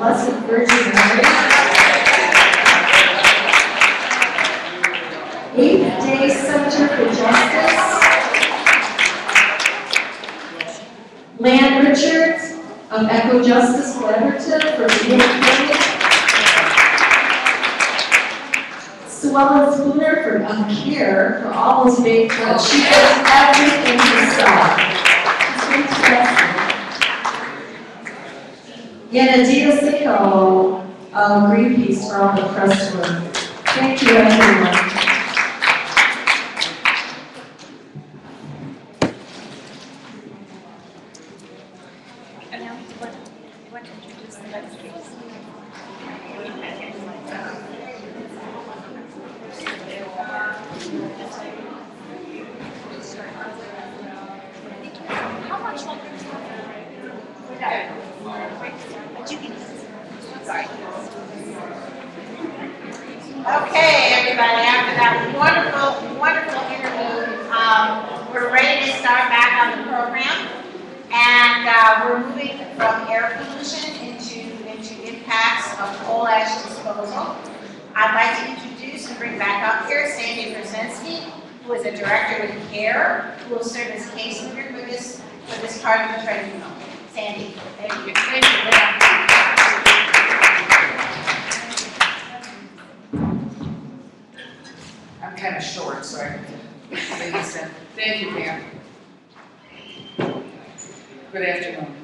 Blessed Virgin Mary. Eighth Day Center for Justice. Lan Richards of Eco-Justice Collaborative for being appointed. Sue Ellen Spooner for of CARE for all those well, she does everything herself. She's fantastic. And Siko of Greenpeace for all the press work. Thank you, everyone. And now we want, we want to introduce the next case. How much longer is that? But you can, sorry. Okay, everybody, after that wonderful, wonderful interview, um, we're ready to start back on the program. And, uh, we're moving from air pollution into, into impacts of coal ash disposal. I'd like to introduce and bring back up here Sandy Brzezinski, who is a director with CARE, who will serve as case leader for this, for this part of the tribunal. Sandy, thank you. Thank you. I'm kind of short, so I can say this in. Thank you, Pam. Good afternoon.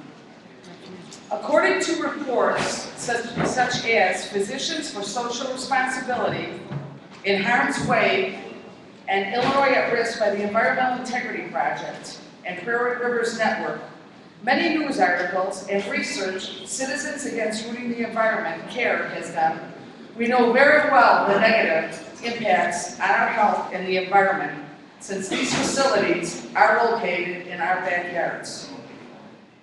According to reports such, such as Physicians for Social Responsibility, In Harm's Way, and Illinois at Risk by the Environmental Integrity Project and Prairie Network, many news articles and research Citizens Against Ruining the Environment, CARE, has done, we know very well the negative impacts on our health and the environment since these facilities are located in our backyards.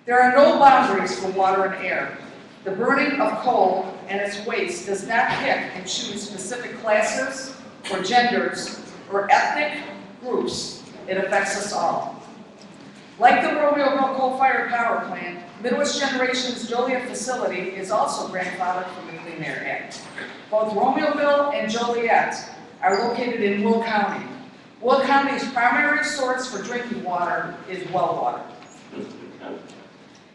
There are no boundaries for water and air. The burning of coal and its waste does not pick and choose specific classes or genders or ethnic groups. It affects us all. Like the Romeoville coal-fired power plant, Midwest Generation's Joliet facility is also grandfathered from the Clean Air Act. Both Romeoville and Joliet are located in Will County. Will County's primary source for drinking water is well water.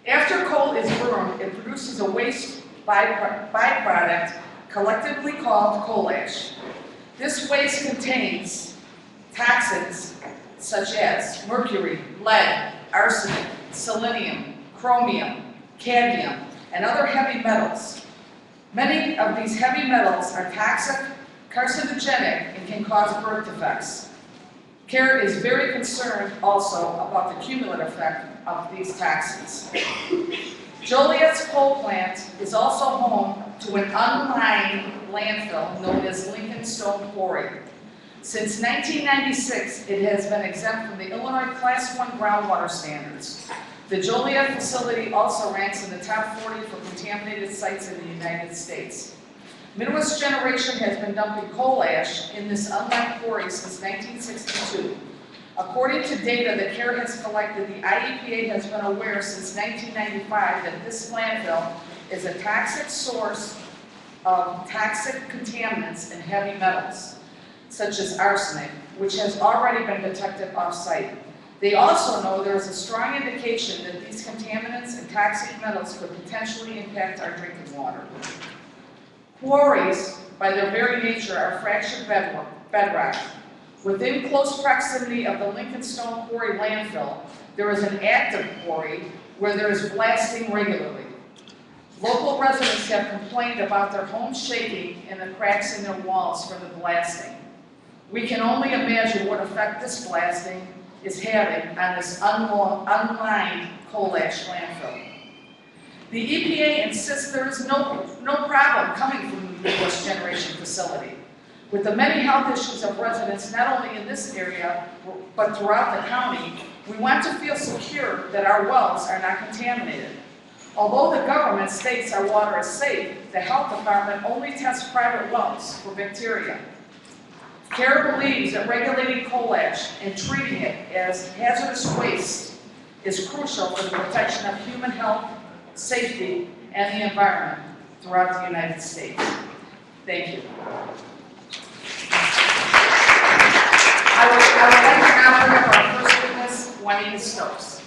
After coal is burned, it produces a waste byproduct collectively called coal ash. This waste contains toxins such as mercury, lead, arsenic, selenium, chromium, cadmium, and other heavy metals. Many of these heavy metals are toxic, carcinogenic, and can cause birth defects. CARE is very concerned also about the cumulative effect of these toxins. Joliet's coal plant is also home to an unlined landfill known as Lincoln Stone Quarry. Since 1996, it has been exempt from the Illinois Class 1 groundwater standards. The Joliet facility also ranks in the top 40 for contaminated sites in the United States. Midwest Generation has been dumping coal ash in this unlined quarry since 1962. According to data that CARE has collected, the IEPA has been aware since 1995 that this landfill is a toxic source of toxic contaminants and heavy metals, such as arsenic, which has already been detected off-site. They also know there is a strong indication that these contaminants and toxic metals could potentially impact our drinking water. Quarries, by their very nature, are fractured bedrock. Within close proximity of the Lincoln Stone Quarry landfill, there is an active quarry where there is blasting regularly. Local residents have complained about their homes shaking and the cracks in their walls from the blasting. We can only imagine what effect this blasting is having on this unlined coal ash landfill. The EPA insists there is no, no problem coming from the Midwest Generation facility. With the many health issues of residents not only in this area, but throughout the county, we want to feel secure that our wells are not contaminated. Although the government states our water is safe, the health department only tests private wells for bacteria. CARE believes that regulating coal ash and treating it as hazardous waste is crucial for the protection of human health, safety, and the environment. throughout the United States. Thank you. I would, I would like to now bring up our first witness, Juanita Stokes.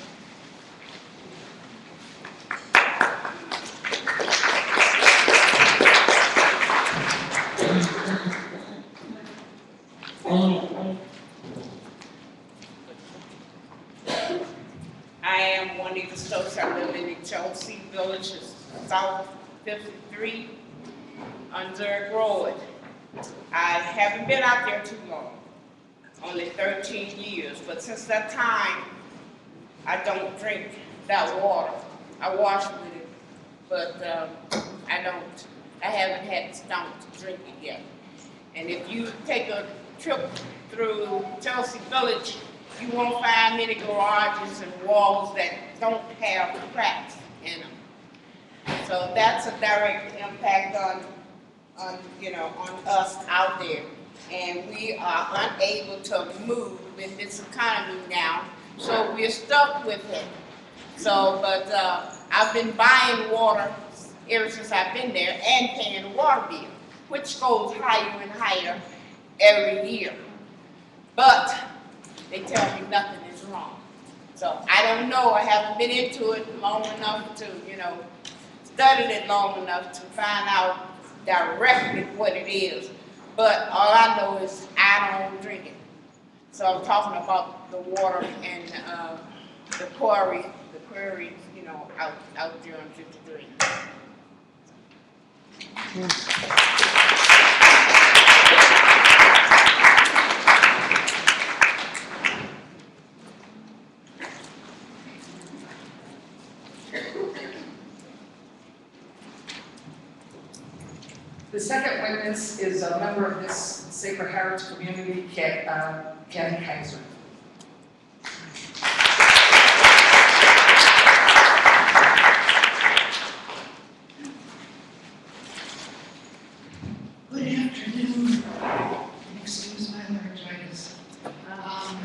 I am Juanita Stokes, I live in Chelsea Village, South fifty-three on Zurich Road. I haven't been out there too long, only thirteen years, but since that time, I don't drink that water. I wash with it, but, um, I don't, I haven't had the stomach to drink it yet. And if you take a trip through Chelsea Village, you won't find many garages and walls that don't have cracks in them. So that's a direct impact on, on, you know, on us out there. And we are unable to move in this economy now, so we're stuck with it. So, but, uh, I've been buying water ever since I've been there and paying water bill, which goes higher and higher every year. But they tell me nothing is wrong. So I don't know, I haven't been into it long enough to, you know, studied it long enough to find out directly what it is. But all I know is I don't drink it. So I'm talking about the water and, uh, the quarry, the quarries, you know, out, out there on fifty-three. The second witness is a member of this Sacred Heart community, Ken, uh, Kaiser. Good afternoon. Excuse my laryngitis. Um,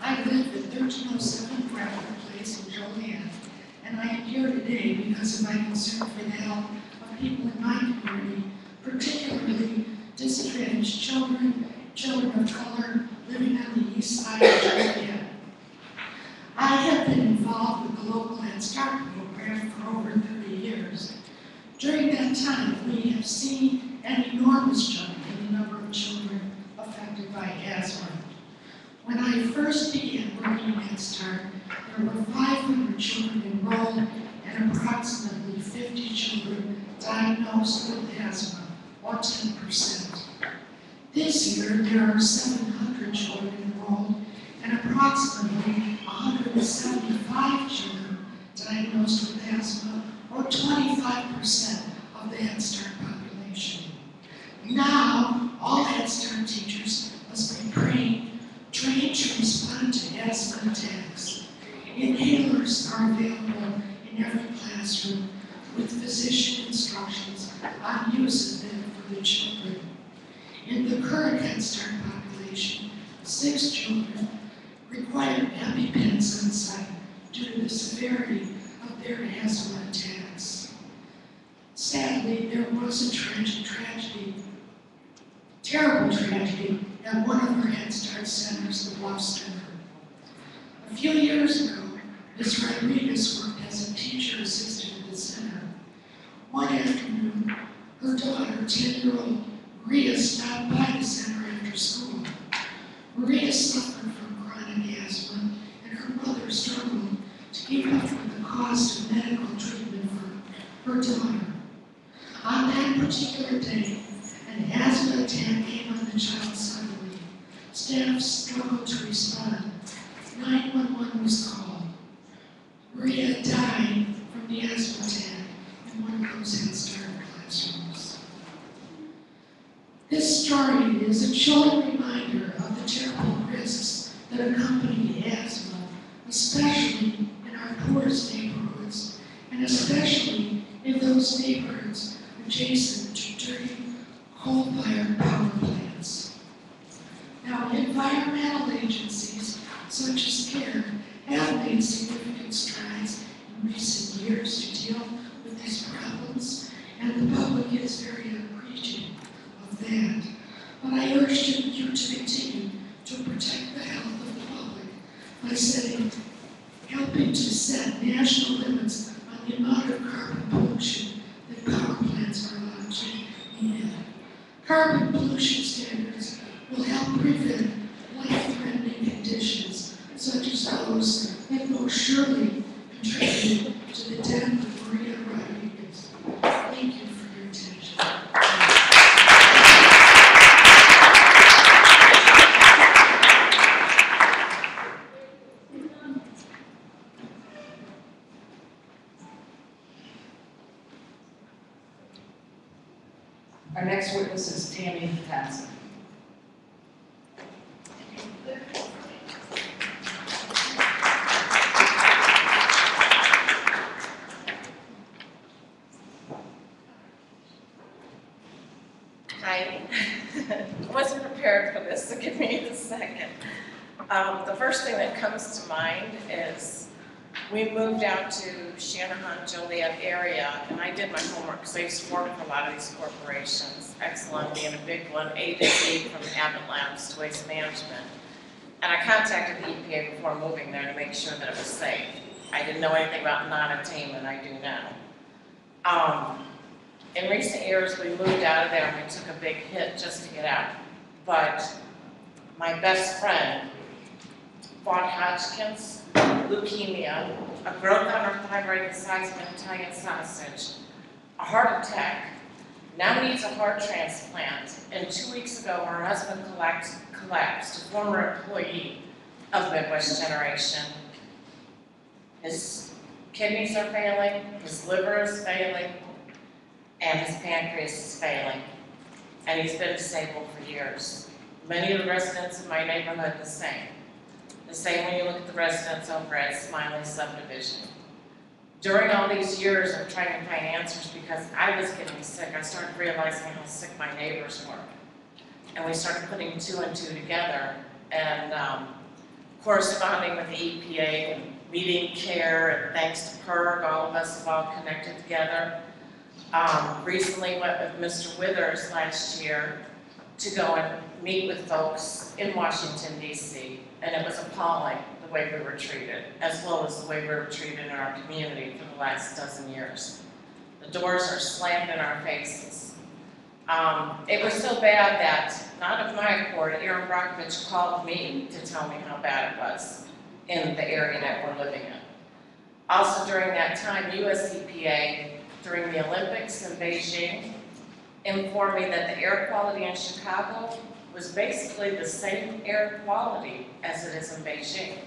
I live at thirteen oh seven Bradford Place in Joliet, and I am here today because of my concern for the health of people in my community, particularly disadvantaged children, children of color living on the east side of Joliet. I have been involved with the local Head Start program for over thirty years. During that time, we have seen an enormous jump in the number of children affected by asthma. When I first began working at Start, there were 500 children enrolled and approximately 50 children diagnosed with asthma, or 10%. This year, there are 700 children enrolled and approximately 175 children diagnosed with asthma, or 25% of the Head Start population. Now, all Head Start teachers must be trained, trained to respond to asthma attacks. Are available in every classroom with physician instructions on use of them for the children. In the current Head Start population, six children require EpiPens on site due to the severity of their asthma attacks. Sadly, there was a tragic tragedy, terrible tragedy, at one of our Head Start centers, the Bluff Center. A few years ago, Ms. Rodriguez worked as a teacher assistant at the center. One afternoon, her daughter, ten-year-old Maria, stopped by the center after school. Maria suffered from chronic asthma, and her mother struggled to keep up with the cost of medical treatment for her daughter. On that particular day, an asthma attack came on the child suddenly. Staff struggled to respond. 911 was called. Maria died from the asthma in one of those Head Start classrooms. This story is a chilling reminder of the terrible risks that accompany asthma, especially in our poorest neighborhoods, and especially in those neighborhoods adjacent to dirty coal-fired power plants. Now, environmental agencies such as CARE have made significant strides in recent years to deal with these problems, and the public is very appreciative of that. But I urge you to continue to protect the health of the public by setting, helping to set national limits on the amount of carbon pollution that power plants are allowed to emit. Carbon pollution standards will help prevent life-threatening conditions such as those that most surely contributed to the death of Maria Rodriguez. Thank you for your attention. Our next witness is Tammy Johnson. Hi. I wasn't prepared for this, so give me a second. Um, the first thing that comes to mind is we moved out to Channahon, Joliet area, and I did my to work for a lot of these corporations, Exelon being a big one, A from Abbott Labs to Waste Management. And I contacted the EPA before moving there to make sure that it was safe. I didn't know anything about non-attainment, I do now. Um, in recent years, we moved out of there and we took a big hit just to get out. But my best friend fought Hodgkin's, leukemia, a growth on her thyroid the size of an Italian sausage, a heart attack, now needs a heart transplant. And two weeks ago, her husband collapsed, collapsed, a former employee of Midwest Generation. His kidneys are failing, his liver is failing, and his pancreas is failing. And he's been disabled for years. Many of the residents in my neighborhood the same. The same when you look at the residents over at Smiley subdivision. During all these years of trying to find answers, because I was getting sick, I started realizing how sick my neighbors were. And we started putting two and two together and um, corresponding with the EPA and meeting care, and thanks to PIRG, all of us have all connected together. Um, recently went with Mr. Withers last year to go and meet with folks in Washington DC, and it was appalling way we were treated, as well as the way we were treated in our community for the last dozen years. The doors are slammed in our faces. Um, it was so bad that, not of my accord, Erin Brockovich called me to tell me how bad it was in the area that we're living in. Also during that time, US EPA during the Olympics in Beijing informed me that the air quality in Chicago was basically the same air quality as it is in Beijing.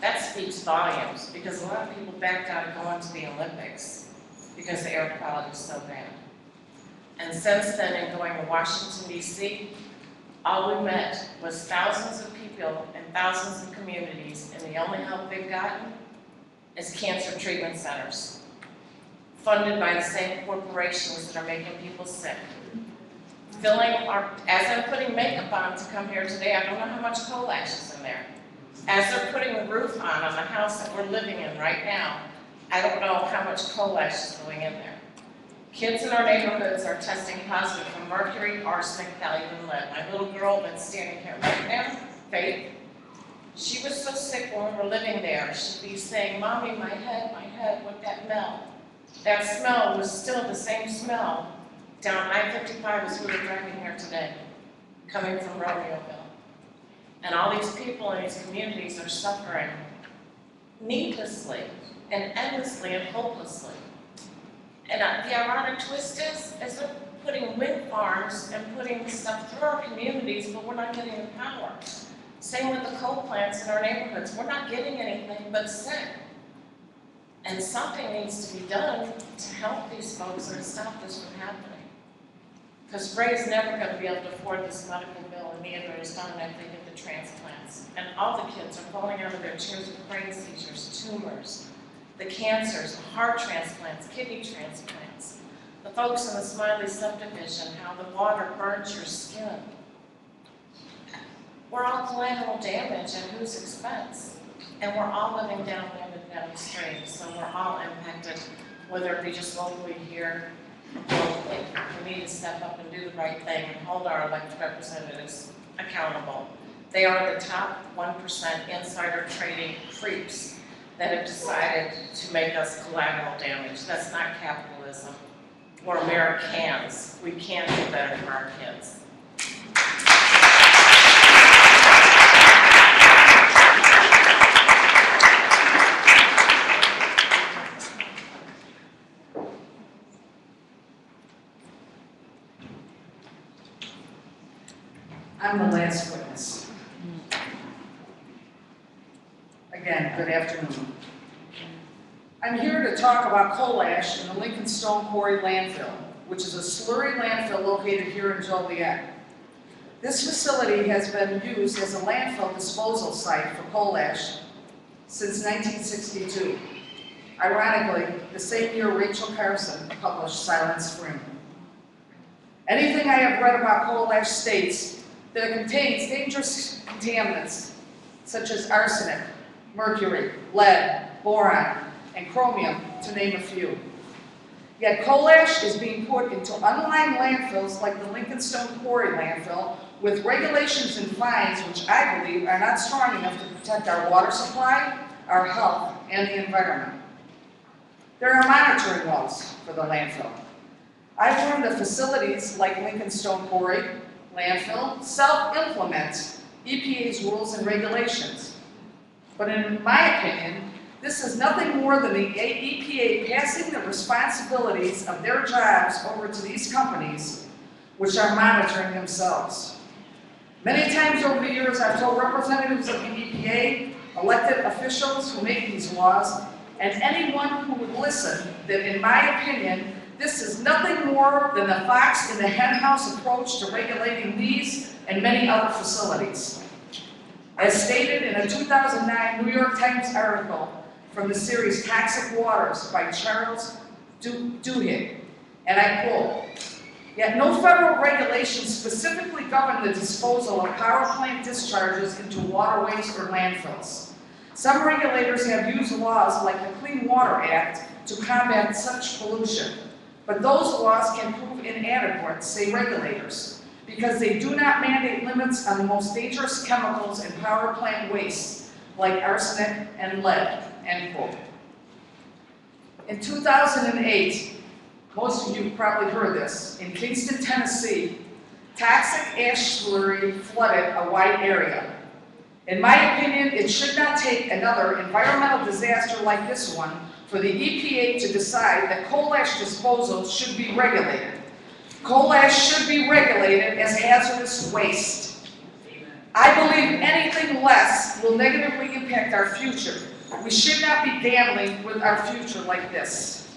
That speaks volumes because a lot of people backed out of going to the Olympics because the air quality is so bad. And since then, in going to Washington DC, all we met was thousands of people and thousands of communities, and the only help they've gotten is cancer treatment centers funded by the same corporations that are making people sick. Filling our, as I'm putting makeup on to come here today, I don't know how much coal ash is in there. As they're putting the roof on on the house that we're living in right now, I don't know how much coal ash is going in there. Kids in our neighborhoods are testing positive for mercury, arsenic, thallium, and lead. My little girl that's standing here right now, Faith, she was so sick when we were living there. She'd be saying, Mommy, my head, my head, what that smell? That smell was still the same smell down I-55 as we were driving here today, coming from Romeoville. And all these people in these communities are suffering needlessly and endlessly and hopelessly. And uh, the ironic twist is, is they're putting wind farms and putting stuff through our communities, but we're not getting the power. Same with the coal plants in our neighborhoods. We're not getting anything but sick. And something needs to be done to help these folks and stop this from happening. Because Ray's never going to be able to afford this medical bill, and neither is Don get the transplants. And all the kids are falling out of their chairs with brain seizures, tumors, the cancers, heart transplants, kidney transplants. The folks in the Smiley subdivision, how the water burns your skin. We're all collateral damage at whose expense? And we're all living down there downwind and downstream, so we're all impacted, whether it be just locally here. We need to step up and do the right thing and hold our elected representatives accountable. They are the top one percent insider trading creeps that have decided to make us collateral damage. That's not capitalism. We're Americans. We can do better for our kids. I'm the last witness. Again, good afternoon. I'm here to talk about coal ash in the Lincoln Stone Quarry landfill, which is a slurry landfill located here in Joliet. This facility has been used as a landfill disposal site for coal ash since 1962. Ironically, the same year Rachel Carson published Silent Spring. Anything I have read about coal ash states that it contains dangerous contaminants such as arsenic, mercury, lead, boron, and chromium, to name a few. Yet coal ash is being put into unlined landfills like the Lincoln Stone Quarry landfill with regulations and fines which I believe are not strong enough to protect our water supply, our health, and the environment. There are monitoring wells for the landfill. I've learned that facilities like Lincoln Stone Quarry, landfill, self-implement EPA's rules and regulations. But in my opinion, this is nothing more than the EPA passing the responsibilities of their jobs over to these companies, which are monitoring themselves. Many times over the years, I've told representatives of the EPA, elected officials who make these laws, and anyone who would listen, that in my opinion, this is nothing more than the fox in the henhouse approach to regulating these and many other facilities. As stated in a 2009 New York Times article from the series Toxic Waters by Charles Du- Duhigg, and I quote, Yet no federal regulations specifically govern the disposal of power plant discharges into waterways or landfills. Some regulators have used laws like the Clean Water Act to combat such pollution, but those laws can prove inadequate, say regulators, because they do not mandate limits on the most dangerous chemicals in power plant wastes, like arsenic and lead, end quote. In 2008, most of you probably heard this, in Kingston, Tennessee, toxic ash slurry flooded a wide area. In my opinion, it should not take another environmental disaster like this one for the EPA to decide that coal ash disposal should be regulated. Coal ash should be regulated as hazardous waste. I believe anything less will negatively impact our future. We should not be gambling with our future like this.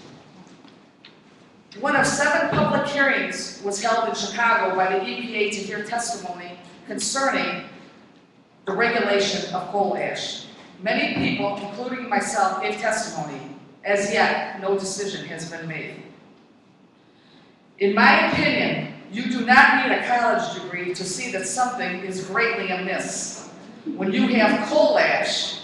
One of seven public hearings was held in Chicago by the EPA to hear testimony concerning the regulation of coal ash. Many people, including myself, gave testimony. As yet, no decision has been made. In my opinion, you do not need a college degree to see that something is greatly amiss. When you have coal ash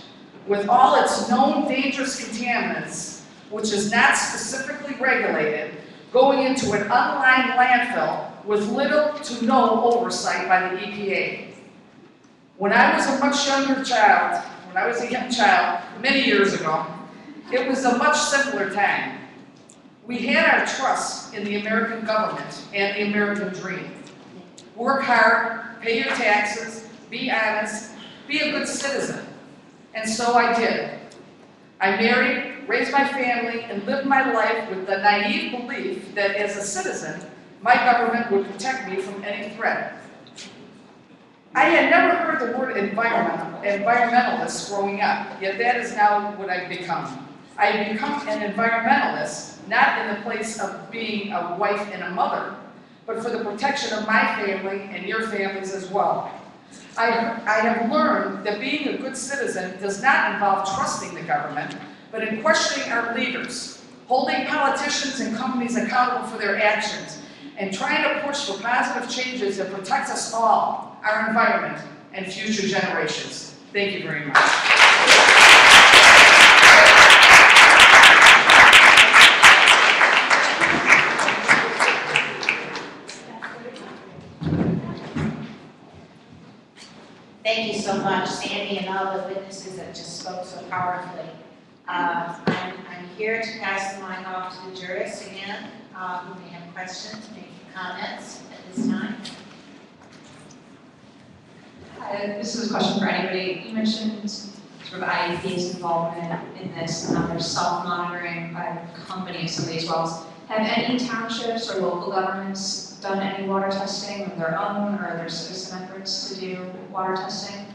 with all its known dangerous contaminants, which is not specifically regulated, going into an unlined landfill with little to no oversight by the EPA. When I was a much younger child, when I was a young child, many years ago, it was a much simpler time. We had our trust in the American government and the American dream. Work hard, pay your taxes, be honest, be a good citizen. And so I did. I married, raised my family, and lived my life with the naive belief that as a citizen, my government would protect me from any threat. I had never heard the word environmental, environmentalist growing up, yet that is now what I've become. I become an environmentalist, not in the place of being a wife and a mother, but for the protection of my family and your families as well. I, I have learned that being a good citizen does not involve trusting the government, but in questioning our leaders, holding politicians and companies accountable for their actions, and trying to push for positive changes that protect us all, our environment, and future generations. Thank you very much. Much, Sandy, and all the witnesses that just spoke so powerfully. Uh, I'm, I'm here to pass the mic off to the jurists again, uh, who may have questions, make comments at this time. Hi, this is a question for anybody. You mentioned sort of IEP's involvement in this, and how there's self-monitoring by company of some of these wells. Have any townships or local governments done any water testing of their own or their citizen efforts to do water testing?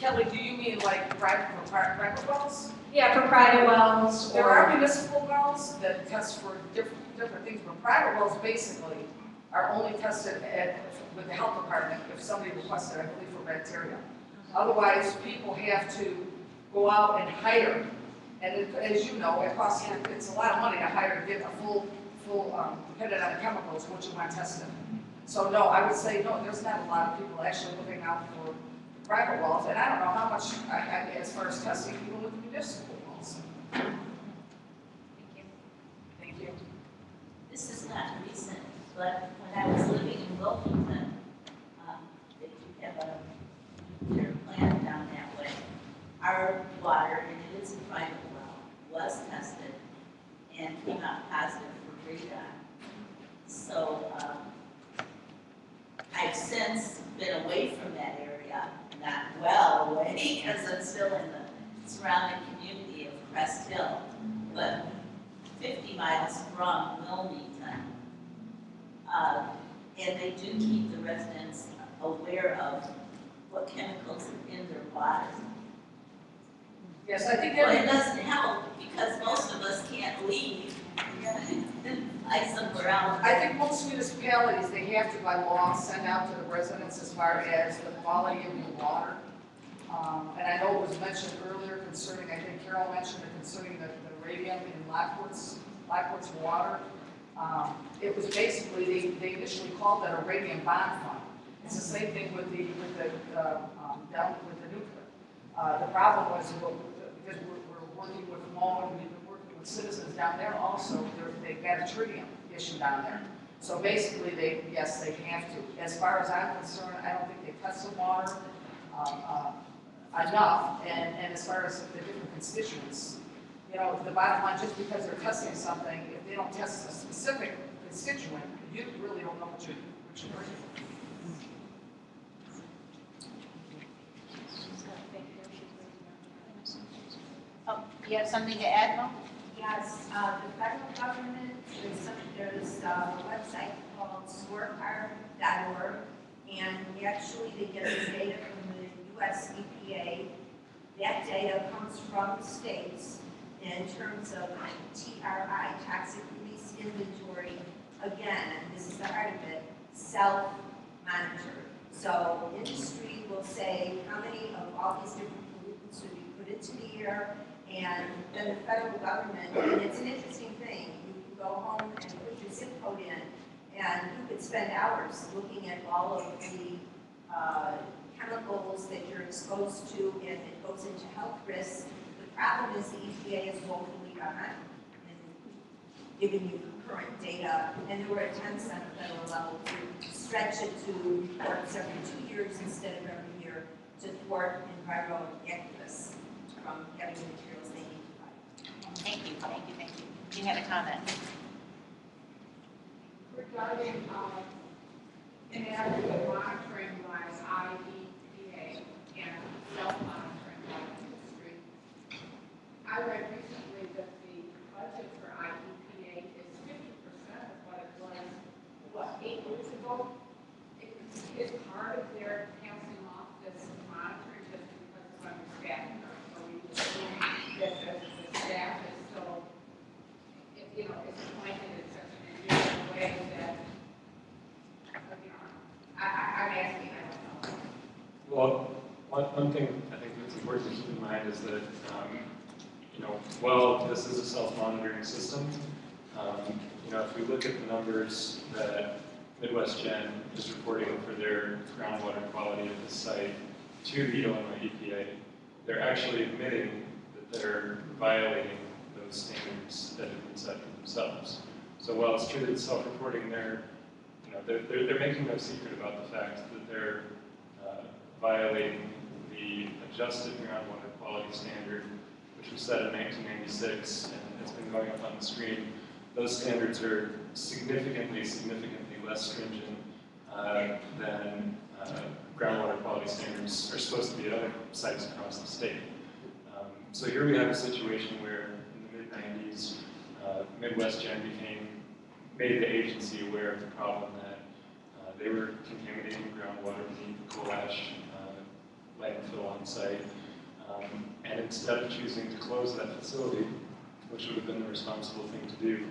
Kelly, do you mean like private, for pri- private wells? Yeah, for private wells There are or, municipal wells that test for different, different things, but private wells basically are only tested at, with the health department if somebody requested, I believe, for bacteria. Otherwise, people have to go out and hire, and it, as you know, it costs, it's a lot of money to hire, to get a full, full, um, depending on the chemicals, what you want tested. So no, I would say, no, there's not a lot of people actually looking out for private wells, and I don't know how much, I, I, as far as testing, even with municipal wells. Thank you. This is not recent, but when I was living in Wilmington, um, they do have a nuclear plant down that way. Our water, and it is a private well, was tested and came out positive for radon. So, um, I've since been away from that area, not well away, because I'm still in the surrounding community of Crest Hill. But 50 miles from Wilmington. Uh, And they do keep the residents aware of what chemicals are in their water. Yes, I think But it every, doesn't help because most of us can't leave. Like somewhere else. I think most municipalities, they have to by law send out to the residents as far as the quality of the water. Um, and I know it was mentioned earlier concerning, I think Carol mentioned it concerning the, the radium in Lockwood's, Lockwood's water. Um, it was basically, they, they initially called that a radium bond fund. It's the same thing with the, with the, uh, um, down with the nuclear. Uh, the problem was, well, because we're, we're working with Moen, we've been working with citizens down there also, they've got a tritium issue down there. So basically, they, yes, they have to. As far as I'm concerned, I don't think they test the water, um, uh, enough, and, and as far as the different constituents, you know, the bottom line, just because they're testing something, if they don't test a specific constituent, you really don't know what you're, what you're bringing. Oh, you have something to add, Mo? Yes, uh, the federal government, there's some, there's a website called scorecard.org, and actually they get this data from the US EPA. That data comes from the states in terms of TRI, toxic release inventory. Again, and this is the heart of it, self-monitor. So industry will say how many of all these different pollutants should be put into the air, and then the federal government, and it's an interesting thing, you can go home and put your zip code in, and you could spend hours looking at all of the uh, chemicals that you're exposed to, and it goes into health risks. The problem is the EPA is woefully behind in giving you current data, and there were attempts on a federal level to stretch it to reports every two years instead of every year to thwart environmental activists from having the materials they need to buy. Thank you, thank you, thank you. You had a comment? regarding, uh, inadequate monitoring by IEPA and self-monitoring by industry. I read recently that the budget for IEPA is fifty percent of what it was, what, eight years ago? Is part of their passing off this monitoring just because it's understaffed, or we assume that the, staff Well, one, one thing I think that's important to keep in mind is that, um, you know, while this is a self-monitoring system, um, you know, if we look at the numbers that Midwest Gen is reporting for their groundwater quality at this site to the Illinois EPA, they're actually admitting that they're violating those standards that have been set for themselves. So while it's true that self-reporting, they're, you know, they're, they're, they're making no secret about the fact that they're violating the adjusted groundwater quality standard, which was set in 1996, and it's been going up on the screen. Those standards are significantly, significantly less stringent uh, than uh, groundwater quality standards are supposed to be at other sites across the state. Um, So here we have a situation where in the mid-90s, uh, Midwest Gen became, made the agency aware of the problem that uh, they were contaminating groundwater beneath the coal ash uh, landfill on site. Um, And instead of choosing to close that facility, which would have been the responsible thing to do,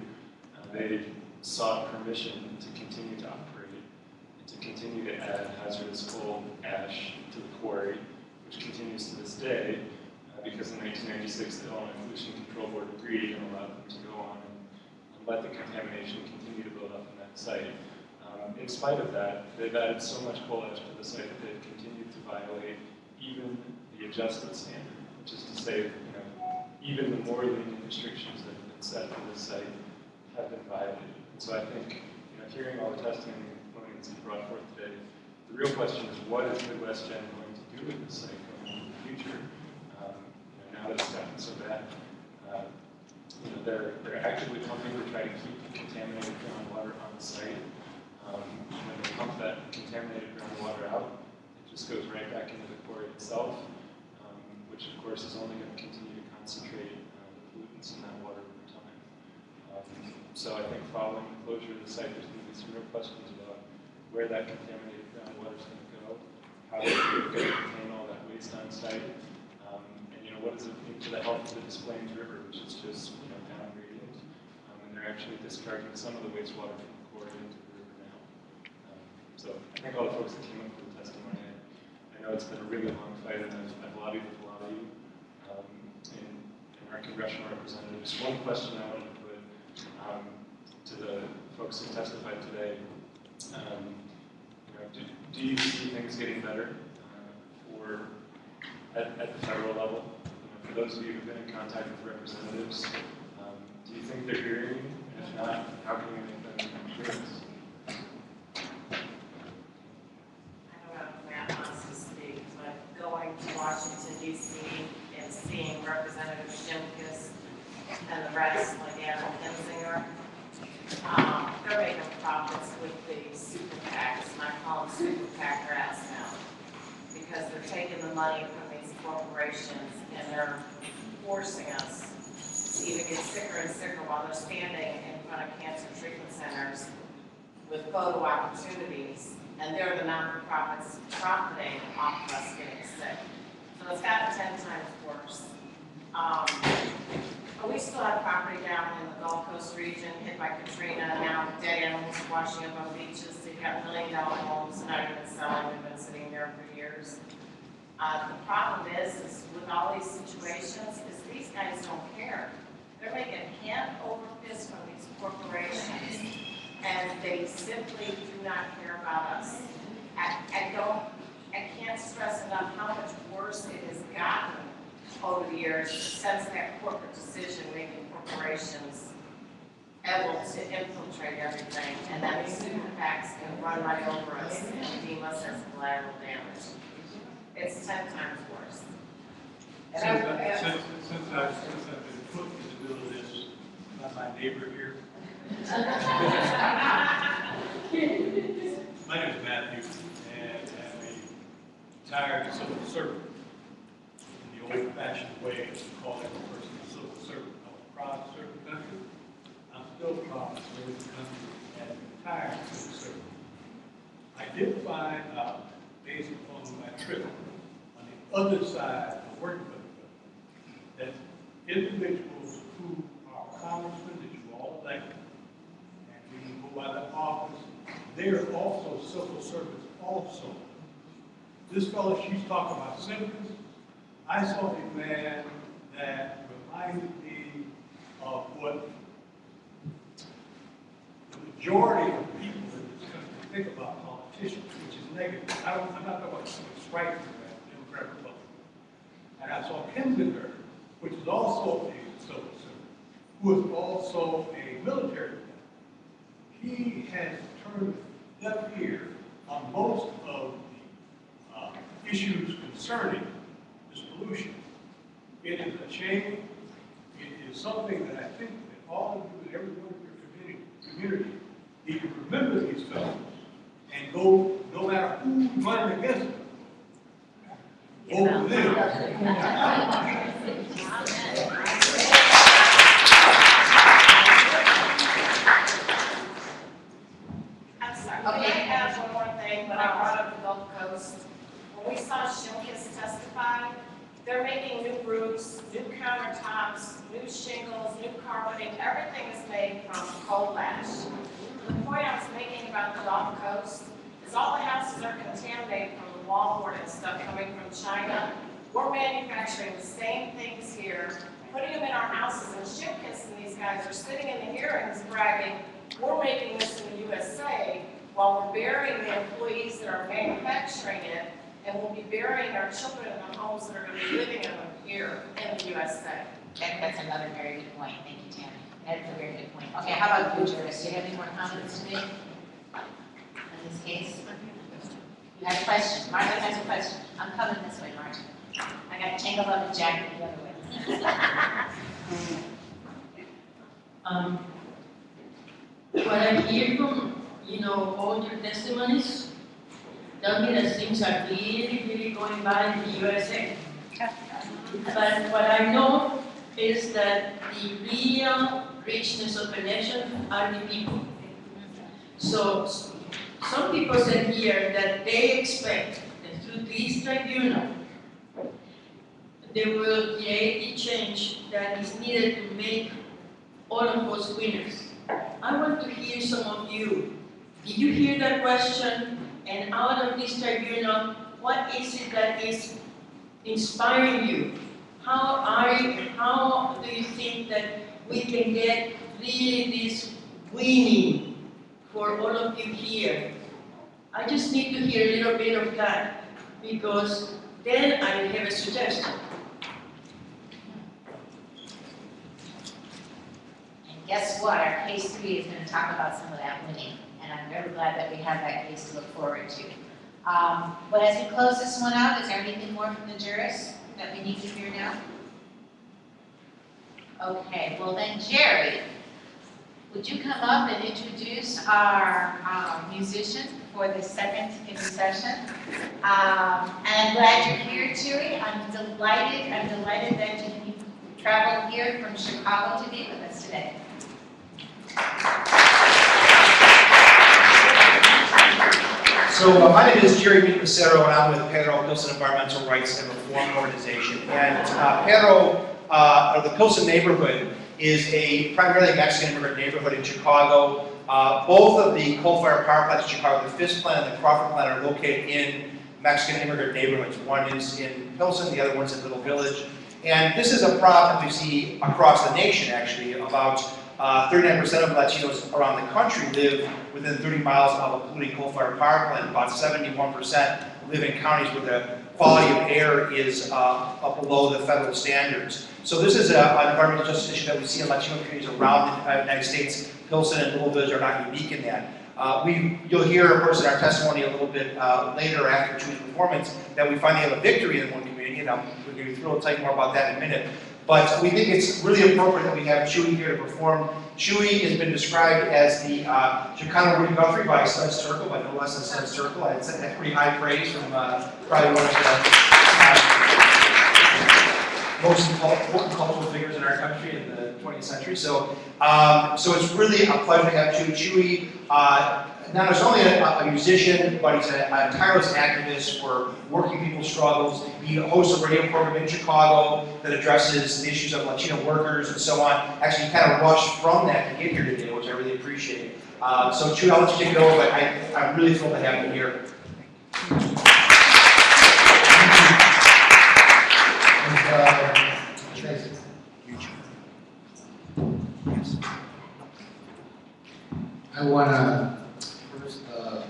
uh, they sought permission to continue to operate and to continue to add hazardous coal ash to the quarry, which continues to this day, because in 1996, the Illinois Pollution Control Board agreed and allowed them to go on and let the contamination continue to build up in that site. Um, In spite of that, they've added so much coal ash to the site that they've continued to violate even the adjusted standard, which is to say, you know, even the more lenient restrictions that have been set for this site have been violated. And so I think, you know, hearing all the testimony and complaints you brought forth today, the real question is what is Midwest Gen going to do with this site going into the future? Now that so bad, uh, you know, they're, they're actively pumping to try to keep contaminated groundwater on the site. Um, when they pump that contaminated groundwater out, it just goes right back into the quarry itself, um, which of course is only going to continue to concentrate uh, the pollutants in that water over time. Um, so I think following the closure of the site, there's going to be some real questions about where that contaminated groundwater is going to go, how we're going to contain all that waste on site, um, and you know what does it mean to the health of the Des River, which is just you know down gradient, um, and they're actually discharging some of the wastewater from the quarry into the river now. Um, so I think all the folks that came up with the testimony, I, I know it's been a really long fight, and I've, I've lobbied with a lot of you um, and, and our congressional representatives. One question I wanted to put um, to the folks who testified today. Um, you know, do, do you see things getting better uh, for at, at the federal level? For those of you who've been in contact with representatives, um, do you think they're hearing you? And if not, how can we make them hear us? I don't know if Matt wants to speak, but going to Washington DC and seeing Representative Shimkus and the rest, like Adam Kinzinger, um, they're making profits with the super PACs, and I call super PAC rats now. Because they're taking the money from these corporations and they're forcing us to even get sicker and sicker while they're standing in front of cancer treatment centers with photo opportunities, and they're the non-for-profits profiting off of us getting sick. So it's gotten ten times worse. Um, but we still have property down in the Gulf Coast region hit by Katrina, now dead animals washing up on beaches, they've got million dollar homes, not even selling, they've been sitting there for years. Uh, the problem is, is with all these situations, is these guys don't care. They're making hand over fist from these corporations, and they simply do not care about us. I, I don't, I can't stress enough how much worse it has gotten over the years since that corporate decision-making corporations able to infiltrate everything, and then these super PACs can run right over us and deem us as collateral damage. It's ten times worse. Since, And I, I- and- since, since I've, since I've been put in the middle of this, by my neighbor here, my name is Matthew, and I'm a retired civil servant. In the old-fashioned way of calling a person a civil servant, I'm proud to serve country. I'm still proud to serve the country as a retired civil servant. I did find out, based upon my trip, other side of working with the government, that individuals who are congressmen that you all elected, and you go by the office, they are also civil servants also. This fellow, she's talking about senators. I saw a man that reminded me of what the majority of people in this country think about politicians, which is negative. I don't, I'm not talking about what's right for that, Democrat, Republican. And Which is also a civil servant, who is also a military man. He has turned deaf ear on most of the uh, issues concerning this pollution. It is a shame. It is something that I think that all of you and every one of your community, community need to remember these fellows and go, no matter who you find against can I add one more thing, when I brought up the Gulf Coast? When we saw Shilkis testify, they're making new roofs, new countertops, new shingles, new carpeting, everything is made from coal ash. The point I was making about the Gulf Coast is all the houses are contaminated wallboard and stuff coming from China. We're manufacturing the same things here, putting them in our houses, and Shilkis and these guys are sitting in the hearings bragging, we're making this in the USA, while we're burying the employees that are manufacturing it, and we'll be burying our children in the homes that are gonna be living in them here in the USA. That, that's another very good point, thank you, Tammy. That's a very good point. Okay, how about you, Joyce, do you have any more comments to make? In this case? You have a question, Martha has a question. I'm coming this way, Martha. I got tangled up with Jackie the other way. Um, what I hear from, you know, all your testimonies, tell me that things are really, really going bad in the USA. But what I know is that the real richness of a nation are the people. So, some people said here that they expect that through this tribunal, they will create the change that is needed to make all of us winners. I want to hear some of you. Did you hear that question? And out of this tribunal, what is it that is inspiring you? How are you, how do you think that we can get really this winning for all of you here? I just need to hear a little bit of that because then I have a suggestion. And guess what, our case three is gonna talk about some of that winning, and I'm very glad that we have that case to look forward to. Um, but as we close this one out, is there anything more from the jurists that we need to hear now? Okay, well then Jerry, would you come up and introduce our, um, musician for the second in session? Um, and I'm glad you're here, Chuy, I'm delighted, I'm delighted that you traveled here from Chicago to be with us today. So uh, my name is Jerry. Pacero, and I'm with PERRO Pilsen Environmental Rights and Reform Organization. And uh, Pedro, uh, or the Pilsen neighborhood, is a primarily Mexican immigrant neighborhood in Chicago. Uh, both of the coal-fired power plants in Chicago, the Fisk plant and the Crawford plant, are located in Mexican immigrant neighborhoods. One is in Pilsen, the other one's in Little Village. And this is a problem we see across the nation, actually. About uh, 39% of Latinos around the country live within 30 miles of a polluting coal-fired power plant. About 71% live in counties where the quality of air is uh, below the federal standards. So this is a- an environmental justice issue that we see in Latino communities around the United States. Pilsen and Little Village are not unique in that. Uh, we, you'll hear, of course, in our testimony a little bit uh, later after Chuy's performance, that we finally have a victory in one community, and I'm, going to be thrilled to tell you more about that in a minute. But we think it's really appropriate that we have Chuy here to perform. Chuy has been described as the uh, Chicano Woody Guthrie by Studs Terkel, by no less than Studs Terkel. I'd say that's pretty high praise from uh, probably one of the uh, most important cultural figures in our country in the 20th century. So, um, so it's really a pleasure to have Chuy. Chuy, uh, not only a, a musician, but he's a, a tireless activist for working people's struggles. He hosts a radio program in Chicago that addresses the issues of Latino workers and so on. Actually, kind of rushed from that to get here today, which I really appreciate. Uh, so, Chuy, I'll let you take it over, but I, I'm really thrilled to have you here. I wanna first, uh,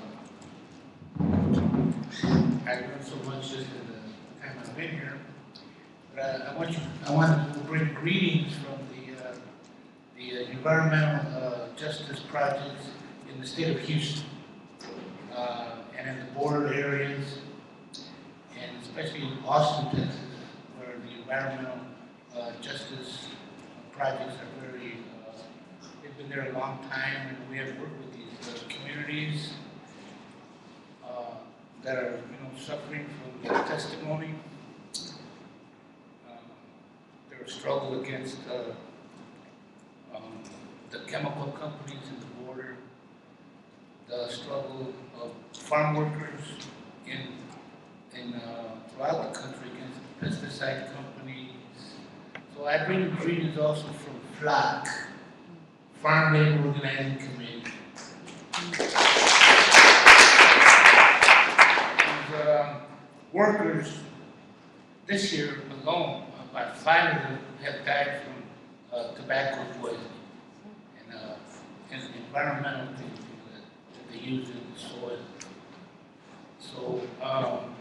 I've learned so much just in the time I've been here. But I, I want you, I want to bring greetings from the, uh, the uh, environmental, uh, justice projects in the state of Houston. Uh, and in the border areas, and especially in Austin, Texas, where the environmental uh, justice projects are very, they've been there a long time, and we have worked with these uh, communities uh, that are, you know, suffering from their testimony, uh, their struggle against uh, um, the chemical companies in the border, the struggle of farm workers in, in, uh, throughout the country against pesticide companies. So I bring greetings also from FLOC, Farm Labor Organizing Committee. These, um, workers, this year alone, about five of them have died from uh, tobacco poisoning and, uh, and environmental things that, that they use in the soil. So, um,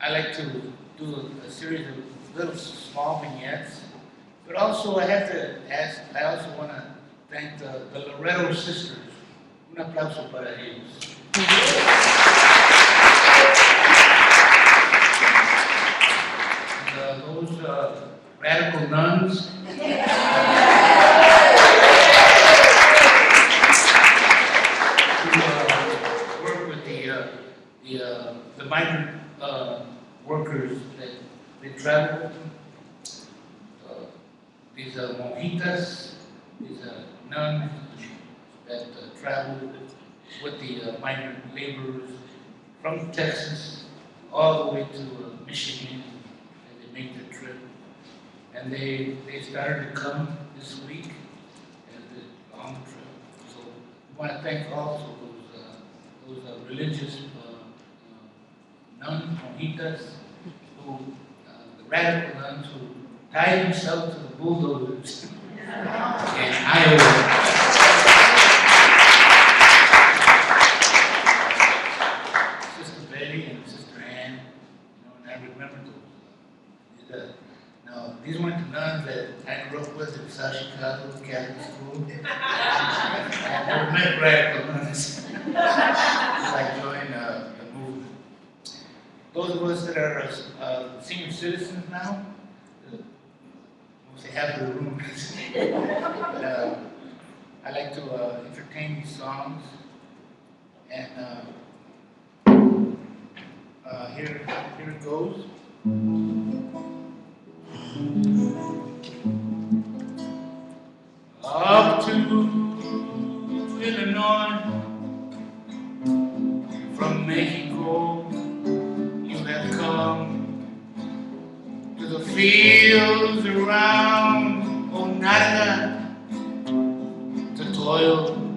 I like to do a, a series of little small vignettes, but also I have to ask, I also want to thank the, the Loretto sisters. Un aplauso para ellos. And, uh, those uh, radical nuns. who, work with the, uh, the, uh, migrant, uh, workers that, they travel. These are monjitas, these are nuns that uh, travel with the uh, migrant laborers from Texas all the way to uh, Michigan, and they make the trip. And they, they started to come this week, and the trip. So I want to thank also those, uh, those uh, religious nuns, monjitas, who, the radical nuns who tied themselves to the bulldozers in Iowa. Sister Betty and Sister Ann, you know, and I remember those. uh, Now, these weren't the nuns that I grew up with in South Chicago Catholic school. I never met radical nuns. I joined uh, the movement. Those of us that are uh, senior citizens now, mostly half the room. But, uh, I like to uh, entertain these songs. And uh, uh, here, here it goes. Up to Illinois, from Mexico, the fields around oh, Onondaga to toil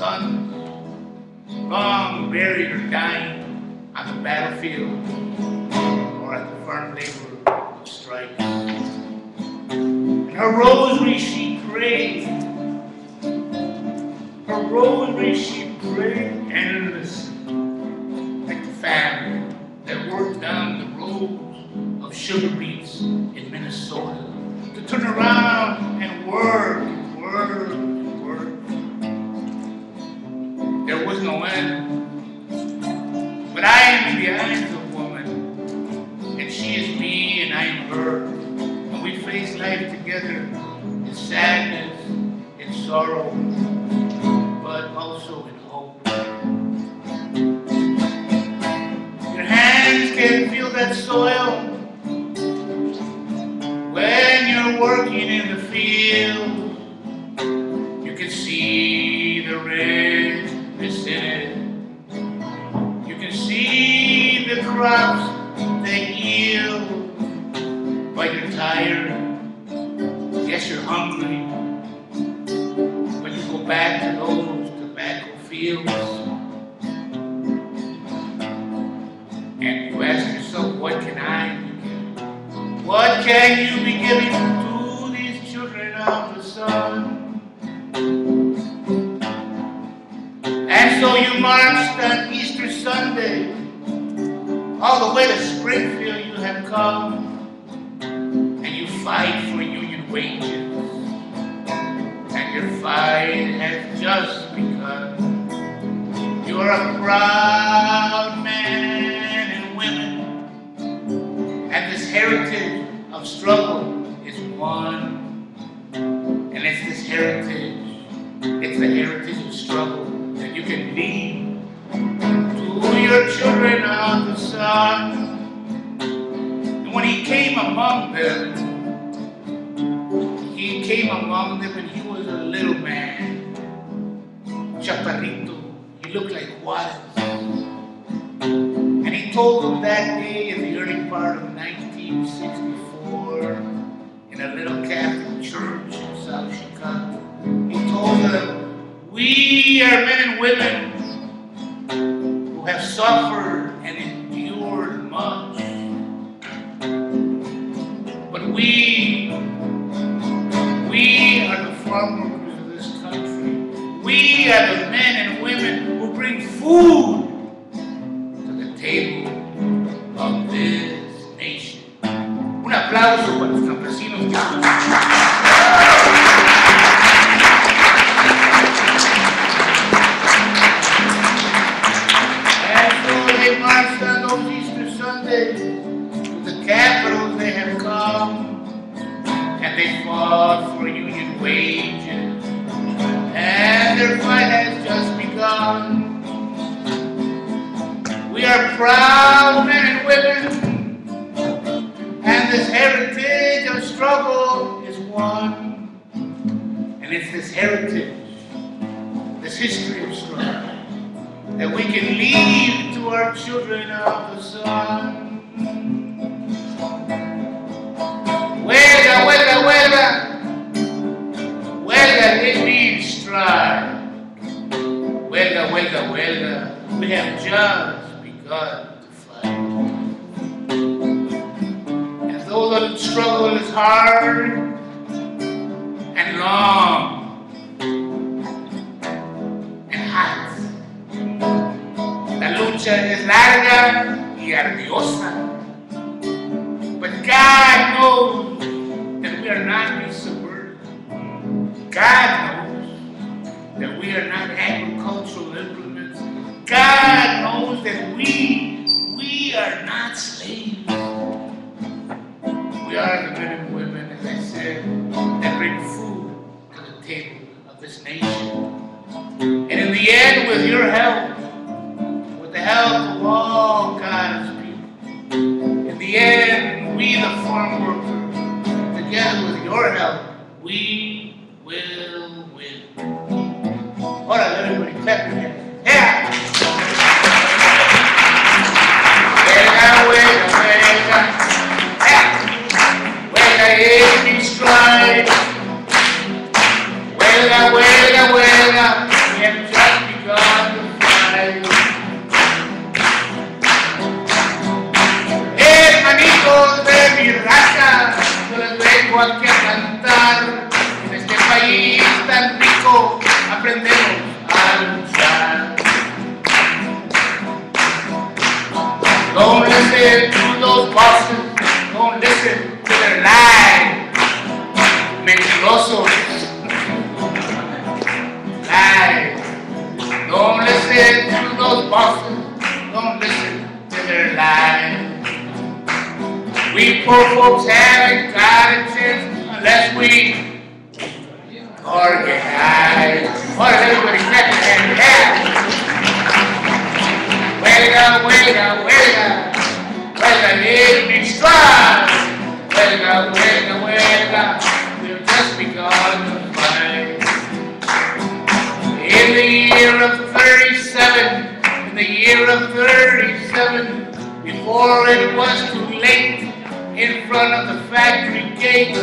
Son, long buried or dying on the battlefield. Or at the farm labor strike. And her rosary she prayed, her rosary she prayed endlessly, like the family that worked down the rows of sugar beets in Minnesota. To turn around and work. The of this country. We are the men and women who bring food to the table of this nation. Un aplauso para los campesinos proud men and women, and this heritage of struggle is one. And it's this heritage, this history of struggle, that we can leave to our children of the sun. Huelga, huelga, huelga. Huelga, it means strike. Huelga, huelga, huelga. We have just begun to fight. And though the struggle is hard and long and hot, la lucha es larga y ardiosa. But God knows that we are not subverted. God knows that we are not agricultural. God knows that we, we are not slaves. We are the men and women, as I said, that bring food to the table of this nation. And in the end, with your help, with the help of all God's people, in the end, we the farm workers, together with your help, we will win. All right, everybody, clap We strive. Huelga, huelga, huelga. Just begun to fight. Hermanitos de mi raza, yo les vengo aquí a cantar. En este país tan rico aprendemos a luchar. Don't listen to those bosses, don't listen Lies. Don't listen to those bosses. Don't listen to their lies. We poor folks haven't got a chance unless we organize. What is everybody clapping and yeah. Wait up, wait up, wait up. Wait up, need to be strong. Wait up, wait up, wait up just begun to fight. In the year of thirty-seven, in the year of thirty-seven, before it was too late, in front of the factory gate,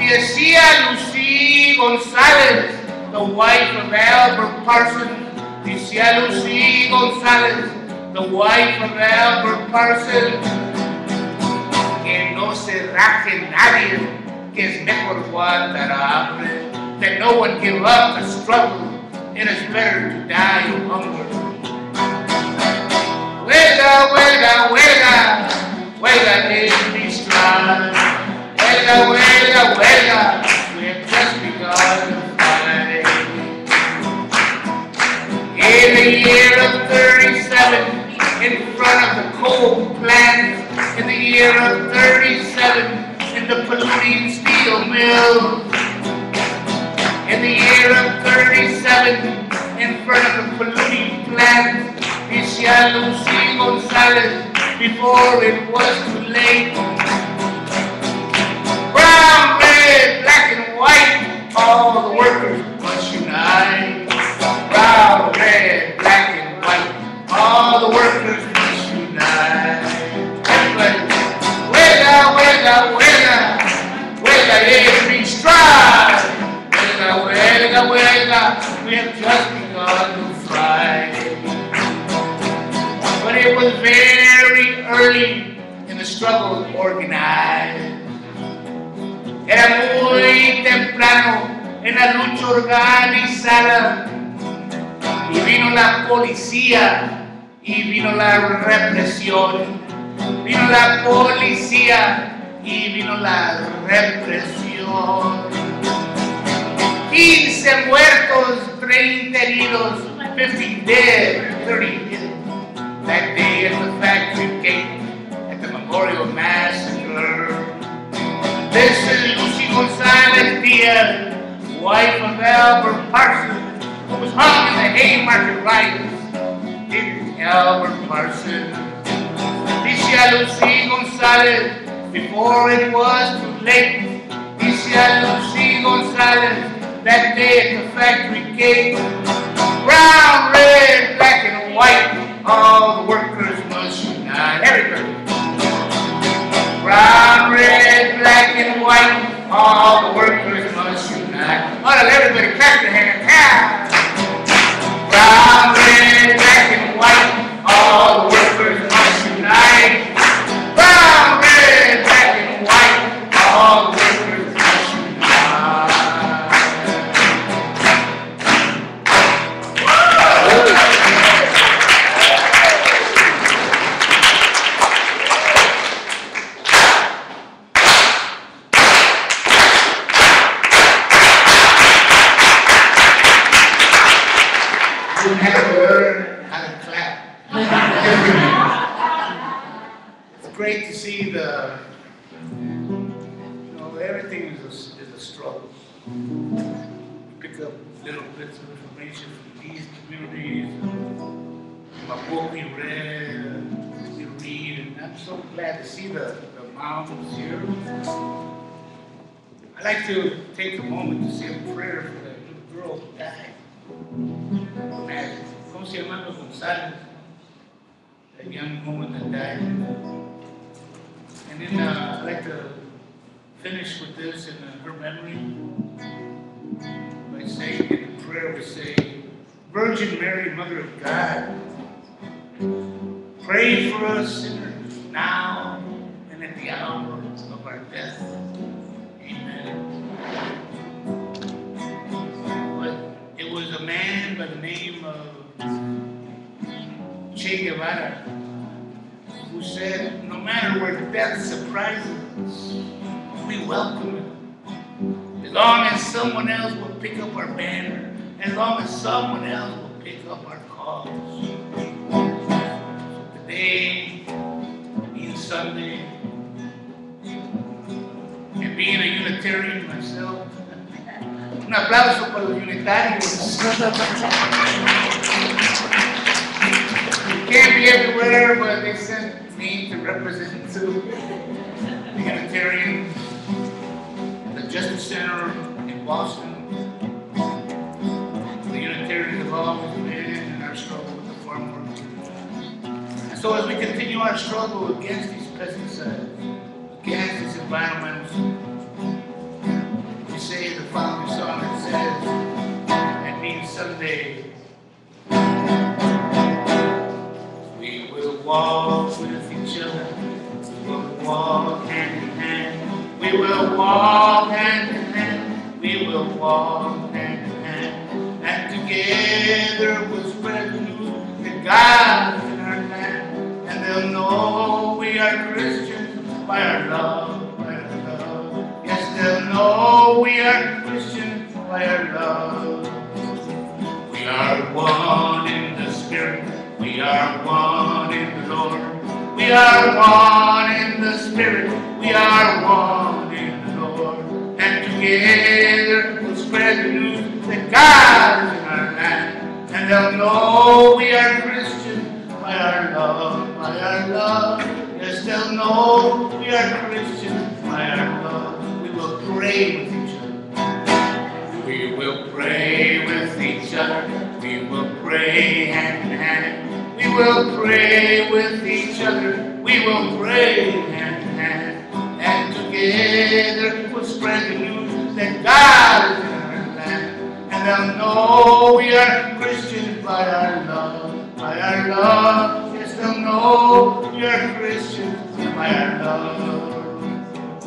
Decía Lucy Gonzalez, the wife of Albert Parsons, Decía Lucy Gonzalez, the wife of Albert Parsons, que no se raje nadie, que es mejor aguantar hambre, that no one give up the struggle, it is better to die of hunger. Huelga, huelga, huelga, huelga is be strong. Huelga, huelga, huelga, we have just begun to fight. In the year of thirty-seven, in front of the coal plant, in the year of thirty-seven, in the polluting steel mill, in the year of thirty-seven, in front of the polluting plant, Decía Lucy Gonzalez, before it was too late. Brown, red, black and white, all the workers must unite. Brown, red, black and white, all the workers organizada y vino la policía y vino la represión. Vino la policía y vino la represión. 15 muertos, 30 heridos, 50 dead, 30 hit that day at the factory gate at the Memorial Massacre. This is Lucy Gonzalez Diaz, wife of Albert Parsons, who was hung in the Haymarket riots. Is Albert Parsons. Dice Lucy Gonzalez, before it was too late. Dice Lucy Gonzalez, that day at the factory gate. Brown, red, black, and white, all the workers must unite. Everybody. Brown, red, black, and white, all the workers must unite. All right, everybody clap your hands. Brown, red, black, and white, all the workers so glad to see the, the moms here. I'd like to take a moment to say a prayer for that little girl who died. ¿cómo se llama González? That young woman that died. And then uh, I'd like to finish with this in uh, her memory by saying in the prayer we say, Virgin Mary, Mother of God, pray for us sinners now and at the hour of our death. Amen. But it was a man by the name of Che Guevara who said, no matter where death surprises us, we welcome it. As long as someone else will pick up our banner, as long as someone else will pick up our cause. Today, Sunday. And being a Unitarian myself, un aplauso para los Unitarians. you can't be everywhere, but they sent me to represent to the Unitarian, the Justice Center in Boston. The Unitarians have always been in our struggle so as we continue our struggle against these pesticides, against these environmentals, we say the following song that says, and means someday we will walk with each other, we will walk hand in hand, we will walk hand in hand, we will walk hand in hand, and together we'll spread the news that God they'll know we are Christians by our love, by our love. Yes, they'll know we are Christians by our love. We are one in the Spirit. We are one in the Lord. We are one in the Spirit. We are one in the Lord. And together we'll spread the news that God is in our land. And they'll know we are Christians by our love, our love. Yes, they'll know we are Christians by our love. We will pray with each other. We will pray with each other. We will pray hand in hand. We will pray with each other. We will pray hand in hand. And together we'll spread the news that God is in our land. And they'll know we are Christians by our love, by our love. They'll know Christians by our love.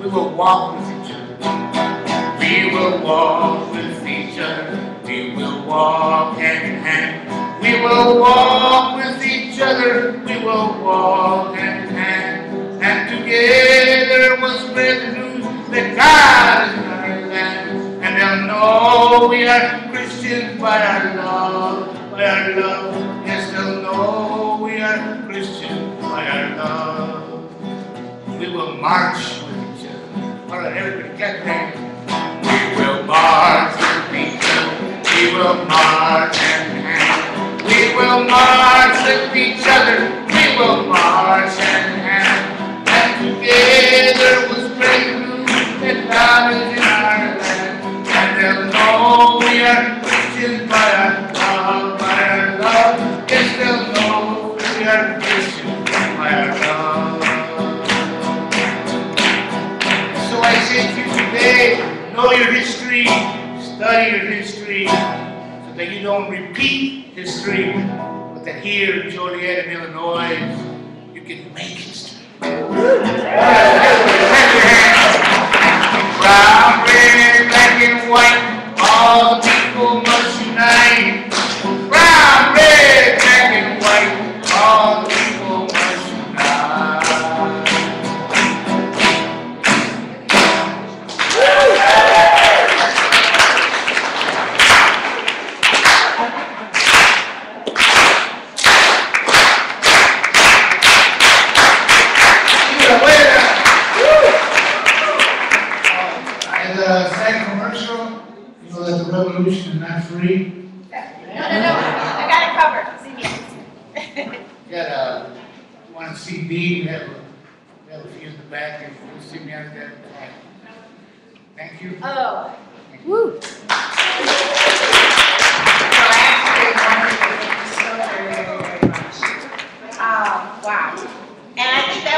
We will walk with each other. We will walk with each other. We will walk hand in hand. We will walk with each other. We will walk hand in hand. And together we'll spread the news that God is in our land. And they'll know we are Christians by our love, by our love. Yes, they'll know love. We will march with each other. All right, everybody, get ready. We will march with each other. We will march hand in hand. We will march with each other. We will march hand in hand. And together spread the news that God study your history, so that you don't repeat history, but that here in Joliet and Illinois, you can make history. Brown, red, black, and white, all the people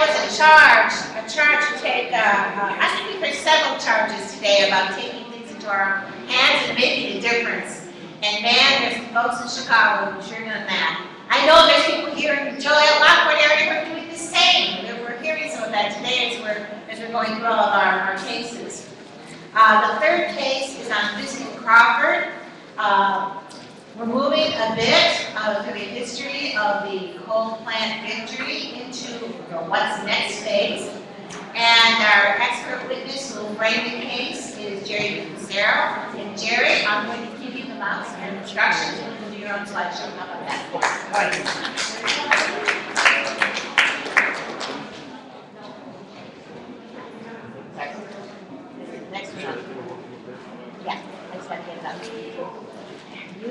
was a charge, a charge to take, uh, uh, I think we heard several charges today about taking things into our hands and making a difference. And man, there's folks in Chicago who sure done that. I know there's people here in Joliet, Lockport area who are doing the same. And We're hearing some of that today as we're, as we're going through all of our, our cases. Uh, the third case is on and Crawford. Uh, we're moving a bit of the history of the coal plant victory into the what's next phase. And our expert witness who will frame the case is Jerry Lucero. And Jerry, I'm going to give you the mouse and instructions, and do your own slideshow. How about that?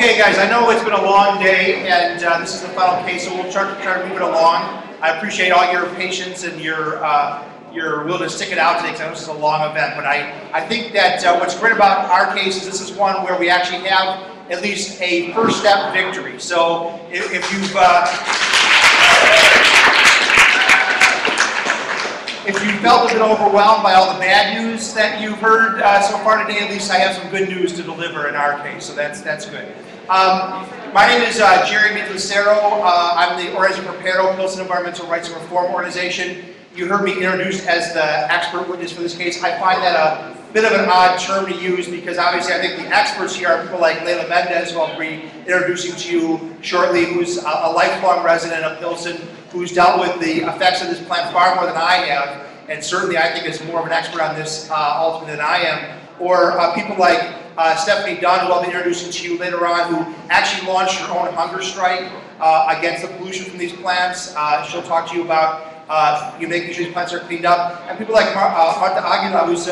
Okay, guys, I know it's been a long day, and uh, this is the final case, so we'll try to, try to move it along. I appreciate all your patience and your uh, your willingness to stick it out today, because I know this is a long event, but I, I think that uh, what's great about our case is this is one where we actually have at least a first step victory. So if, if you've uh, if you felt a bit overwhelmed by all the bad news that you've heard uh, so far today, at least I have some good news to deliver in our case, so that's that's good. Um, my name is uh, Jerry Mead-Lucero. Uh, I'm the for PERRO, Pilsen Environmental Rights and Reform Organization. You heard me introduced as the expert witness for this case. I find that a bit of an odd term to use because obviously I think the experts here are people like Leila Mendez, who I'll be introducing to you shortly, who's a, a lifelong resident of Pilsen, who's dealt with the effects of this plant far more than I have, and certainly I think is more of an expert on this uh, ultimately than I am. Or uh, people like uh, Stephanie Dunn, who I'll be introducing to you later on, who actually launched her own hunger strike uh, against the pollution from these plants. Uh, she'll talk to you about uh, you making sure these plants are cleaned up. And people like Mar uh, Marta Aguila, who's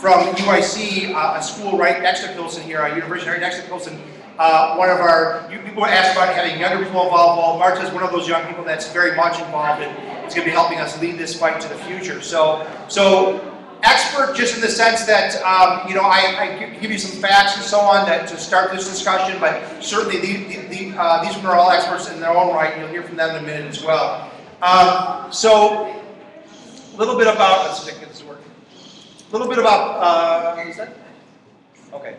from UIC, a school right next to Pilsen here, a university right next to Pilsen. Uh, one of our, you, people asked about having younger people involved. Well, Marta is one of those young people that's very much involved and is going to be helping us lead this fight to the future. So, so expert just in the sense that, um, you know, I, I give you some facts and so on that to start this discussion, but certainly the, the, uh, these are all experts in their own right. You'll hear from them in a minute as well. Um, so, a little bit about, let's if this is working. A little bit about, uh? Okay.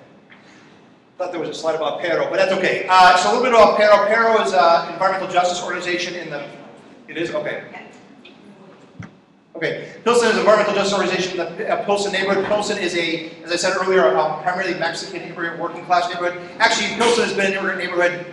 Thought there was a slide about PERRO, but that's okay. Uh, so a little bit about PERRO. PERRO is an environmental justice organization in the, it is, okay. Okay, Pilsen is an environmental justice organization in the Pilsen neighborhood. Pilsen is a, as I said earlier, a primarily Mexican immigrant working class neighborhood. Actually, Pilsen has been an immigrant neighborhood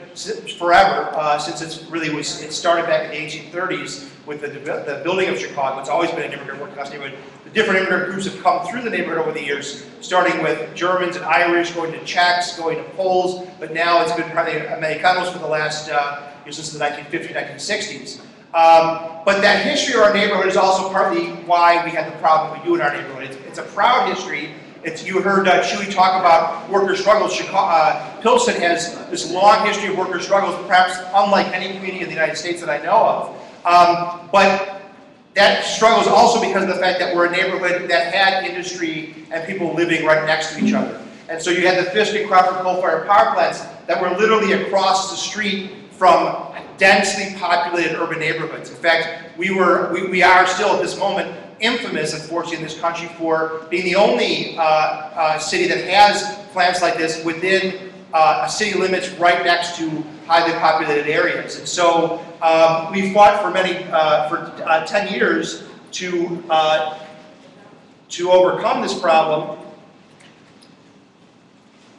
forever, uh, since it's really was, it started back in the 1830s with the, the building of Chicago. It's always been an immigrant working class neighborhood. The different immigrant groups have come through the neighborhood over the years, starting with Germans and Irish, going to Czechs, going to Poles, but now it's been primarily Americanos for the last, uh, since the 1950s, 1960s. Um, but that history of our neighborhood is also partly why we had the problem we do in our neighborhood. It's, it's a proud history. It's, you heard uh, Chuy talk about worker struggles. Chicago, uh, Pilsen has this long history of worker struggles, perhaps unlike any community in the United States that I know of. Um, but that struggle is also because of the fact that we're a neighborhood that had industry and people living right next to each other. And so you had the Fisk and Crawford coal-fired power plants that were literally across the street from densely populated urban neighborhoods. In fact, we were, we, we are still at this moment infamous, unfortunately, in this country for being the only uh, uh, city that has plants like this within uh, city limits right next to highly populated areas. And so um, we fought for many, uh, for uh, 10 years to, uh, to overcome this problem.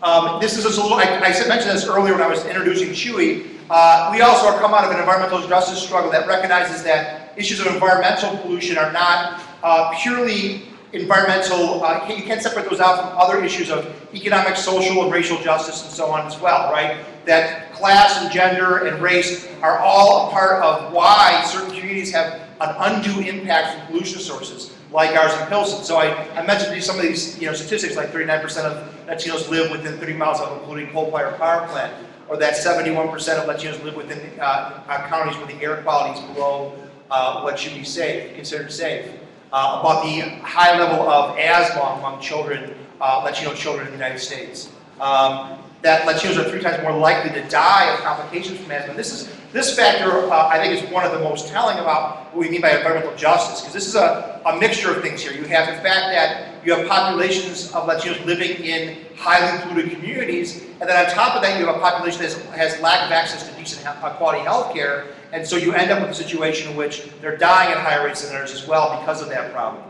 Um, this is a little, I, I mentioned this earlier when I was introducing Chuy. Uh, we also are come out of an environmental justice struggle that recognizes that issues of environmental pollution are not uh, purely environmental, uh, you can't separate those out from other issues of economic, social, and racial justice and so on as well, right? That class and gender and race are all a part of why certain communities have an undue impact from pollution sources like ours in Pilsen. So I, I mentioned some of these you know, statistics, like 39% of Latinos live within 30 miles of a polluting coal-fired power plant, or that 71% of Latinos live within uh, counties where the air quality is below uh, what should be safe, considered safe. Uh, about the high level of asthma among children, uh, Latino children in the United States. Um, that Latinos are three times more likely to die of complications from asthma. This is this factor, uh, I think, is one of the most telling about what we mean by environmental justice, because this is a, a mixture of things here. You have the fact that you have populations of Latinos living in highly polluted communities, and then on top of that, you have a population that has, has lack of access to decent quality health care, and so you end up with a situation in which they're dying at higher rates than others as well because of that problem.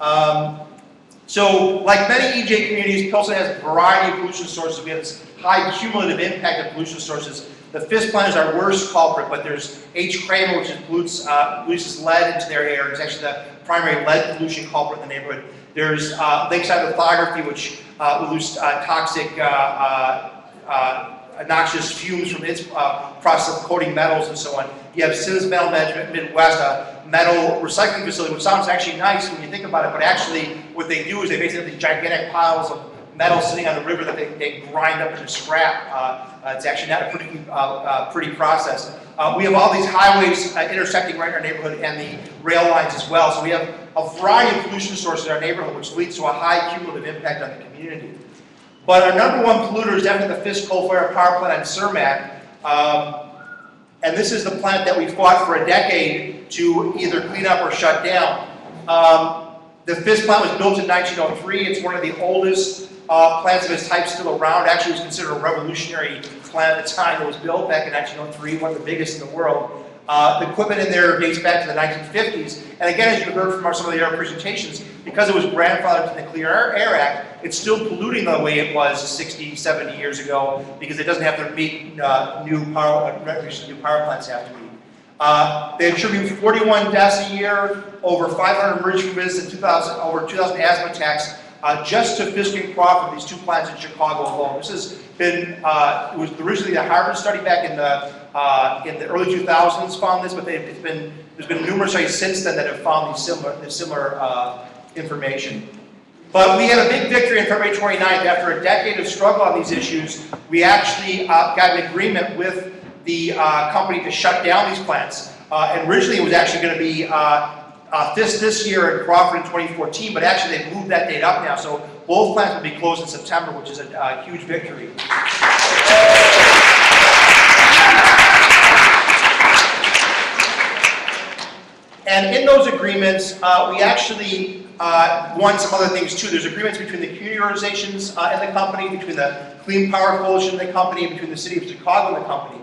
Um, so, like many EJ communities, Pilsen has a variety of pollution sources. We have this high cumulative impact of pollution sources. The Fisk plant is our worst culprit, but there's H. Kramer, which pollutes, uh, lead into their air. It's actually the primary lead pollution culprit in the neighborhood. There's uh, lakeside lithography, which uh, uh, toxic, uh, uh, uh, noxious fumes from its process of coating metals and so on. You have Sims Metal Management Midwest, a metal recycling facility, which sounds actually nice when you think about it, but actually what they do is they basically have these gigantic piles of metal sitting on the river that they, they grind up into scrap. Uh, it's actually not a pretty, uh, uh, pretty process. We have all these highways intersecting right in our neighborhood and the rail lines as well. So we have a variety of pollution sources in our neighborhood, which leads to a high cumulative impact on the community. But our number one polluter is definitely the Fisk coal-fired power plant on Cermak. Um, and this is the plant that we fought for a decade to either clean up or shut down. Um, the Fisk plant was built in 1903. It's one of the oldest uh, plants of its type still around. Actually, was considered a revolutionary plant at the time. It was built back in 1903, one of the biggest in the world. Uh, the equipment in there dates back to the 1950s. And again, as you heard from our, some of the other presentations, because it was grandfathered to the Clean Air, Act, it's still polluting the way it was 60, 70 years ago because it doesn't have to meet uh, new power, uh, new power plants have to meet. Uh, they attribute 41 deaths a year, over 500 emergency visits, and 2,000, over 2,000 asthma attacks uh, just to Fisk and Crawford, these two plants in Chicago alone. This has been, uh, it was originally a Harvard study back in the, uh, in the early 2000s found this, but it's been, there's been numerous studies since then that have found these similar, similar uh, information. But we had a big victory on February 29th. After a decade of struggle on these issues, we actually uh, got an agreement with the uh, company to shut down these plants. Uh, and originally it was actually going to be uh, this this year in Crawford in 2014, but actually they've moved that date up now. So both plants will be closed in September, which is a, a huge victory. And in those agreements, uh, we actually uh, won some other things too. There's agreements between the community organizations uh, and the company, between the Clean Power Coalition and the company, and between the City of Chicago and the company.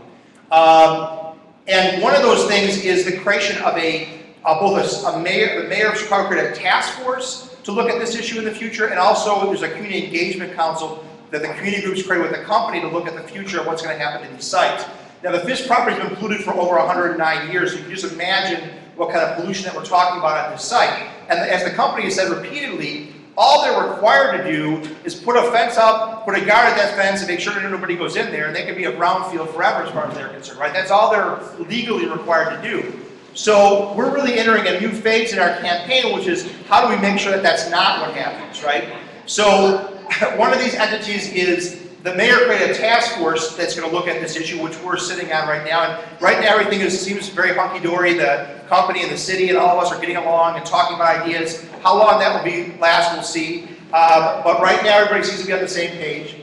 Um, and one of those things is the creation of a uh, both a, a, mayor, the mayor of Chicago created a task force to look at this issue in the future, and also there's a community engagement council that the community groups created with the company to look at the future of what's going to happen to these sites. Now, the Fisk property has been polluted for over 109 years, so you can just imagine what kind of pollution that we're talking about at this site. And as the company has said repeatedly, all they're required to do is put a fence up, put a guard at that fence, and make sure that nobody goes in there, and they can be a brownfield forever as far as they're concerned, right? That's all they're legally required to do. So we're really entering a new phase in our campaign, which is how do we make sure that that's not what happens, right? So one of these entities is the mayor created a task force that's going to look at this issue, which we're sitting on right now. And right now, everything is, seems very hunky-dory. The company and the city and all of us are getting along and talking about ideas. How long that will be last, we'll see. Um, but right now, everybody seems to be on the same page.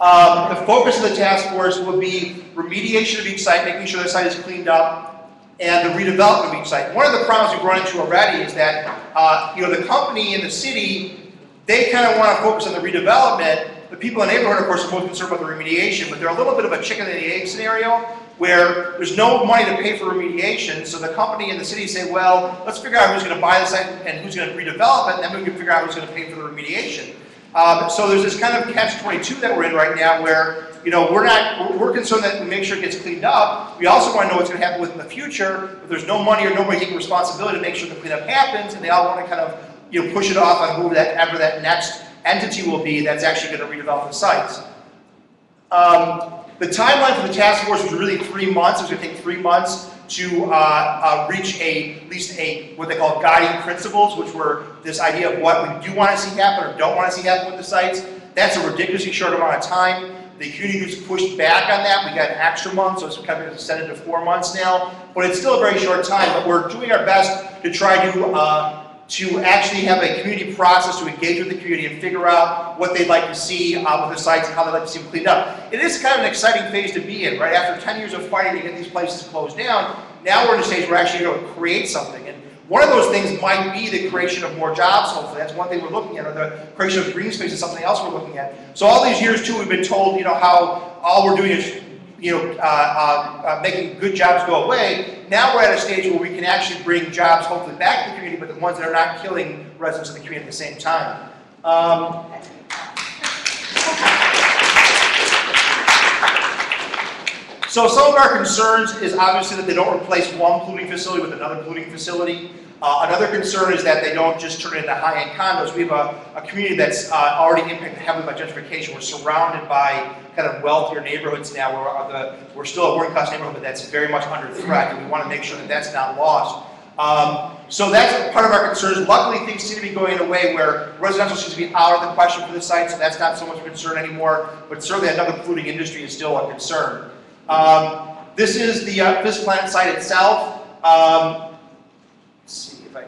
Um, the focus of the task force will be remediation of each site, making sure the site is cleaned up, and the redevelopment of each site. One of the problems we've run into already is that, uh, you know, the company and the city, they kind of want to focus on the redevelopment. The people in the neighborhood, of course, are most concerned about the remediation, but they're a little bit of a chicken and the egg scenario where there's no money to pay for remediation, so the company and the city say, well, let's figure out who's going to buy the site and who's going to redevelop it, and then we can figure out who's going to pay for the remediation. Um, so there's this kind of catch-22 that we're in right now where you know, we're not, we're concerned that we make sure it gets cleaned up. We also want to know what's going to happen with in the future. If there's no money or nobody taking responsibility to make sure the cleanup happens, and they all want to kind of, you know, push it off on whoever that, ever that next entity will be that's actually going to redevelop the sites. Um, the timeline for the task force was really three months. It was going to take three months to uh, uh, reach a, at least a, what they call guiding principles, which were this idea of what we do want to see happen or don't want to see happen with the sites. That's a ridiculously short amount of time. The community groups pushed back on that. We got an extra month, so it's kind of extended to four months now. But it's still a very short time. But we're doing our best to try to uh, to actually have a community process to engage with the community and figure out what they'd like to see uh, with the sites and how they'd like to see them cleaned up. It is kind of an exciting phase to be in, right? After 10 years of fighting to get these places closed down, now we're in a stage where we're actually going to create something. And one of those things might be the creation of more jobs, hopefully. That's one thing we're looking at, or the creation of green space is something else we're looking at. So all these years, too, we've been told, you know, how all we're doing is, you know, uh, uh, uh, making good jobs go away. Now we're at a stage where we can actually bring jobs, hopefully, back to the community, but the ones that are not killing residents of the community at the same time. Um, So some of our concerns is obviously that they don't replace one polluting facility with another polluting facility. Uh, another concern is that they don't just turn into high-end condos. We have a, a community that's uh, already impacted heavily by gentrification. We're surrounded by kind of wealthier neighborhoods now. We're, uh, the, we're still a working class neighborhood, but that's very much under threat, and we want to make sure that that's not lost. Um, so that's part of our concerns. Luckily, things seem to be going in a way where residential seems to be out of the question for the site, so that's not so much of a concern anymore. But certainly, another polluting industry is still a concern. Um, this is the uh, this plant site itself. Um, let's see if I.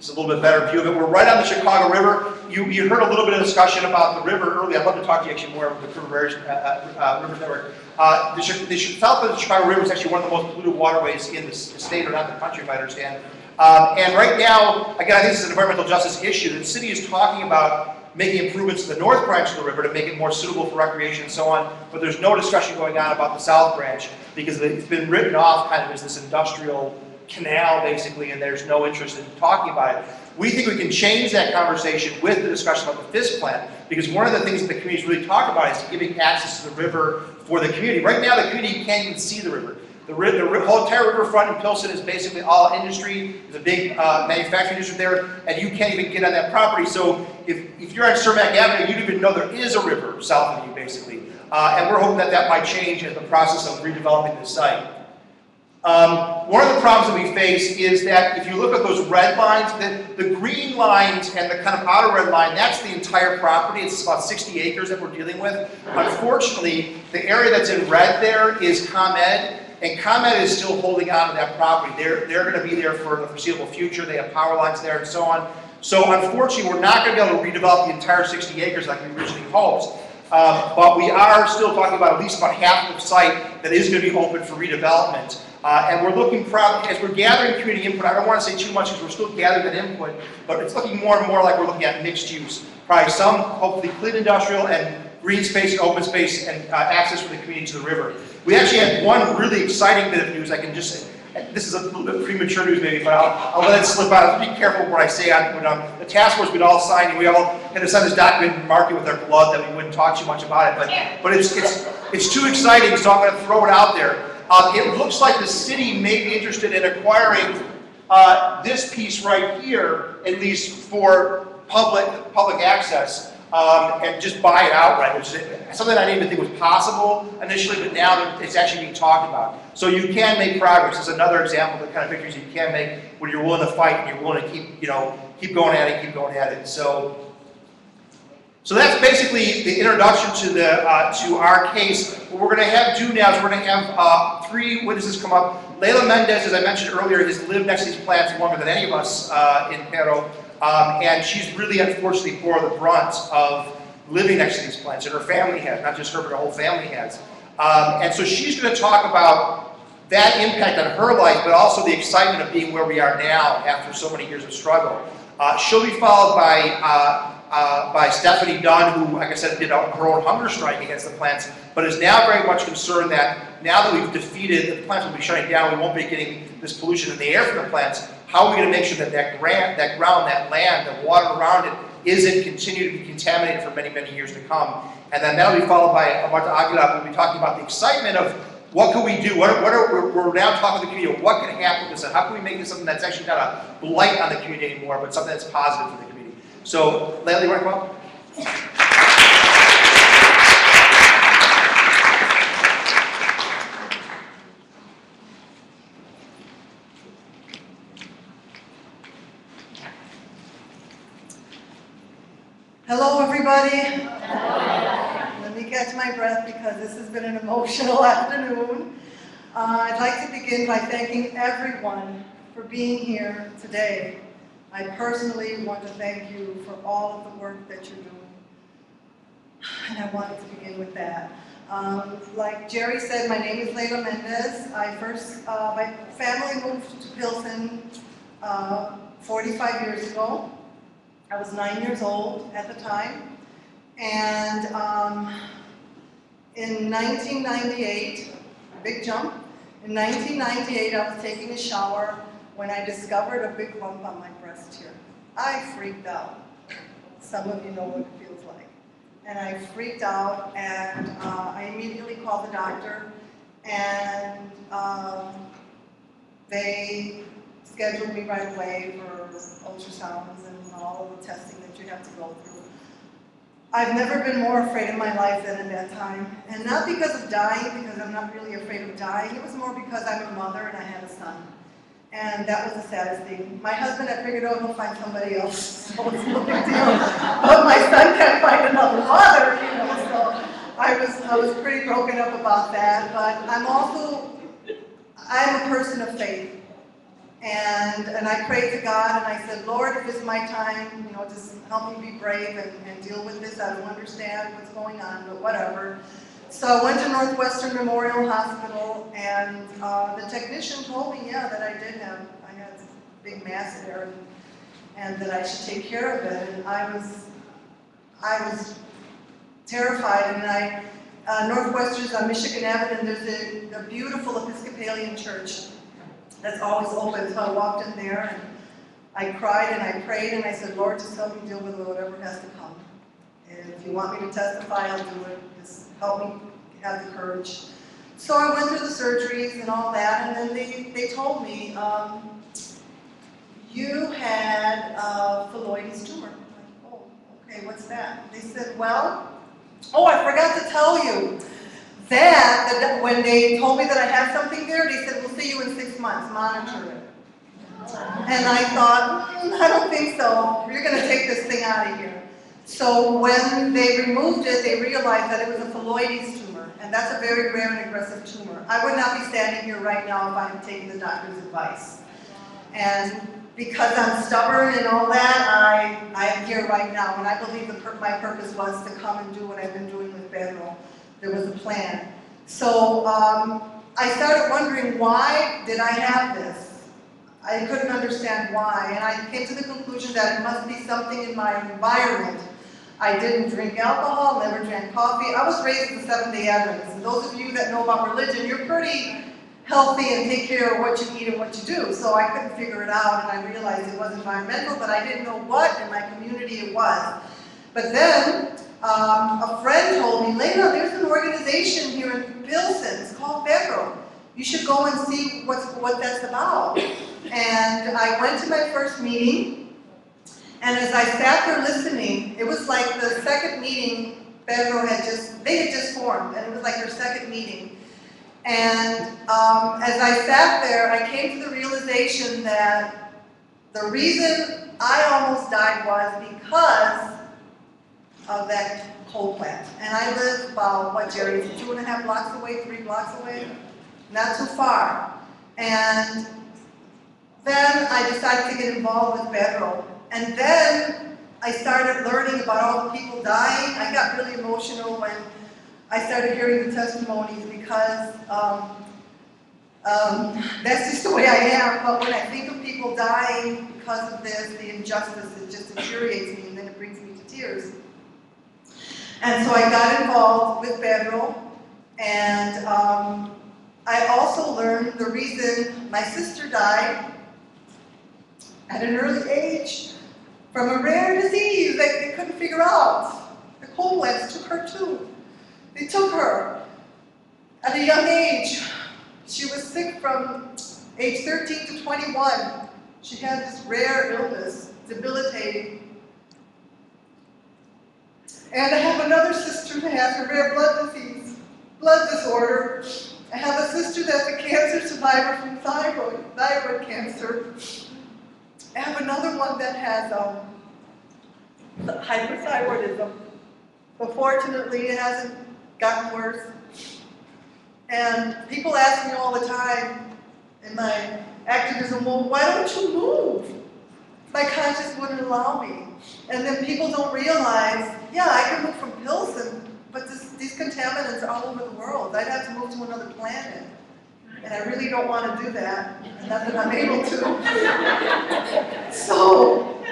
Is a little bit better view of it. We're right on the Chicago River. You, you heard a little bit of discussion about the river earlier. I'd love to talk to you actually more about the River uh, uh, Rivers Network. Uh, the, the south of the Chicago River is actually one of the most polluted waterways in the the state, or not the country, if I understand. Um, and right now, again, I think this is an environmental justice issue. The city is talking about making improvements to the north branch of the river to make it more suitable for recreation and so on, but there's no discussion going on about the south branch because it's been written off kind of as this industrial canal, basically, and there's no interest in talking about it. We think we can change that conversation with the discussion about the Fisk plan, because one of the things that the communities really talk about is giving access to the river for the community. Right now, the community can't even see the river. The, the whole entire riverfront in Pilsen is basically all industry. There's a big uh, manufacturing district there, and you can't even get on that property. So if, if you're on Cermak Avenue, you don't even know there is a river south of you, basically. Uh, and we're hoping that that might change in the process of redeveloping the site. Um, one of the problems that we face is that if you look at those red lines, the, the green lines and the kind of outer red line, that's the entire property. It's about 60 acres that we're dealing with. Unfortunately, the area that's in red there is ComEd, and ComEd is still holding on to that property. They're, they're going to be there for the foreseeable future. They have power lines there and so on. So unfortunately, we're not going to be able to redevelop the entire 60 acres like we originally hoped. Um, but we are still talking about at least about half of the site that is going to be open for redevelopment. Uh, and we're looking proud, as we're gathering community input, I don't want to say too much because we're still gathering that input, but it's looking more and more like we're looking at mixed use. Probably some, hopefully clean industrial and green space open space and uh, access for the community to the river. We actually had one really exciting bit of news I can just, say this is a little bit premature news maybe, but I'll, I'll let it slip out. Be careful what I say on, when um, the task force, we'd all signed, and we all had to sign this document and mark it with our blood that we wouldn't talk too much about it, but, but it's, it's, it's too exciting, so I'm gonna throw it out there. Uh, it looks like the city may be interested in acquiring uh, this piece right here, at least for public, public access, um, and just buy it outright, which is something I didn't even think was possible initially, but now it's actually being talked about. So you can make progress. It's another example of the kind of victories you can make when you're willing to fight and you're willing to keep, you know, keep going at it, keep going at it. So so that's basically the introduction to the uh, to our case. What we're going to have do now is we're going to have uh, three witnesses come up. Leila Mendez, as I mentioned earlier, has lived next to these plants longer than any of us uh, in PERRO, um, and she's really unfortunately bore the brunt of living next to these plants, and her family has, not just her, but her whole family has. Um, and so she's going to talk about that impact on her life, but also the excitement of being where we are now after so many years of struggle. Uh, she'll be followed by uh, by Stephanie Dunn, who, like I said, did a- her own hunger strike against the plants, but is now very much concerned that now that we've defeated, the plants will be shutting down, we won't be getting this pollution in the air from the plants. How are we going to make sure that that ground, that ground, that land, the water around it isn't continue to be contaminated for many, many years to come? And then that'll be followed by Marta Aguilar, who will be talking about the excitement of what can we do? What, what are, we're, we're now talking to the community. What can happen with this? And how can we make this something that's actually not a blight on the community anymore, but something that's positive for the community? So, Leila, you up? Hello, everybody. Let me catch my breath because this has been an emotional afternoon. Uh, I'd like to begin by thanking everyone for being here today. I personally want to thank you for all of the work that you're doing. And I wanted to begin with that. Um, like Jerry said, my name is Leila Mendez. I first, uh, my family moved to Pilsen uh, 45 years ago. I was nine years old at the time. And um, in 1998, big jump, in 1998 I was taking a shower when I discovered a big lump on my breast here. I freaked out. Some of you know what it feels like. And I freaked out and uh, I immediately called the doctor and um, they scheduled me right away for ultrasounds and all the testing that you have to go through. I've never been more afraid in my life than at that time. And not because of dying, because I'm not really afraid of dying. It was more because I'm a mother and I had a son. And that was the saddest thing. My husband, I figured out he'll find somebody else, so it's no big deal. But my son can't find another mother, you know, so I was, I was pretty broken up about that. But I'm also, I'm a person of faith. And, and I prayed to God and I said, Lord, if it's my time, you know, just help me be brave and, and deal with this. I don't understand what's going on, but whatever. So I went to Northwestern Memorial Hospital and uh, the technician told me, yeah, that I did have, I had big mass there and, and that I should take care of it. And I was, I was terrified and I, uh, Northwestern's on Michigan Avenue, and there's a, a beautiful Episcopalian church that's always open. So I walked in there and I cried and I prayed and I said, Lord, just help me deal with whatever has to come. And if you want me to testify, I'll do it. Help me have the courage. So I went through the surgeries and all that, and then they, they told me, um, you had a phylloides tumor. I'm like, oh, okay, what's that? They said, well, oh, I forgot to tell you that, that when they told me that I had something there, they said, we'll see you in six months, monitor it. And I thought, mm, I don't think so. You're going to take this thing out of here. So when they removed it, they realized that it was a phylloides tumor, and that's a very rare and aggressive tumor. I would not be standing here right now if I had taken the doctor's advice. And because I'm stubborn and all that, I, I am here right now, and I believe the my purpose was to come and do what I've been doing with PERRO. There was a plan. So um, I started wondering, why did I have this? I couldn't understand why, and I came to the conclusion that it must be something in my environment. I didn't drink alcohol, never drank coffee. I was raised in the Seventh-day Adventists, and those of you that know about religion, you're pretty healthy and take care of what you eat and what you do. So I couldn't figure it out, and I realized it was environmental, but I didn't know what in my community it was. But then, um, a friend told me, Lena, there's an organization here in Pilsen, it's called PERRO. You should go and see what's, what that's about. And I went to my first meeting, and as I sat there listening, it was like the second meeting PERRO had just, they had just formed, and it was like their second meeting. And um, as I sat there, I came to the realization that the reason I almost died was because of that coal plant. And I live about, what, Jerry, two and a half blocks away, three blocks away? Not too far. And then I decided to get involved with PERRO. And then I started learning about all the people dying. I got really emotional when I started hearing the testimonies because um, um, that's just the way I am. But when I think of people dying because of this, the injustice, it just infuriates me and then it brings me to tears. And so I got involved with PERRO and um, I also learned the reason my sister died at an early age from a rare disease that they couldn't figure out. The coal plants took her too. They took her at a young age. She was sick from age 13 to 21. She had this rare illness, debilitating. And I have another sister who has a rare blood disease, blood disorder. I have a sister that's a cancer survivor from thyroid, thyroid cancer. I have another one that has um, hyperthyroidism. But fortunately, it hasn't gotten worse. And people ask me all the time in my activism, well, why don't you move? My conscience wouldn't allow me. And then people don't realize, yeah, I can move from Pilsen, but this, these contaminants are all over the world. I'd have to move to another planet. And I really don't want to do that, not that I'm able to. so,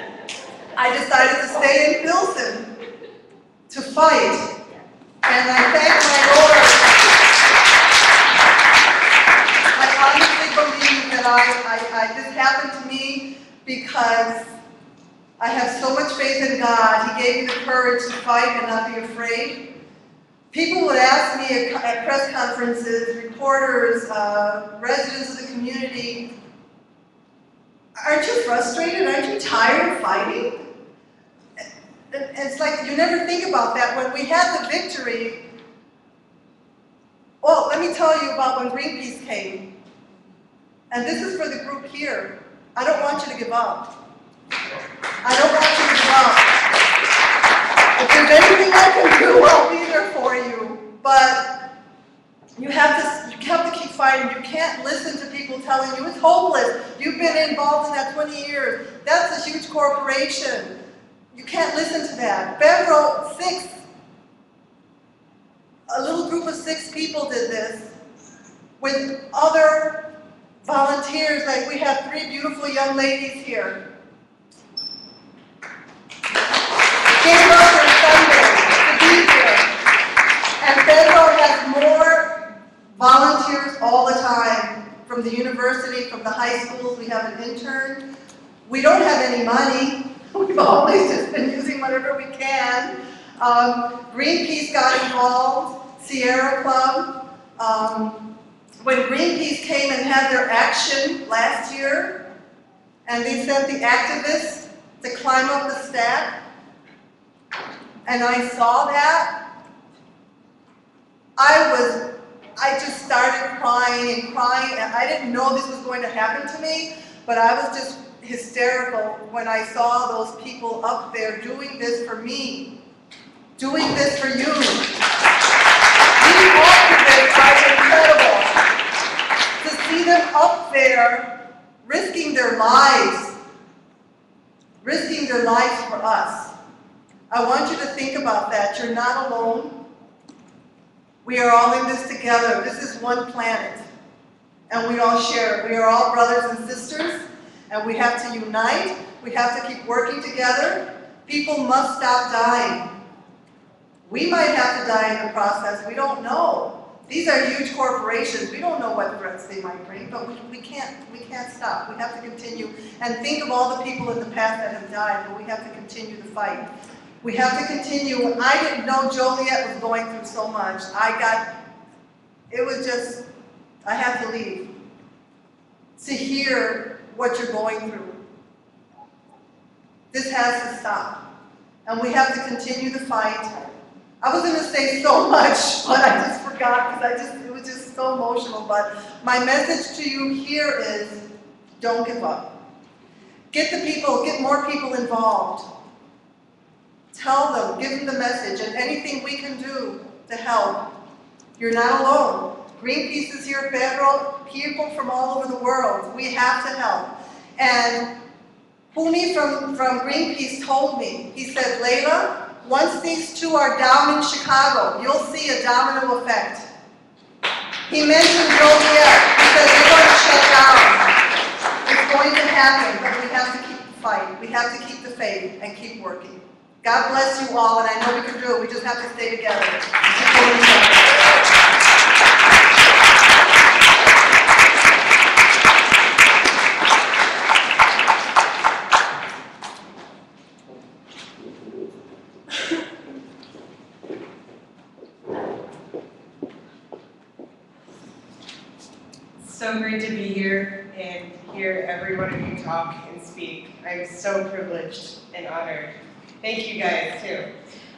I decided to stay in Pilsen to fight. And I thank my Lord. I honestly believe that I, I, I, this happened to me because I have so much faith in God. He gave me the courage to fight and not be afraid. People would ask me at, press conferences, reporters, uh, residents of the community, aren't you frustrated? Aren't you tired of fighting? It's like you never think about that. When we had the victory, well, let me tell you about when Greenpeace came. And this is for the group here. I don't want you to give up. I don't want you to give up. If there's anything I can do, I'll be there for you. But you have to, you have to keep fighting. You can't listen to people telling you it's hopeless. You've been involved in that 20 years. That's a huge corporation. You can't listen to that. PERRO, six, a little group of six people did this with other volunteers, like we have three beautiful young ladies here. Came up on Sunday to be here. And PERRO has more volunteers all the time, from the university, from the high schools, we have an intern. We don't have any money, we've always just been using whatever we can. Um, Greenpeace got involved, Sierra Club. Um, when Greenpeace came and had their action last year, and they sent the activists to climb up the stack, and I saw that, I was, I just started crying and crying, and I didn't know this was going to happen to me, but I was just hysterical when I saw those people up there doing this for me, doing this for you. These activists are incredible. To see them up there risking their lives, risking their lives for us. I want you to think about that. You're not alone. We are all in this together. This is one planet. And we all share it. We are all brothers and sisters. And we have to unite. We have to keep working together. People must stop dying. We might have to die in the process. We don't know. These are huge corporations. We don't know what threats they might bring, but we, we can't we can't stop. We have to continue and think of all the people in the past that have died, but we have to continue the fight. We have to continue. I didn't know Joliet was going through so much. I got, it was just, I had to leave to hear what you're going through. This has to stop. And we have to continue the fight. I was gonna say so much, but I just forgot because I just, it was just so emotional. But my message to you here is, don't give up. Get the people, get more people involved. Tell them, give them the message, and anything we can do to help. You're not alone. Greenpeace is here, federal, people from all over the world. We have to help. And Puni from, from Greenpeace told me, he said, Leila, once these two are down in Chicago, you'll see a domino effect. He mentioned Joliet, he said they're going to shut down. It's going to happen, but we have to keep the fight. We have to keep the faith and keep working. God bless you all, and I know we can do it. We just have to stay together. So great to be here and hear every one of you talk and speak. I'm so privileged and honored. Thank you guys too.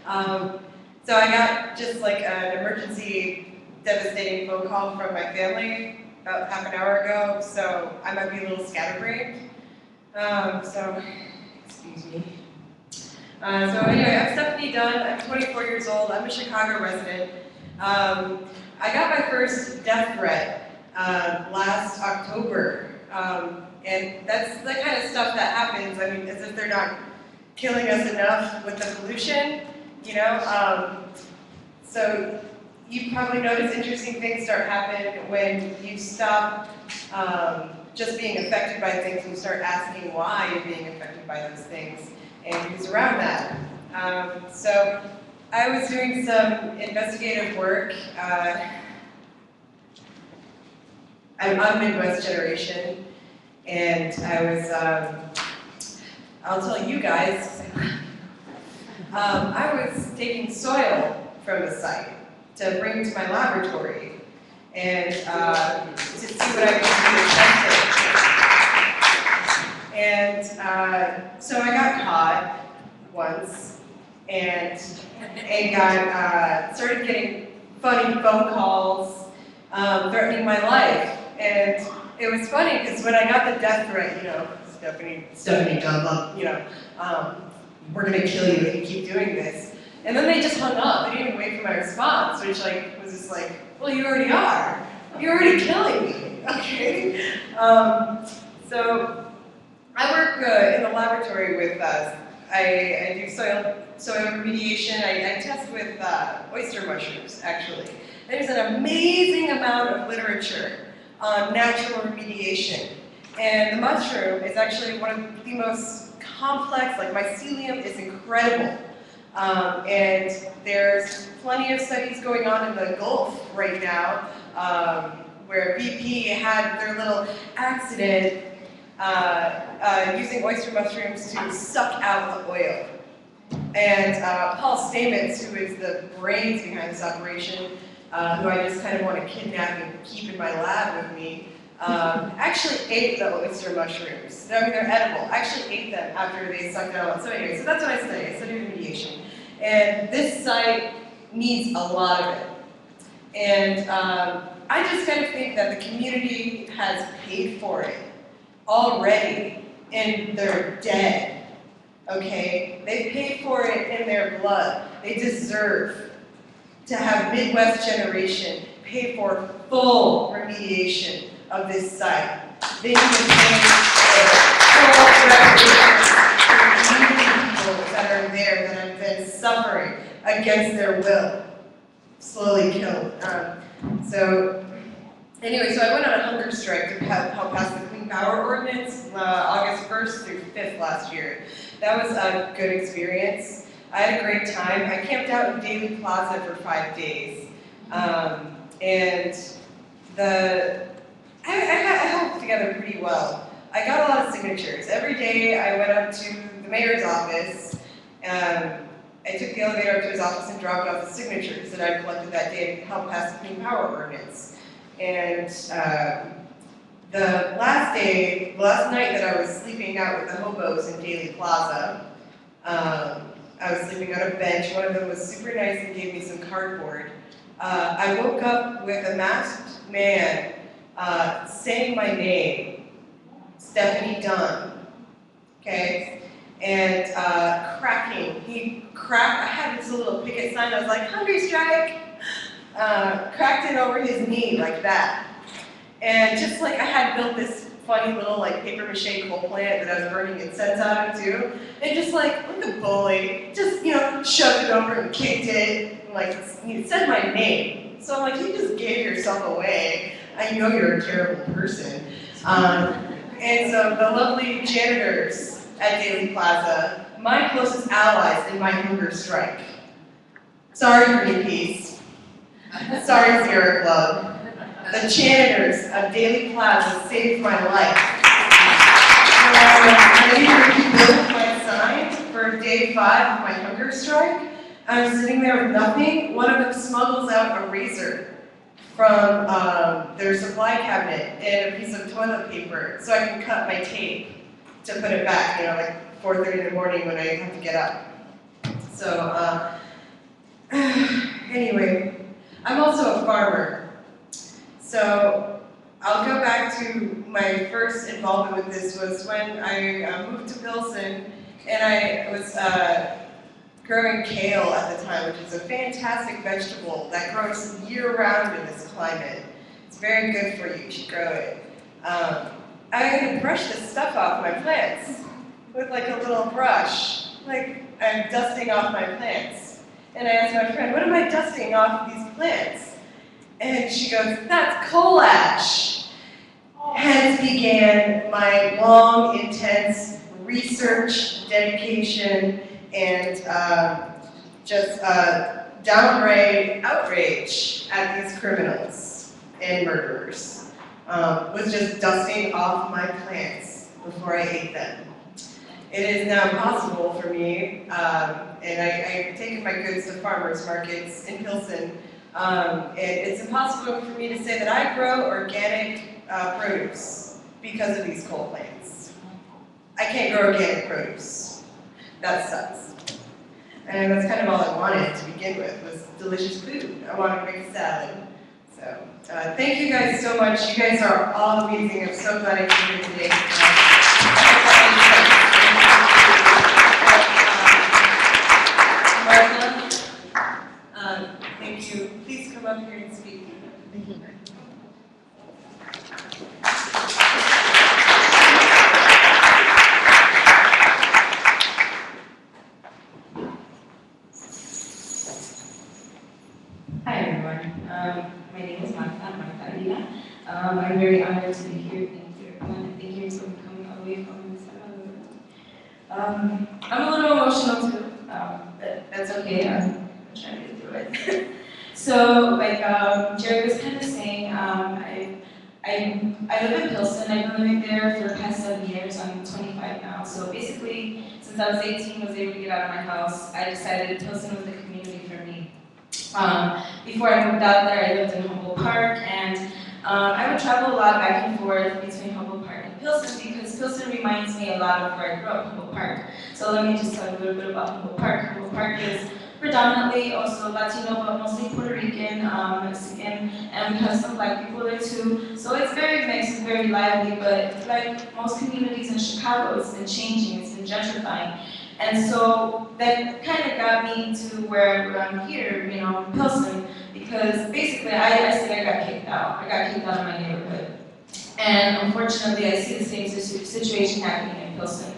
Um, so I got just like an emergency devastating phone call from my family about half an hour ago, so I might be a little scatterbrained. Um, so, excuse me. Uh, so anyway, I'm Stephanie Dunn. I'm 24 years old. I'm a Chicago resident. Um, I got my first death threat uh, last October. Um, and that's the kind of stuff that happens, I mean, as if they're not killing us enough with the pollution, you know? Um, so you probably notice interesting things start happening when you stop um, just being affected by things and start asking why you're being affected by those things and who's around that. Um, so I was doing some investigative work. Uh, I'm on Midwest Generation, and I was, um, I'll tell you guys, um, I was taking soil from the site to bring to my laboratory and uh, to see what I could do it. and uh, so I got caught once and, and got, uh, started getting funny phone calls um, threatening my life. And it was funny because when I got the death threat, you know, Stephanie, Stephanie Dunlop, you know, um, we're gonna kill you if you keep doing this. And then they just hung up. They didn't even wait for my response, which like was just like, well, you already are. You're already killing me. Okay. Um, so I work uh, in the laboratory with. Uh, I, I do soil soil remediation. I, I test with uh, oyster mushrooms actually. There's an amazing amount of literature on natural remediation. And the mushroom is actually one of the most complex, like mycelium is incredible. Um, and there's plenty of studies going on in the Gulf right now um, where BP had their little accident uh, uh, using oyster mushrooms to suck out the oil. And uh, Paul Stamets, who is the brains behind this operation, uh, who I just kind of want to kidnap and keep in my lab with me, um, actually ate the oyster mushrooms. I mean, they're edible. I actually ate them after they sucked out. So anyway, so that's what I study. I study remediation. And this site needs a lot of it. And um, I just kind of think that the community has paid for it already, and they're dead. Okay? They paid for it in their blood. They deserve to have Midwest generation pay for full remediation of this site. Pay for full people that are there that have been suffering against their will, slowly killed. Um, so anyway, so I went on a hunger strike to help pass the Clean Power Ordinance uh, August 1st through 5th last year. That was a good experience. I had a great time. I camped out in Daley Plaza for five days. Um, and the, I, I, got- I held together pretty well. I got a lot of signatures. Every day I went up to the mayor's office. Um, I took the elevator up to his office and dropped off the signatures that I collected that day to help pass the Clean Power Ordinance. And um, the last day, last night that I was sleeping out with the hobos in Daley Plaza, um, I was sleeping on a bench. One of them was super nice and gave me some cardboard. Uh, I woke up with a masked man uh, saying my name, Stephanie Dunn. Okay? And uh, cracking. He cracked, I had this little picket sign. I was like, Hungry Strike! Uh, cracked it over his knee like that. And just like I had built this funny little like paper mache coal plant that I was burning incense out of too, and just like like a bully, just you know shoved it over and kicked it, and, like you said my name. So I'm like, you just gave yourself away. I know you're a terrible person. Um, and so the lovely janitors at Daley Plaza, my closest allies in my hunger strike. Sorry, Greenpeace. Sorry, Sierra Club. The janitors of Daley Plaza saved my life. I needed to rebuild my sign for day five of my hunger strike. I'm sitting there with nothing. One of them smuggles out a razor from um, their supply cabinet and a piece of toilet paper so I can cut my tape to put it back, you know, like 4.30 in the morning when I have to get up. So, uh, anyway, I'm also a farmer. So I'll go back to my first involvement with this was when I uh, moved to Pilsen and I was uh, growing kale at the time, which is a fantastic vegetable that grows year round in this climate. It's very good for you, you should grow it. Um, I had to brush this stuff off my plants with like a little brush, like I'm dusting off my plants. And I asked my friend, what am I dusting off of these plants? And she goes, that's coal ash. Hence began my long, intense research, dedication, and uh, just uh, downright outrage at these criminals and murderers. Um, was just dusting off my plants before I ate them. It is now possible for me, um, and I, I've taken my goods to farmers markets in Pilsen, um, and it's impossible for me to say that I grow organic uh, produce because of these coal plants. I can't grow organic produce. That sucks. And that's kind of all I wanted to begin with, was delicious food. I wanted to make a salad. So, uh, thank you guys so much. You guys are all amazing. I'm so glad I came here today. Martha, um, thank you. Please come up here and speak. Thank you. Hi, everyone. Um, my name is Martha, Martha Aguila. Um, I'm very honored to be here. Thank you, everyone, and thank you for coming all the way from Salvador. Um, I'm a little emotional too, um, but that's okay. I'm, trying to get through it. so, like um, Jerry was kind of saying, um, I, I, I live in Pilsen. I've been living there for the past seven years. I'm 25 now. So basically, since I was 18, was able to get out of my house. I decided Pilsen was the community for me. Um, before I moved out there, I lived in Humboldt Park, and um, I would travel a lot back and forth between Humboldt Park Pilsen because Pilsen reminds me a lot of where I grew up, Humboldt Park. So let me just tell you a little bit about Humboldt Park. Humboldt Park is predominantly also Latino, but mostly Puerto Rican, um, Mexican, and we have some black people there too. So it's very mixed, it's very lively, but like most communities in Chicago, it's been changing, it's been gentrifying. And so that kind of got me to where I'm here, you know, Pilsen, because basically I, I say I got kicked out. I got kicked out of my neighborhood. And unfortunately, I see the same situation happening in Pilsen.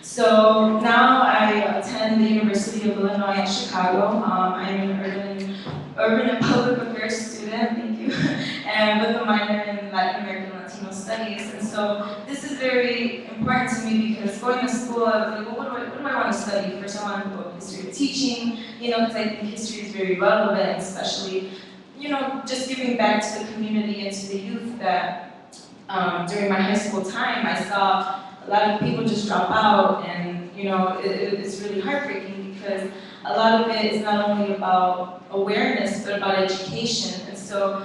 So now I attend the University of Illinois at Chicago. Um, I'm an urban, urban and public affairs student, thank you, and with a minor in Latin American Latino studies. And so this is very important to me because going to school, I was like, well, what do I, what do I want to study? First, I want to go history of teaching, you know, because I think history is very relevant, especially, you know, just giving back to the community and to the youth that um, during my high school time, I saw a lot of people just drop out and, you know, it, it- it's really heartbreaking because a lot of it is not only about awareness, but about education. And so,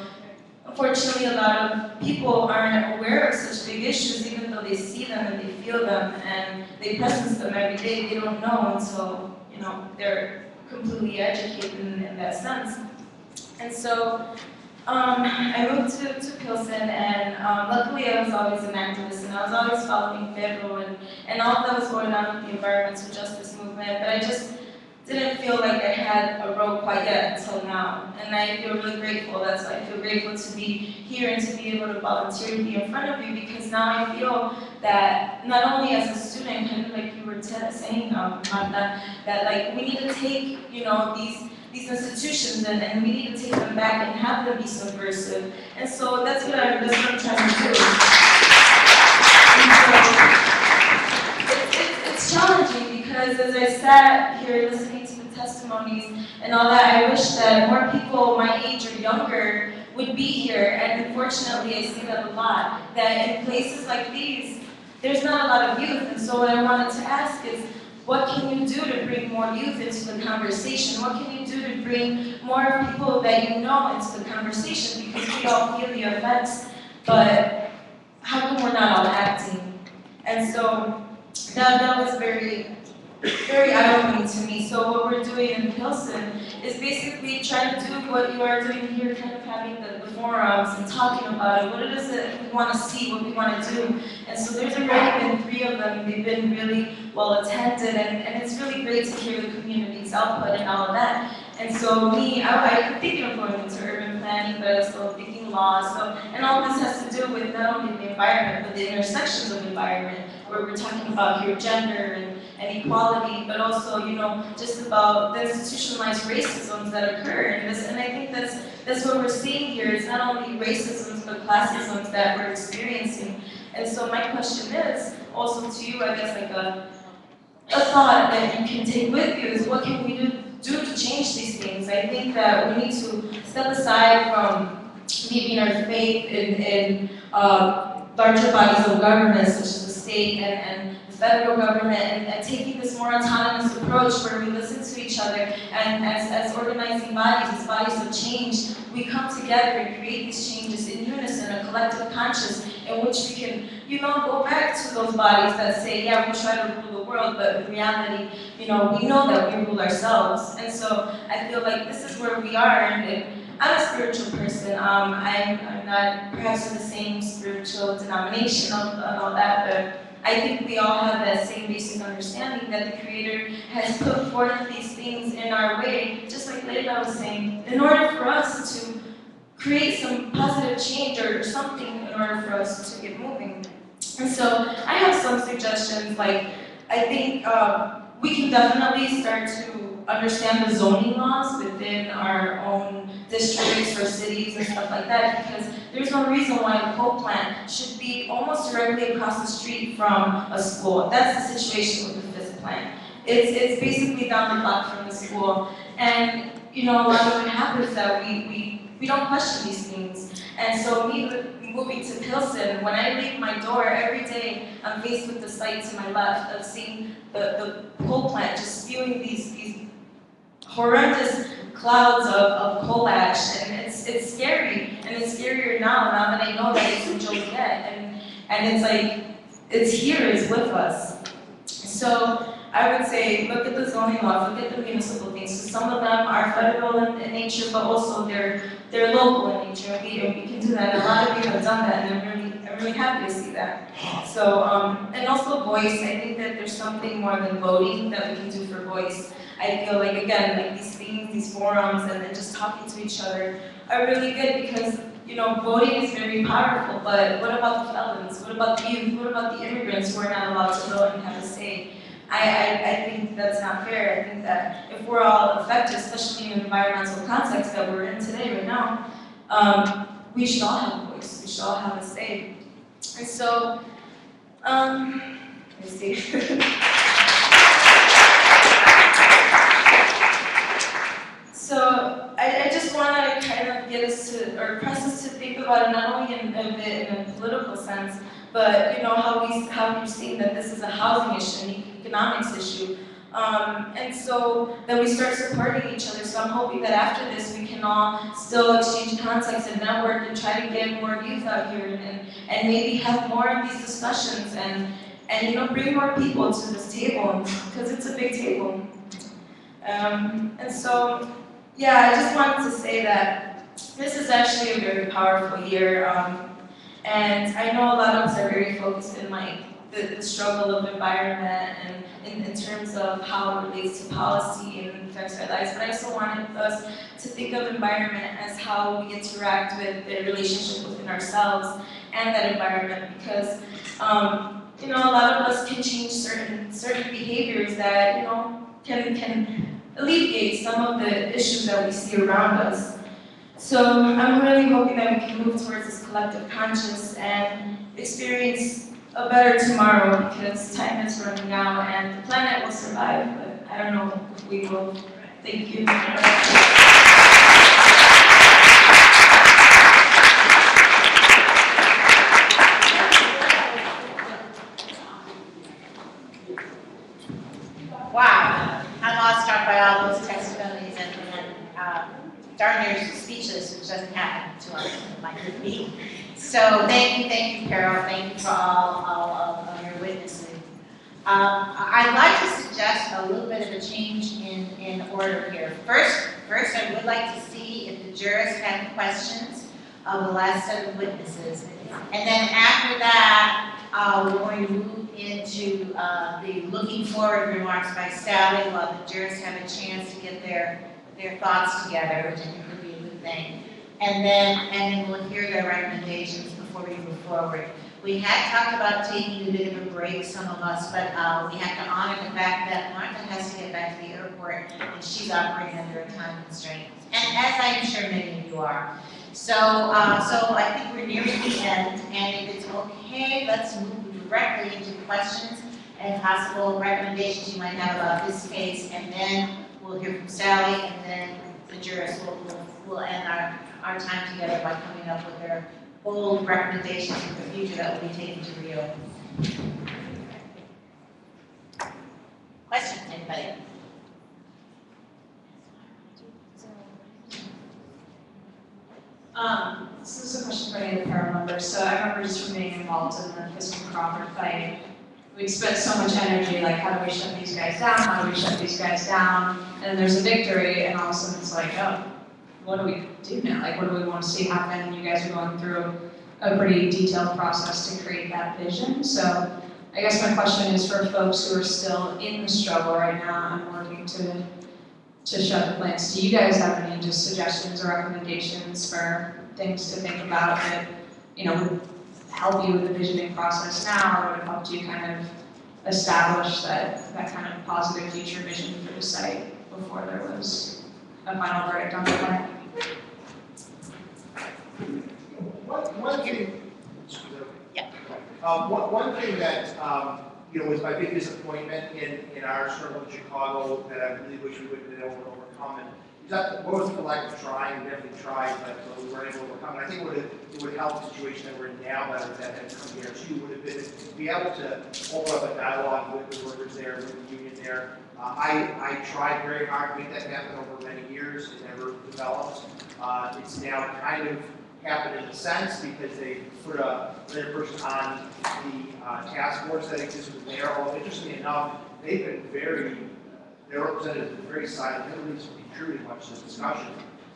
unfortunately, a lot of people aren't aware of such big issues, even though they see them and they feel them and they presence them every day, they don't know until, you know, they're completely educated in, in that sense. And so, um, I moved to, to Pilsen, and um, luckily I was always an activist, and I was always following federal and, and all that was going on with the environmental justice movement, but I just didn't feel like I had a role quite yet until now. And I feel really grateful. That's why I feel grateful to be here and to be able to volunteer to be in front of you because now I feel that not only as a student, kind of like you were saying, um, Martha, that like we need to take, you know, these these institutions and, and we need to take them back and have them be subversive. And so that's what I'm, I'm trying to do. So, it's, it's, it's challenging because as I sat here listening to the testimonies and all that, I wish that more people my age or younger would be here. And unfortunately, I see that a lot, that in places like these, there's not a lot of youth. And so what I wanted to ask is, what can you do to bring more youth into the conversation? What can you do to bring more people that you know into the conversation? Because we all feel the effects, but how come we're not all acting? And so that, that was very, very eye-opening to me. So what we're doing in Pilsen is basically trying to do what you are doing here, kind of having the, the forums and talking about it, what it is that we want to see, what we want to do. And so there's already been three of them. They've been really well attended, and, and it's really great to hear the community's output and all of that. And so me, I, I'm of going into urban planning, but still thinking law. So, and all this has to do with not only the environment, but the intersections of environment, where we're talking about here gender and, and equality, but also, you know, just about the institutionalized racisms that occur in this. And I think that's that's what we're seeing here. It's not only racisms, but classisms that we're experiencing. And so my question is also to you, I guess, like a a thought that you can take with you is what can we do, do to change these things? I think that we need to step aside from leaving our faith in, in uh, larger bodies of government, such as state and, and the federal government, and, and taking this more autonomous approach where we listen to each other and as, as organizing bodies, as bodies of change, we come together and create these changes in unison, a collective conscious in which we can you know, go back to those bodies that say, yeah, we try to rule the world, but in reality, you know, we know that we rule ourselves. And so I feel like this is where we are, and, I'm a spiritual person. Um, I'm, I'm not perhaps in the same spiritual denomination and all that, but I think we all have that same basic understanding that the Creator has put forth these things in our way, just like Leila was saying, in order for us to create some positive change or something in order for us to get moving. And so I have some suggestions, like I think um, we can definitely start to understand the zoning laws within our own districts or cities and stuff like that because there's no reason why a coal plant should be almost directly across the street from a school. That's the situation with the Fisk plant. It's, it's basically down the block from the school. And, you know, a lot of what happens that we, we, we don't question these things. And so me moving to Pilsen, when I leave my door every day, I'm faced with the sight to my left of seeing the, the coal plant just spewing these, these horrendous clouds of, of coal ash, and it's, it's scary, and it's scarier now, now that I know that it's in Joliet, and, and it's like, it's here, it's with us. So, I would say, look at the zoning laws, look at the municipal things, so some of them are federal in, in nature, but also they're, they're local in nature, and we, we can do that, a lot of you have done that, and I'm really, I'm really happy to see that. So, um, and also voice, I think that there's something more than voting that we can do for voice. I feel like, again, like these things, these forums, and then just talking to each other are really good because, you know, voting is very powerful, but what about the felons? What about the youth? What about the immigrants who are not allowed to vote and have a say? I, I, I think that's not fair. I think that if we're all affected, especially in the environmental context that we're in today, right now, um, we should all have a voice. We should all have a say. And so, um, let's see. So I, I just want to kind of get us to, or press us to think about it not only in, in, in a political sense, but you know how we how we've seen that this is a housing issue, an economics issue, um, and so then we start supporting each other. So I'm hoping that after this we can all still exchange contacts and network and try to get more youth out here and, and, and maybe have more of these discussions and and you know bring more people to this table because it's a big table. Um, and so yeah, I just wanted to say that this is actually a very powerful year, um, and I know a lot of us are very focused in like the, the struggle of environment and in, in terms of how it relates to policy and affects our lives, but I also wanted us to think of environment as how we interact with the relationship within ourselves and that environment because um, you know a lot of us can change certain certain behaviors that you know can can alleviate some of the issues that we see around us. So I'm really hoping that we can move towards this collective conscience and experience a better tomorrow because time is running out and the planet will survive, but I don't know if we will. Thank you. Those testimonies and, and uh, darn near speechless, which doesn't happen to us like meeting. So thank you, thank you, Carol, thank you for all, all of, of your witnesses. Um, I'd like to suggest a little bit of a change in, in order here. First, first, I would like to see if the jurors have questions of the last of witnesses. And then after that, uh, we're going to move into uh, the looking forward remarks by Sally while the jurists have a chance to get their, their thoughts together, which I think would be a good thing. And then, and then we'll hear their recommendations before we move forward. We had talked about taking a bit of a break, some of us, but uh, we have to honor the fact that Martha has to get back to the airport and she's operating under a time constraint. And as I'm sure many of you are. So, uh, so I think we're nearing the end, and if it's okay, let's move directly into questions and possible recommendations you might have about this case, and then we'll hear from Sally, and then the jurists will, will, will end our, our time together by coming up with their bold recommendations for the future that will be taken to Rio. Questions, anybody? Um, this is a question for any of the panel members. So I remember just from being involved in the Fisk and Crawford fight, we'd spent so much energy, like how do we shut these guys down? How do we shut these guys down? And then there's a victory, and all of a sudden it's like, oh, what do we do now? Like, what do we want to see happen? And you guys are going through a pretty detailed process to create that vision. So I guess my question is for folks who are still in the struggle right now and working to to shut the plants. Do you guys have any just suggestions or recommendations for things to think about that, you know, would help you with the visioning process now or would have helped you kind of establish that, that kind of positive future vision for the site before there was a final verdict on the plan? One, one thing, yeah. Um, one, one thing that, um, you know, was my big disappointment in, in our struggle in Chicago that I really wish we would have been able to overcome and that wasn't the lack of trying, we definitely tried, but we weren't able to overcome it. I think it would have, it would help the situation that we're in now better that had come here too, would have been to be able to open up a dialogue with the workers there, with the union there. Uh, I, I tried very hard to make that happen over many years, it never developed. Uh, it's now kind of happened in a sense because they put a, another person on the uh, task force that existed there. Although interestingly enough, they've been very, their representatives have been very silent, they haven't contributed much to the discussion.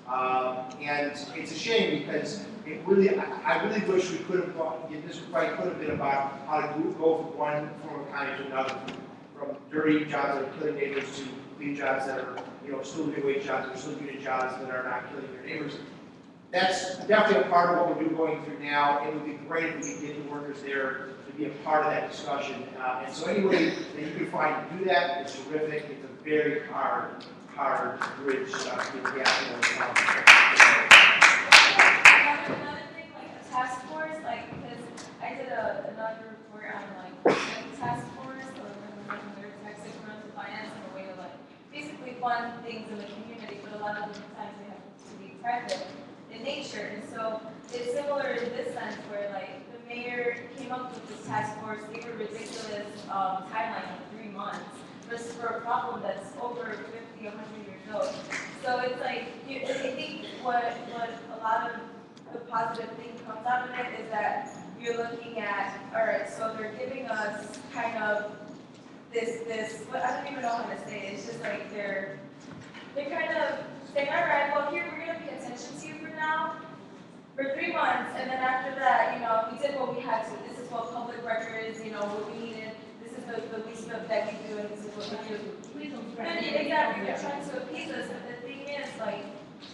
Um, and it's a shame because it really, I, I really wish we could have gone, this fight could have been about how to go go from one form of kind to another, from dirty jobs that are killing neighbors to clean jobs that are, you know, still living wage jobs, or still doing jobs that are not killing your neighbors that's definitely a part of what we're going through now. It would be great if we could get the workers there to be a part of that discussion. Uh, and so any that you can find to do that is terrific. It's a very hard, hard bridge uh, to get thing, like the task force, like, because I did another report on like, task force, or when there's and a way to like, basically fund things in the community, but a lot of the times they have to be private in nature, and so it's similar in this sense where like, the mayor came up with this task force, gave a ridiculous, um, timeline of three months, just for a problem that's over 50, 100 years old. So it's like, you, I think what, what a lot of the positive thing comes out of it is that you're looking at, all right, so they're giving us kind of this, this, what, I don't even know how to say it, it's just like they're, they're kind of saying, all right, well, here, we're gonna pay attention to you for now, for three months, and then after that, you know, we did what we had to, this is what public record is, you know, what we needed, this is the, the least of that we do, and this is what we do. Please don't And exactly, they're trying to appease us, but the thing is, like,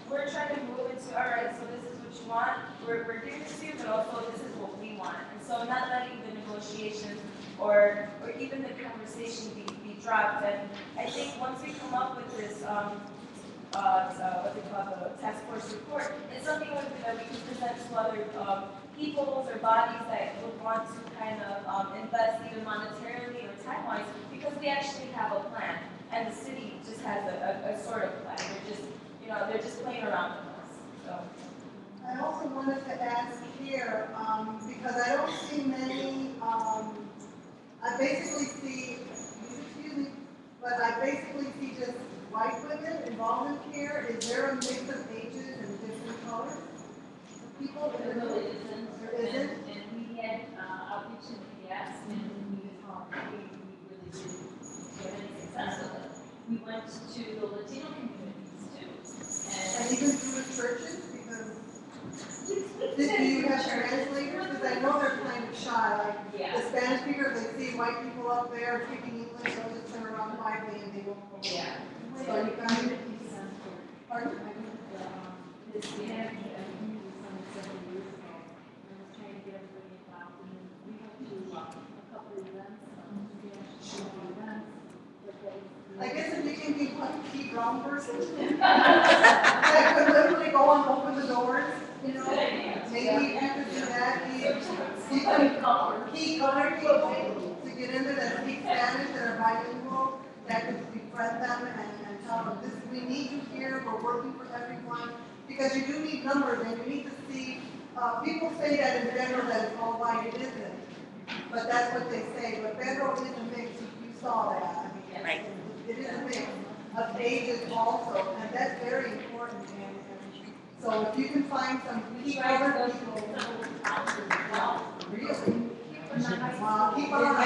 we're trying to move into, all right, so this is what you want, we're, we're giving this to you, but also this is what we want. And so not letting the negotiations or, or even the conversation be, be dropped. And I think once we come up with this, um, uh, what they call the task force report, it's something that we can present to other, um, peoples or bodies that would want to kind of, um, invest either monetarily or time-wise, because we actually have a plan. And the city just has a, a, a sort of plan. They're just, you know, they're just playing around with us, so. I also wanted to ask here, um, because I don't see many, um, I basically see, excuse me, but I basically see just white women involved in care. Is there a mix of ages and different colors? People that No, are. it isn't. There isn't? And, and we had, uh, outreach in the past, and we, um, we, we really did get any success with it. We went to the Latino communities too, And and. even through the churches, because, did you have translators? Because I know they're kind of shy, like, the Spanish speakers, they see white people up there speaking English, they'll just turn around quietly and they won't go. You I guess if you can be one key brown person, that could literally go and open the doors, you know? Maybe could do that, key, key color people to get into that speak Spanish that are bilingual, that could befriend them and, them, this, we need you here, we're working for everyone. Because you do need numbers and you need to see, uh, people say that in general that it's all white, it isn't. But that's what they say, but federal is a mix, you saw that, I mean. Right. It is a mix of ages also, and that's very important, and, and So if you can find some key people. Really? Wow, keep on.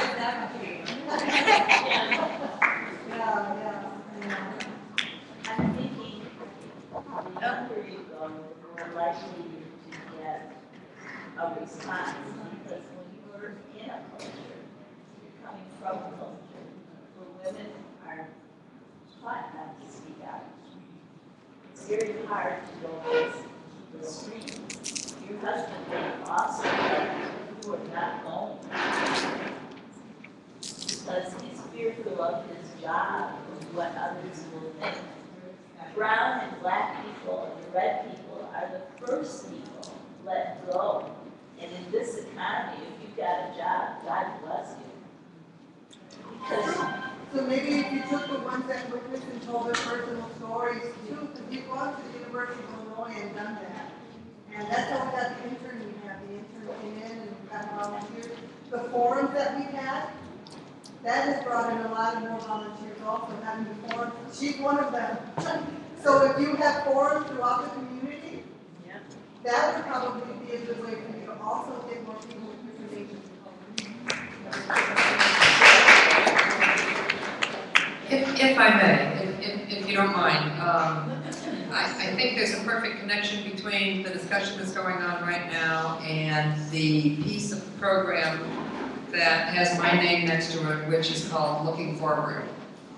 Yeah, yeah, yeah. The more likely to get a response, because when you're in a culture, you're coming from a culture, where women are taught not to speak out. It's very hard to go against the stream. Your husband may also who are not going. Because he's fearful of his job and what others will think. Brown and black people and the red people are the first people let go. And in this economy, if you've got a job, God bless you. Because So maybe if you took the ones that witnessed and told their personal stories too, because you've gone to the University of Illinois and done that. And that's how we got the intern we have, the intern came in and got volunteers. The forums that we've had, that has brought in a lot of more volunteers also, having the forums, she's one of them. So if you have forums throughout the community, that would probably be a good way for you to also get more people information. If, if I may, if, if, if you don't mind, um, I, I think there's a perfect connection between the discussion that's going on right now and the piece of the program that has my name next to it, which is called Looking Forward.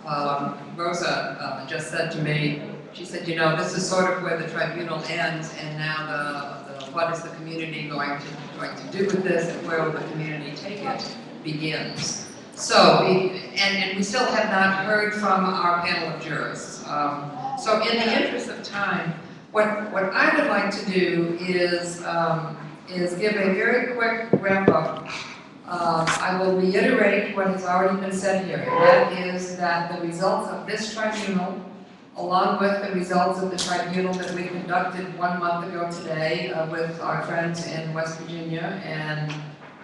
Um, Rosa uh, just said to me, she said, you know, this is sort of where the tribunal ends, and now the, the what is the community going to, going to do with this, and where will the community take it, begins. So, we, and, and we still have not heard from our panel of jurists. Um, so in the interest of time, what, what I would like to do is, um, is give a very quick wrap up. Uh, I will reiterate what has already been said here, and that is that the results of this tribunal, along with the results of the tribunal that we conducted one month ago today uh, with our friends in West Virginia, and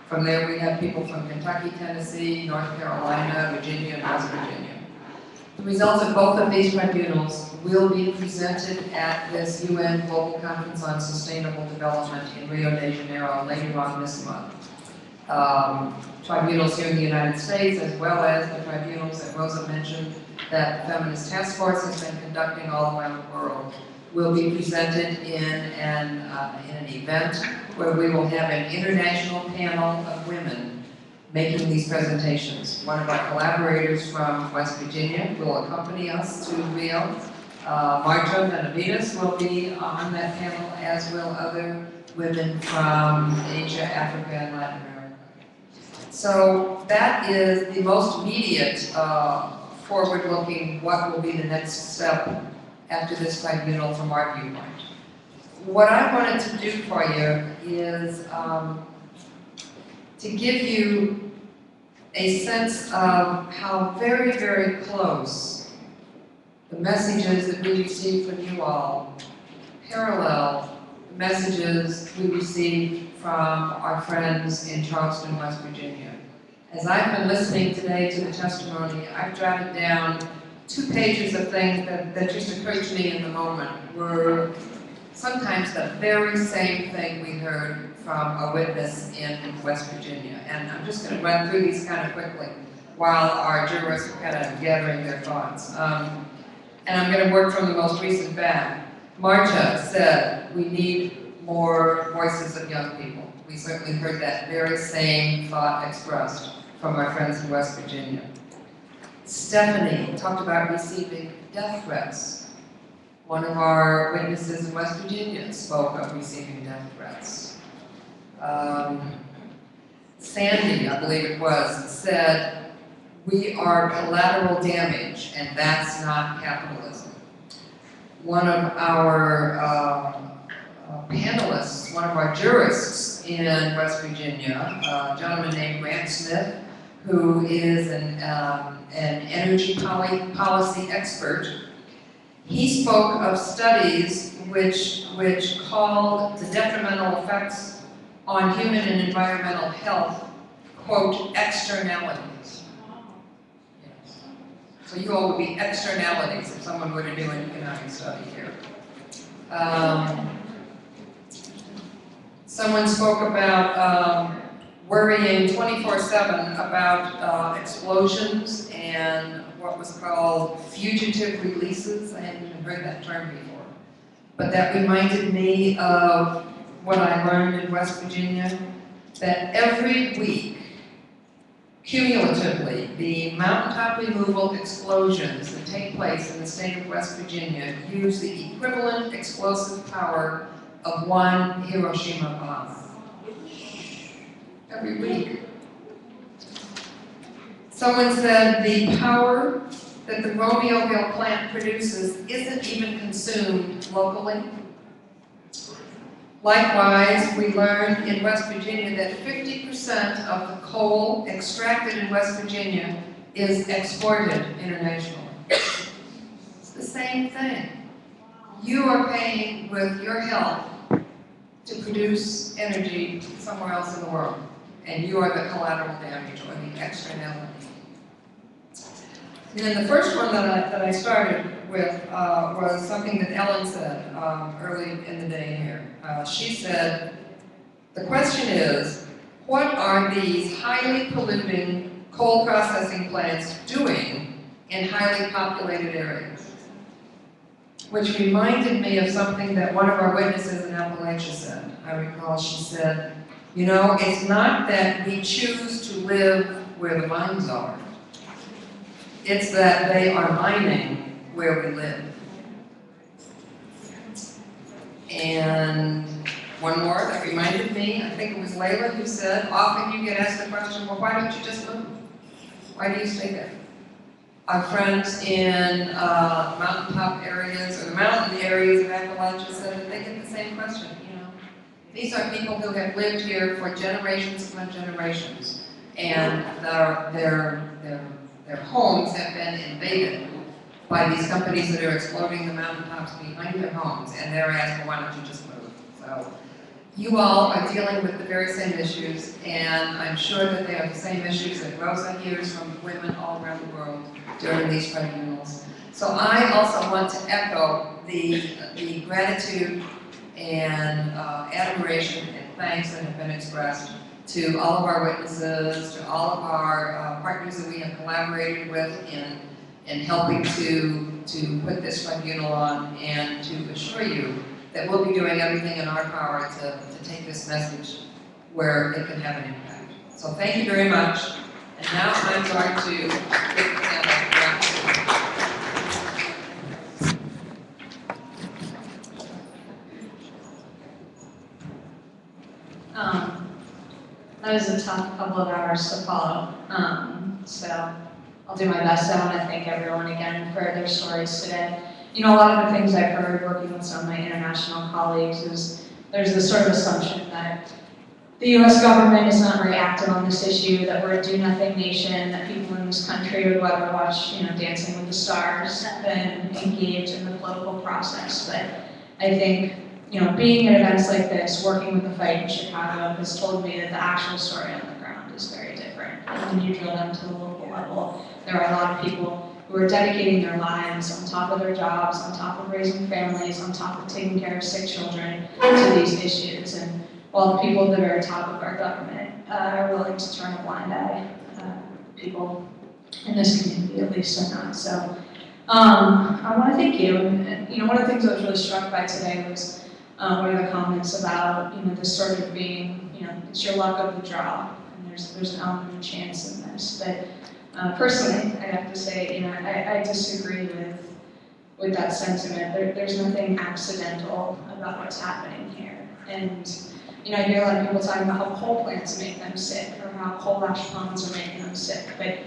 from there we have people from Kentucky, Tennessee, North Carolina, Virginia, and West Virginia. The results of both of these tribunals will be presented at this UN Global Conference on Sustainable Development in Rio de Janeiro later on this month. Um, tribunals here in the United States, as well as the tribunals that Rosa mentioned that the Feminist Task Force has been conducting all around the world, will be presented in an, uh, in an event where we will have an international panel of women making these presentations. One of our collaborators from West Virginia will accompany us to Rio. Uh, Marta Benavides will be on that panel, as will other women from Asia, Africa, and Latin America. So that is the most immediate, uh, forward-looking, what will be the next step after this tribunal from our viewpoint. What I wanted to do for you is um, to give you a sense of how very, very close the messages that we receive from you all parallel the messages we receive from our friends in Charleston, West Virginia. As I've been listening today to the testimony, I've jotted down two pages of things that, that just occurred to me in the moment were sometimes the very same thing we heard from a witness in West Virginia. And I'm just going to run through these kind of quickly while our jurists are kind of gathering their thoughts. Um, and I'm going to work from the most recent back. Marcia said we need more voices of young people. We certainly heard that very same thought expressed from our friends in West Virginia. Stephanie talked about receiving death threats. One of our witnesses in West Virginia spoke of receiving death threats. Um, Sandy, I believe it was, said, we are collateral damage and that's not capitalism. One of our um, uh, panelists, one of our jurists in West Virginia, a gentleman named Grant Smith, who is an, um, an energy poly policy expert. He spoke of studies which, which called the detrimental effects on human and environmental health, quote, externalities. Yes. So you all would be externalities if someone were to do an economic study here. Um, Someone spoke about um, worrying twenty-four seven about uh, explosions and what was called fugitive releases. I hadn't even heard that term before. But that reminded me of what I learned in West Virginia, that every week, cumulatively, the mountaintop removal explosions that take place in the state of West Virginia use the equivalent explosive power of one Hiroshima bomb. Every week. Someone said the power that the Romeoville plant produces isn't even consumed locally. Likewise, we learned in West Virginia that 50% of the coal extracted in West Virginia is exported internationally. It's the same thing. You are paying with your health to produce energy somewhere else in the world, and you are the collateral damage or the externality. And then the first one that I, that I started with uh, was something that Ellen said um, early in the day here. Uh, she said, the question is, what are these highly polluting coal processing plants doing in highly populated areas? Which reminded me of something that one of our witnesses in Appalachia said. I recall she said, you know, it's not that we choose to live where the mines are. It's that they are mining where we live. And one more that reminded me, I think it was Leila who said, often you get asked the question, well, why don't you just move? Why do you stay there? Our friends in uh, mountaintop areas or the mountain areas of Appalachia said that they get the same question. These are people who have lived here for generations upon generations, and their, their, their, their homes have been invaded by these companies that are exploding the mountaintops behind their homes, and they're asking, why don't you just move? So, you all are dealing with the very same issues, and I'm sure that they are the same issues that Rosa hears from women all around the world during these tribunals. So I also want to echo the, the gratitude and uh, admiration and thanks that have been expressed to all of our witnesses, to all of our uh, partners that we have collaborated with in, in helping to, to put this tribunal on and to assure you that we'll be doing everything in our power to, to take this message where it can have an impact. So thank you very much. And now I'm going to that was a tough couple of hours to follow. Um, so I'll do my best. I want to thank everyone again for their stories today. You know, a lot of the things I've heard working with some of my international colleagues is there's this sort of assumption that the US government is not very active on this issue, that we're a do-nothing nation, that people in this country would rather watch, you know, Dancing with the Stars than engage in the political process. But I think you know, being at events like this, working with the fight in Chicago has told me that the actual story on the ground is very different. When you drill down to the local level, there are a lot of people who are dedicating their lives on top of their jobs, on top of raising families, on top of taking care of sick children to these issues. And while the people at the very top of our government uh, are willing to turn a blind eye, uh, people in this community at least are not. So um, I want to thank you. And, you know, one of the things I was really struck by today was uh, one of the comments about, you know, this sort of being, you know, it's your luck of the draw, and there's, there's an element of chance in this. But uh, personally, I have to say, you know, I, I disagree with, with that sentiment. There, there's nothing accidental about what's happening here. And, you know, I hear a lot of people talking about how coal plants make them sick, or how coal ash ponds are making them sick. But,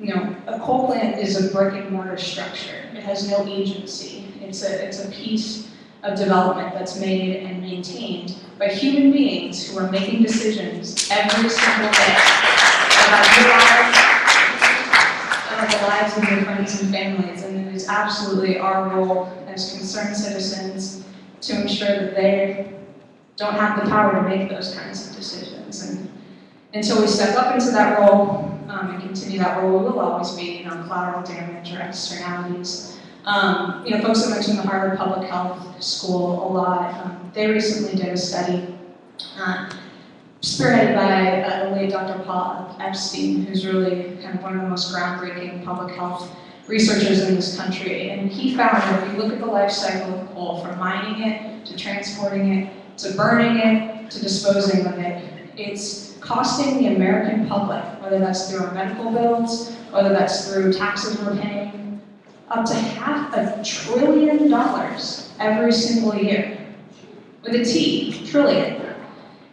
you know, a coal plant is a brick and mortar structure. It has no agency. It's a, it's a piece of development that's made and maintained by human beings who are making decisions every single day about your lives, about the lives of your friends and families, and it is absolutely our role as concerned citizens to ensure that they don't have the power to make those kinds of decisions. And until we step up into that role um, and continue that role, we will always be, know, collateral damage or externalities Um, you know, folks that mentioned the Harvard Public Health School a lot, um, they recently did a study uh, spearheaded by uh, the late Dr. Paul Epstein, who's really kind of one of the most groundbreaking public health researchers in this country. And he found that if you look at the life cycle of coal, from mining it, to transporting it, to burning it, to disposing of it, it's costing the American public, whether that's through our medical bills, whether that's through taxes we're paying, up to half a trillion dollars every single year. With a T, trillion.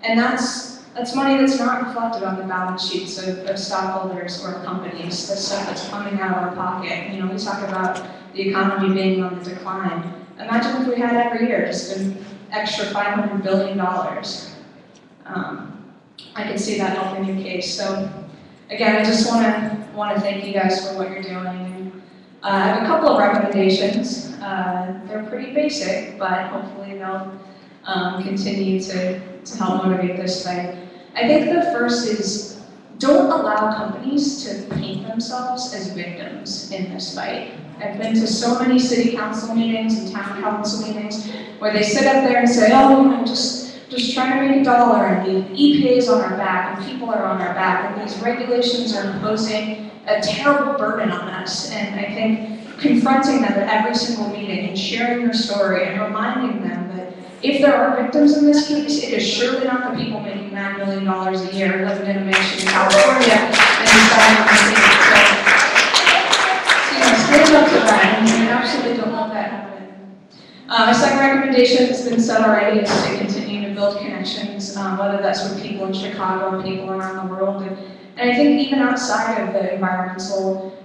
And that's, that's money that's not reflected on the balance sheets of, of stockholders or companies, the stuff that's coming out of our pocket. You know, we talk about the economy being on the decline. Imagine if we had every year just an extra $500 billion. Um, I can see that helping your case. So again, I just want to want to thank you guys for what you're doing. Uh, I have a couple of recommendations. Uh, they're pretty basic, but hopefully they'll um, continue to, to help motivate this fight. I think the first is don't allow companies to paint themselves as victims in this fight. I've been to so many city council meetings and town council meetings where they sit up there and say, oh, know, just just trying to make a dollar and the EPA is on our back and people are on our back and these regulations are imposing a terrible burden on us. And I think confronting them at every single meeting and sharing their story and reminding them that if there are victims in this case, it is surely not the people making $9 million a year living in a mansion in California and deciding to take it. So, you know, stand up to that and we absolutely don't let that happen. Uh, my second recommendation that's been said already is to continue to build connections, um, whether that's with people in Chicago or people around the world. And, and I think even outside of the environmental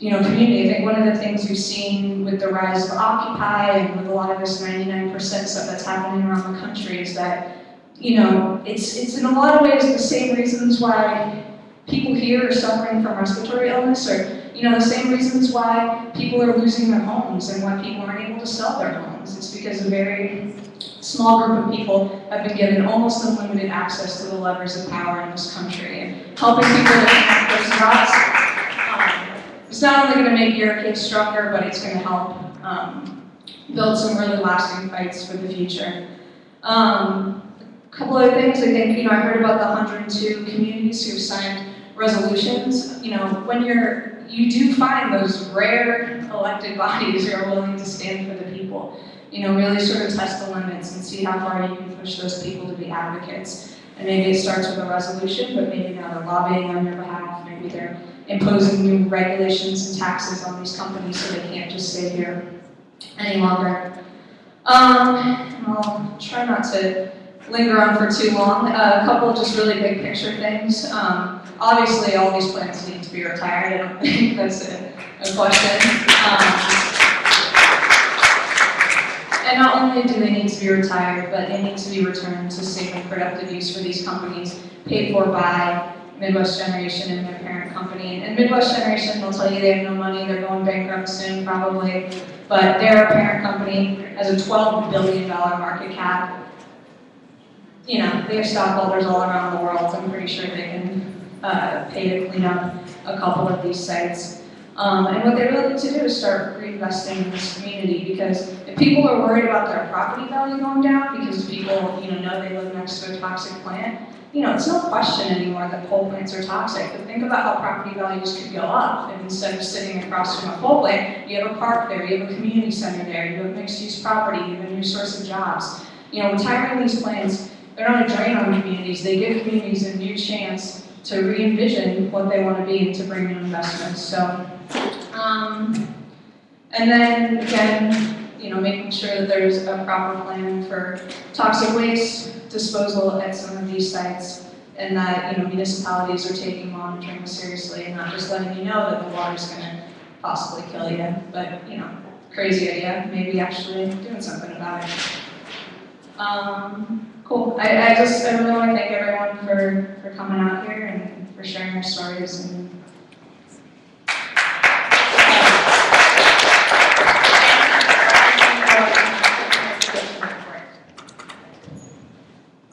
you know, community. I think one of the things we've seen with the rise of Occupy and with a lot of this 99% stuff that's happening around the country is that, you know, it's, it's in a lot of ways the same reasons why people here are suffering from respiratory illness or, you know, the same reasons why people are losing their homes and why people aren't able to sell their homes. It's because of very small group of people have been given almost unlimited access to the levers of power in this country and helping people to connect those dots. Um, it's not only going to make your kids stronger, but it's going to help um, build some really lasting fights for the future. Um, a couple other things, I think, you know, I heard about the 102 communities who've signed resolutions. You know, when you're, you do find those rare elected bodies who are willing to stand for the people. You know, really sort of test the limits and see how far you can push those people to be advocates. And maybe it starts with a resolution, but maybe now they're lobbying on your behalf, maybe they're imposing new regulations and taxes on these companies so they can't just stay here any longer. Um, I'll try not to linger on for too long. Uh, a couple of just really big picture things. Um, obviously, all these plants need to be retired. I don't think that's a, a question. Um, and not only do they need to be retired, but they need to be returned to safe and productive use for these companies, paid for by Midwest Generation and their parent company. And Midwest Generation will tell you they have no money, they're going bankrupt soon probably, but their parent company has a $12 billion market cap. You know, they have stockholders all around the world, so I'm pretty sure they can uh, pay to clean up a couple of these sites. Um, and what they really need to do is start reinvesting in this community because if people are worried about their property value going down because people, you know, know they live next to a toxic plant, you know, it's no question anymore that coal plants are toxic, but think about how property values could go up. And instead of sitting across from a coal plant, you have a park there, you have a community center there, you have mixed-use property, you have a new source of jobs. You know, retiring these plants, they're not a drain on communities, they give communities a new chance to re-envision what they want to be and to bring new investments. So, um, and then again, you know, making sure that there's a proper plan for toxic waste disposal at some of these sites and that, you know, municipalities are taking monitoring seriously and not just letting you know that the water's gonna possibly kill you, but, you know, crazy idea, maybe actually doing something about it. Um, cool, I, I just, I really wanna thank everyone for, for coming out here and for sharing their stories and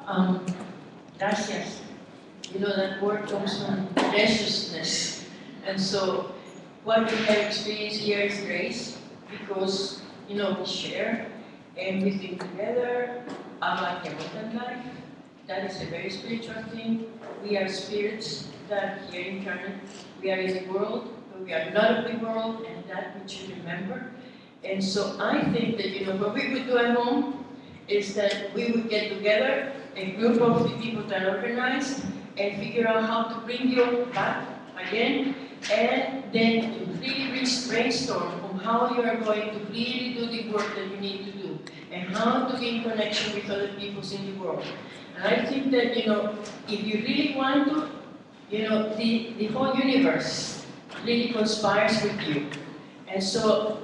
Um, gracias. You know, that word comes from. And so what we have experienced here is grace. because, you know, we share and we think together, unlike the modern life. That is a very spiritual thing. We are spirits that here incarnate. We are in the world, but we are not of the world, and that we should remember. And so I think that, you know, what we would do at home is that we would get together, a group of the people that are organized, and figure out how to bring you back again, and then to really brainstorm on how you are going to really do the work that you need to do, and how to be in connection with other peoples in the world. And I think that, you know, if you really want to, you know, the, the whole universe really conspires with you. And so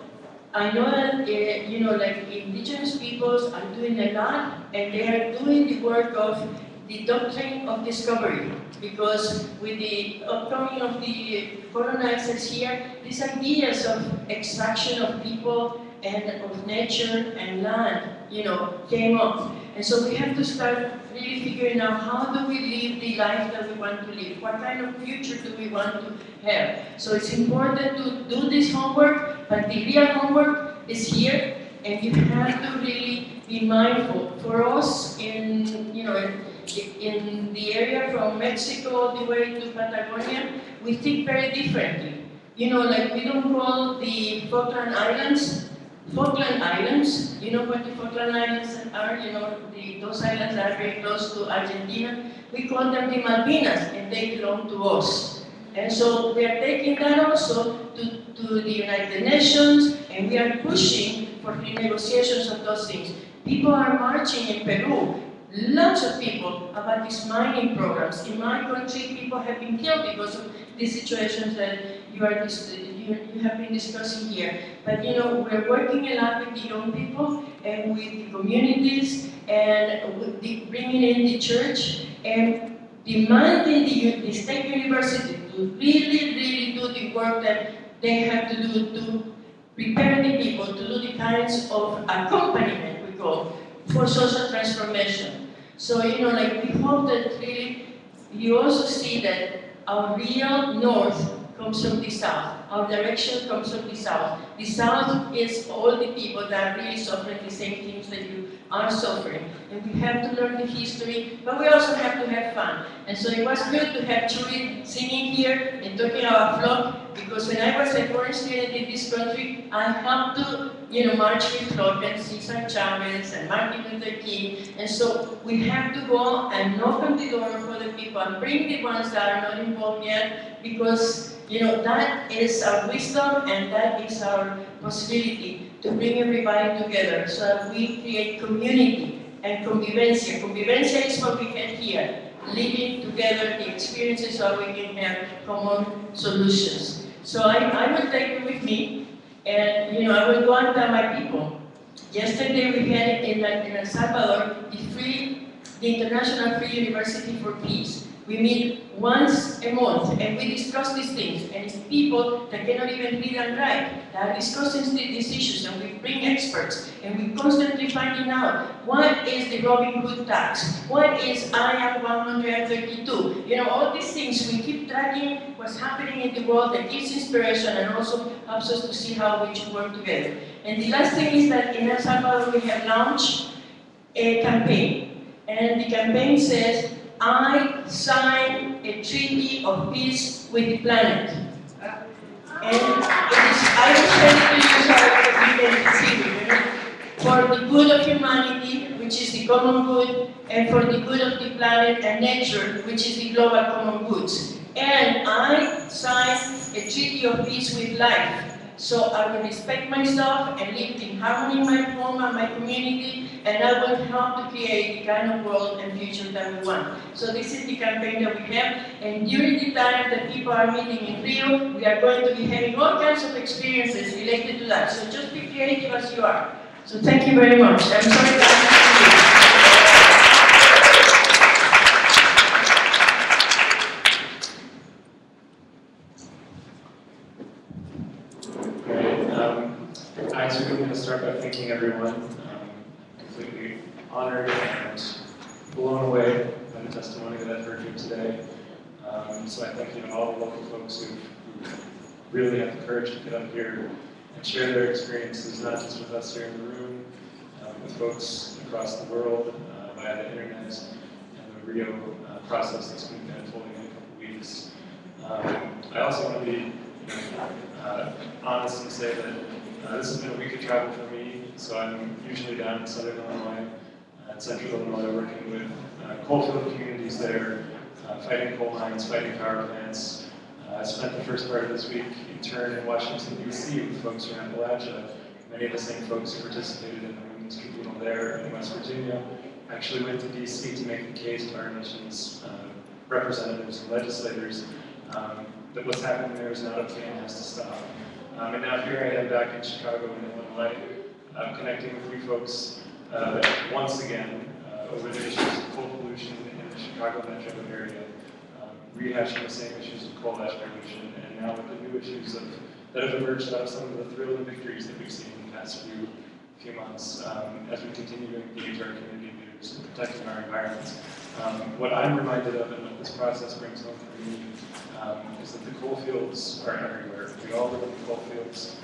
I know that, uh, you know, like indigenous peoples are doing a lot, and they are doing the work of the doctrine of discovery. Because with the upcoming of the colonizers here, these ideas of extraction of people and of nature and land, you know, came up. And so we have to start really figuring out how do we live the life that we want to live? What kind of future do we want to have? So it's important to do this homework, but the real homework is here, and you have to really be mindful. For us in, you know, in, in the area from Mexico all the way to Patagonia, we think very differently. You know, like we don't call the Falkland Islands Falkland Islands, you know what the Falkland Islands are? You know, the, those islands are very close to Argentina. We call them the Malvinas, and they belong to us. And so we are taking that also to, to the United Nations, and we are pushing for renegotiations of those things. People are marching in Peru, lots of people, about these mining programs. In my country, people have been killed because of these situations that you are you, you have been discussing here. But you know, we're working a lot with the young people and with the communities and with the, bringing in the church and demanding the, the state university to really, really do the work that they have to do to prepare the people to do the kinds of accompaniment we call for social transformation. So, you know, like we hope that really you also see that our real north comes from the south. Our direction comes from the south. The south is all the people that are really suffering the same things that you are suffering. And we have to learn the history, but we also have to have fun. And so it was good to have Chuy singing here and talking about FLOC, because when I was a foreign student in this country, I had to, you know, march with FLOC and Cesar Chavez and Martin Luther King. And so we have to go and knock on the door for the people and bring the ones that are not involved yet, because you know, that is our wisdom and that is our possibility to bring everybody together so that we create community and convivencia. Convivencia is what we have here, living together the experiences so we can have common solutions. So I, I will take it with me and, you know, I will go and tell my people. Yesterday we had in, in El Salvador the free, the International Free University for Peace. We meet once a month and we discuss these things. And it's people that cannot even read and write that are discussing these issues and we bring experts and we constantly finding out what is the Robin Hood tax, what is IAM 132. You know, all these things, we keep tracking what's happening in the world that gives inspiration and also helps us to see how we should work together. And the last thing is that in El Salvador we have launched a campaign. And the campaign says, I signed a treaty of peace with the planet. And I send to can see it. For the good of humanity, which is the common good, and for the good of the planet and nature, which is the global common good. And I signed a treaty of peace with life. So I will respect myself and live in harmony in my home and my community, and I will help to create the kind of world and future that we want. So this is the campaign that we have, and during the time that people are meeting in Rio, we are going to be having all kinds of experiences related to that. So just be creative as you are. So thank you very much. I'm sorry start by thanking everyone. Um, completely honored and blown away by the testimony that I've heard here today. Um, so I thank you to all the local folks who, really have the courage to get up here and share their experiences, not just with us here in the room, um, with folks across the world uh, via the internet and the Rio uh, process that's going to be unfolding in a couple weeks. Um, I also want to be uh, honest and say that uh, this has been a week of travel for me, so I'm usually down in southern Illinois, uh, central Illinois, working with uh, coalfield communities there, uh, fighting coal mines, fighting power plants. I spent the first part of this week in turn in Washington, D.C. with folks from Appalachia, many of the same folks who participated in the Women's Tribunal there in West Virginia. Actually went to D.C. to make the case to our nation's uh, representatives and legislators um, that what's happening there is not okay and has to stop. Um, and now here I am back in Chicago and Illinois, connecting with you folks uh, once again uh, over the issues of coal pollution in the Chicago metro area, um, rehashing the same issues of coal ash pollution, and now with the new issues of, that have emerged out of some of the thrilling victories that we've seen in the past few few months um, as we continue to engage our community leaders in protecting our environments. Um, what I'm reminded of and what this process brings home for me um, is that the coal fields are everywhere. We all live in the coal fields.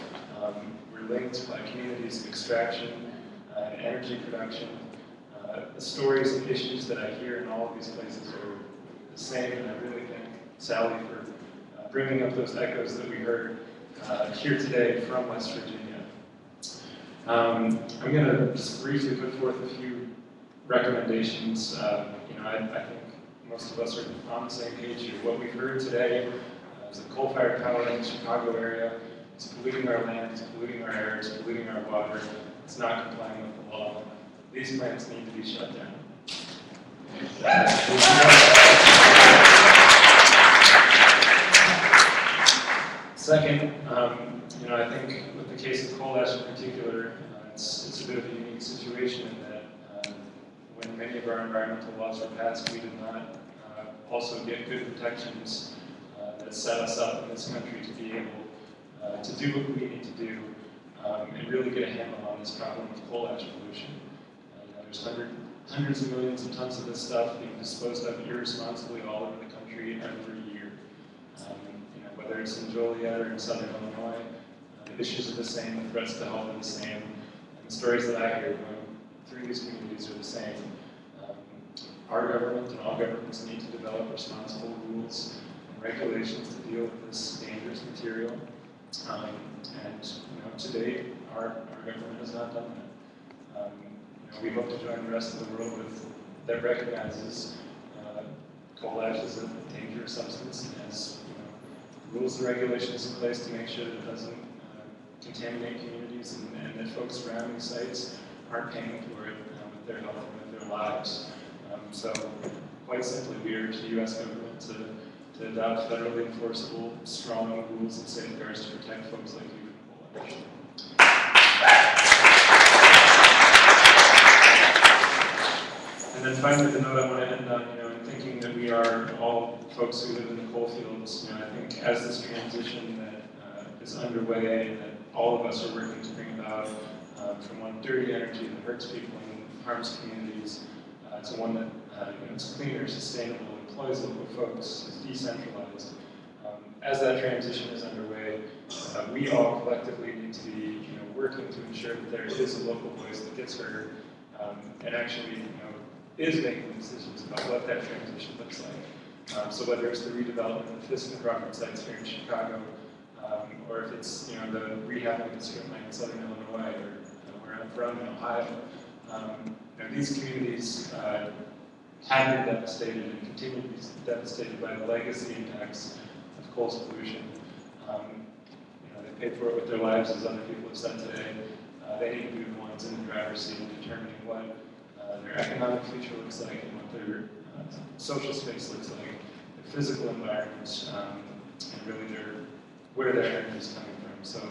Um, linked by communities of extraction uh, and energy production. Uh, the stories and issues that I hear in all of these places are the same, and I really thank Sally for uh, bringing up those echoes that we heard uh, here today from West Virginia. Um, I'm going to just briefly put forth a few recommendations. Uh, you know, I, I think most of us are on the same page here. What we've heard today uh, is that coal-fired power in the Chicago area is polluting our land, it's polluting our air, it's polluting our water, it's not complying with the law. These plants need to be shut down. Second, um, you know, I think with the case of coal ash in particular, uh, it's, it's a bit of a unique situation in that um, when many of our environmental laws were passed, we did not uh, also get good protections uh, that set us up in this country to be able uh, to do what we need to do um, and really get a handle on this problem of coal ash pollution. Uh, you know, there's hundred, hundreds of millions of tons of this stuff being disposed of irresponsibly all over the country every year. Um, you know, whether it's in Joliet or in southern Illinois, uh, the issues are the same, the threats to health are the same, and the stories that I hear going through these communities are the same. Um, our government and all governments need to develop responsible rules and regulations to deal with this dangerous material. Um, and you know, to date, our, our government has not done that. Um, you know, we hope to join the rest of the world with that recognizes uh, coal ash as a dangerous substance and has you know, rules and regulations in place to make sure that it doesn't uh, contaminate communities and, and that folks surrounding sites aren't paying for it um, with their health and with their lives. Um, so, quite simply, we urge the U.S. government to, to adopt federally enforceable, strong rules and safeguards to protect folks like you. And then finally, the note I want to end on, you know, in thinking that we are all folks who live in the coal fields, you know, I think as this transition that uh, is underway and that all of us are working to bring about um, from one dirty energy that hurts people and harms communities uh, to one that uh, you know, is cleaner, sustainable, local folks, is decentralized. Um, as that transition is underway, uh, we all collectively need to be you know, working to ensure that there is a local voice that gets heard um, and actually you know, is making decisions about what that transition looks like. Um, so whether it's the redevelopment of Fisk and Crawford sites here in Chicago, um, or if it's you know the rehabbing of the strip mine in southern Illinois, or uh, where I'm from in Ohio, um, you know, these communities uh, have been devastated and continue to be devastated by the legacy impacts of coal pollution. Um, you know, they paid for it with their lives, as other people have said today. Uh, they need to be the ones in the driver's seat in determining what uh, their economic future looks like and what their uh, social space looks like, their physical environment, um, and really their where their energy is coming from. So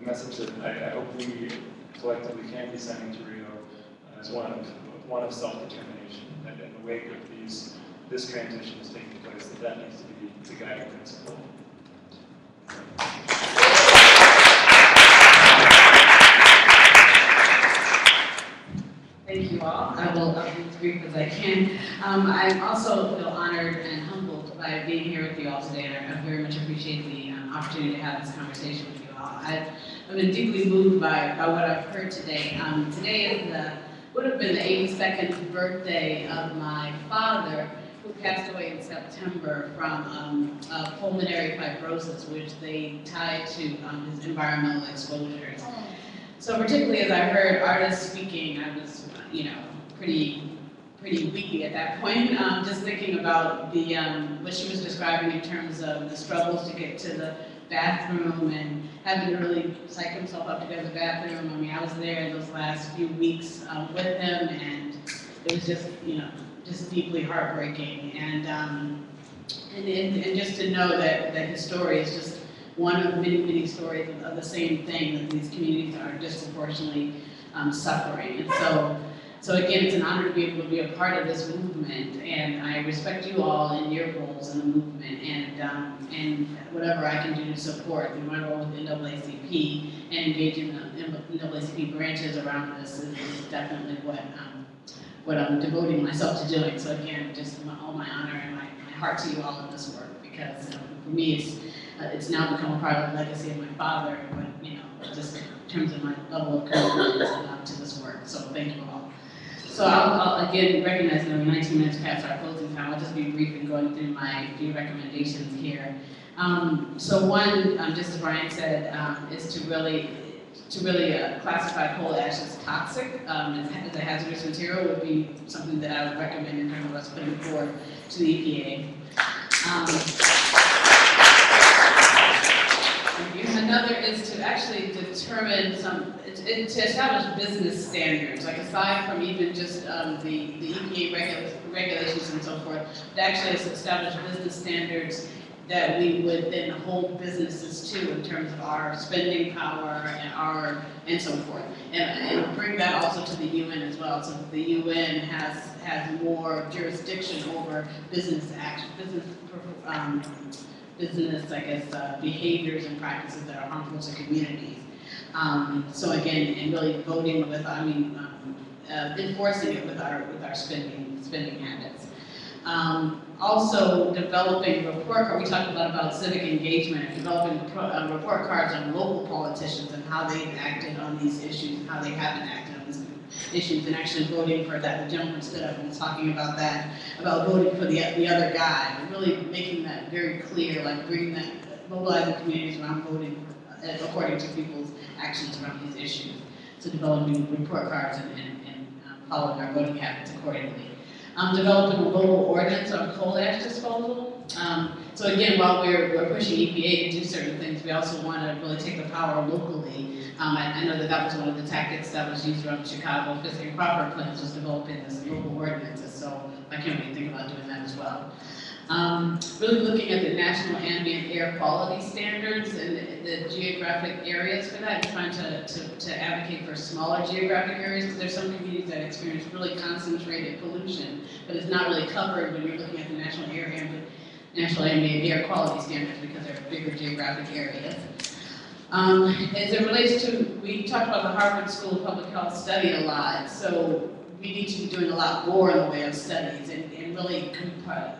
the message that I, I hope we collectively can be sending to Rio is one of one of self-determination. Wake of these this transition is taking place, that that needs to be the guiding principle. Thank you all. I will uh, be as brief as I can. Um, I also feel honored and humbled by being here with you all today, and I very much appreciate the um, opportunity to have this conversation with you all. all. I've, I've been deeply moved by, by what I've heard today. Um, today is the, would have been the eighty-second birthday of my father, who passed away in September from, um, uh, pulmonary fibrosis, which they tied to, um, his environmental exposures. So particularly as I heard artists speaking, I was, you know, pretty pretty weepy at that point, um, just thinking about the, um, what she was describing in terms of the struggles to get to the bathroom and having to really psych himself up to go to the bathroom. I mean, I was there those last few weeks, um, with him and it was just, you know, just deeply heartbreaking. And, um, and, and, and just to know that, that his story is just one of many, many stories of, of the same thing, that these communities are disproportionately, um, suffering. And so, so again, it's an honor to be able to be a part of this movement, and I respect you all in your roles in the movement, and, um, and whatever I can do to support through my role with NAACP and engaging the NAACP branches around this is definitely what, um, what I'm devoting myself to doing. So again, just my- all my honor and my, my heart to you all in this work, because know, for me, it's, uh, it's now become a part of the legacy of my father, but, you know, just in terms of my level of commitment uh, to this work, so thank you all. So I'll, I'll again recognize that I'm 19 minutes past our closing time. I'll just be brief in going through my few recommendations here. Um, so one, um, just as Brian said, um, is to really to really uh, classify coal ash as toxic um, as, as a hazardous material would be something that I would recommend in terms of us putting forward to the EPA. Another is to actually determine some, to establish business standards, like aside from even just um, the, the EPA regula- regulations and so forth, to actually establish business standards that we would then hold businesses to in terms of our spending power and our, and so forth. And, and bring that also to the UN as well, so the UN has, has more jurisdiction over business action, business, um, business, I guess, uh, behaviors and practices that are harmful to communities. Um, so again, and really voting with, I mean, um, uh, enforcing it with our, with our spending, spending habits. Um, also developing report card, we talked a lot about civic engagement, developing uh, report cards on local politicians and how they've acted on these issues and how they haven't acted issues and actually voting for that. The gentleman stood up and was talking about that, about voting for the, the other guy, and really making that very clear, like bringing that, mobilizing communities around voting uh, according to people's actions around these issues. So developing report cards and, and, and um, following our voting habits accordingly. Um, developing a local ordinance on coal ash disposal. Um, so again, while we're, we're pushing EPA to do certain things, we also want to really take the power locally. Um, I, I know that that was one of the tactics that was used around Chicago, Fisk and plans was developing this local ordinances, so I can't really think about doing that as well. Um, really looking at the national ambient air quality standards and the, the geographic areas for that, trying to, to, to advocate for smaller geographic areas, because there's some communities that experience really concentrated pollution, but it's not really covered when you're looking at the national air ambient, national ambient air quality standards, because they're bigger geographic areas. Um, as it relates to, we talked about the Harvard School of Public Health study a lot, so we need to be doing a lot more in the way of studies and, and really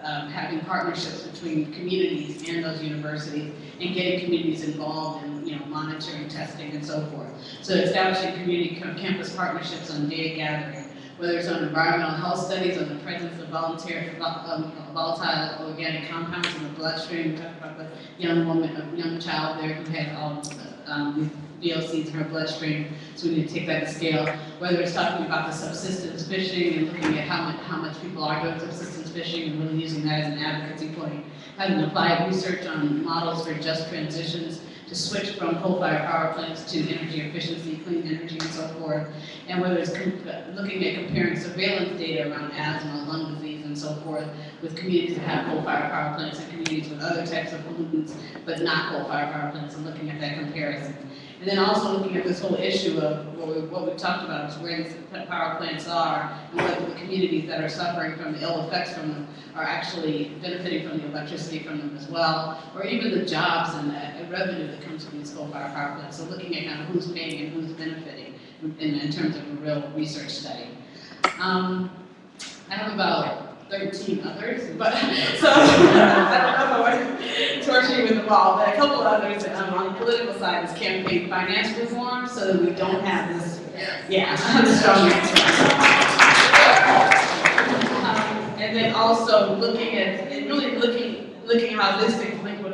um, having partnerships between communities and those universities and getting communities involved in you know monitoring, testing, and so forth. So establishing community campus partnerships on data gathering, whether it's on environmental health studies, on the presence of voluntary, um, volatile organic compounds in the bloodstream. We talked about the young woman, a young child there who had all um, VOCs in her bloodstream, so we need to take that to scale. Whether it's talking about the subsistence fishing and looking at how much, how much people are doing subsistence fishing and really using that as an advocacy point. Having applied research on models for just transitions to switch from coal-fired power plants to energy efficiency, clean energy, and so forth. And whether it's uh, looking at comparing surveillance data around asthma, lung disease, and so forth with communities that have coal-fired power plants and communities with other types of pollutants, but not coal-fired power plants, and looking at that comparison. And then also looking at this whole issue of what, we, what we've talked about is where these power plants are and whether the communities that are suffering from the ill effects from them are actually benefiting from the electricity from them as well, or even the jobs and the revenue that comes from these coal-fired power plants. So looking at kind of who's paying and who's benefiting in, in terms of a real research study. Um, I have about thirteen others, but, so, I don't know torture you with the ball, but a couple others, um, on the political side is campaign finance reform, so that we don't have this, yeah, strong Um, And then also looking at, really looking, looking how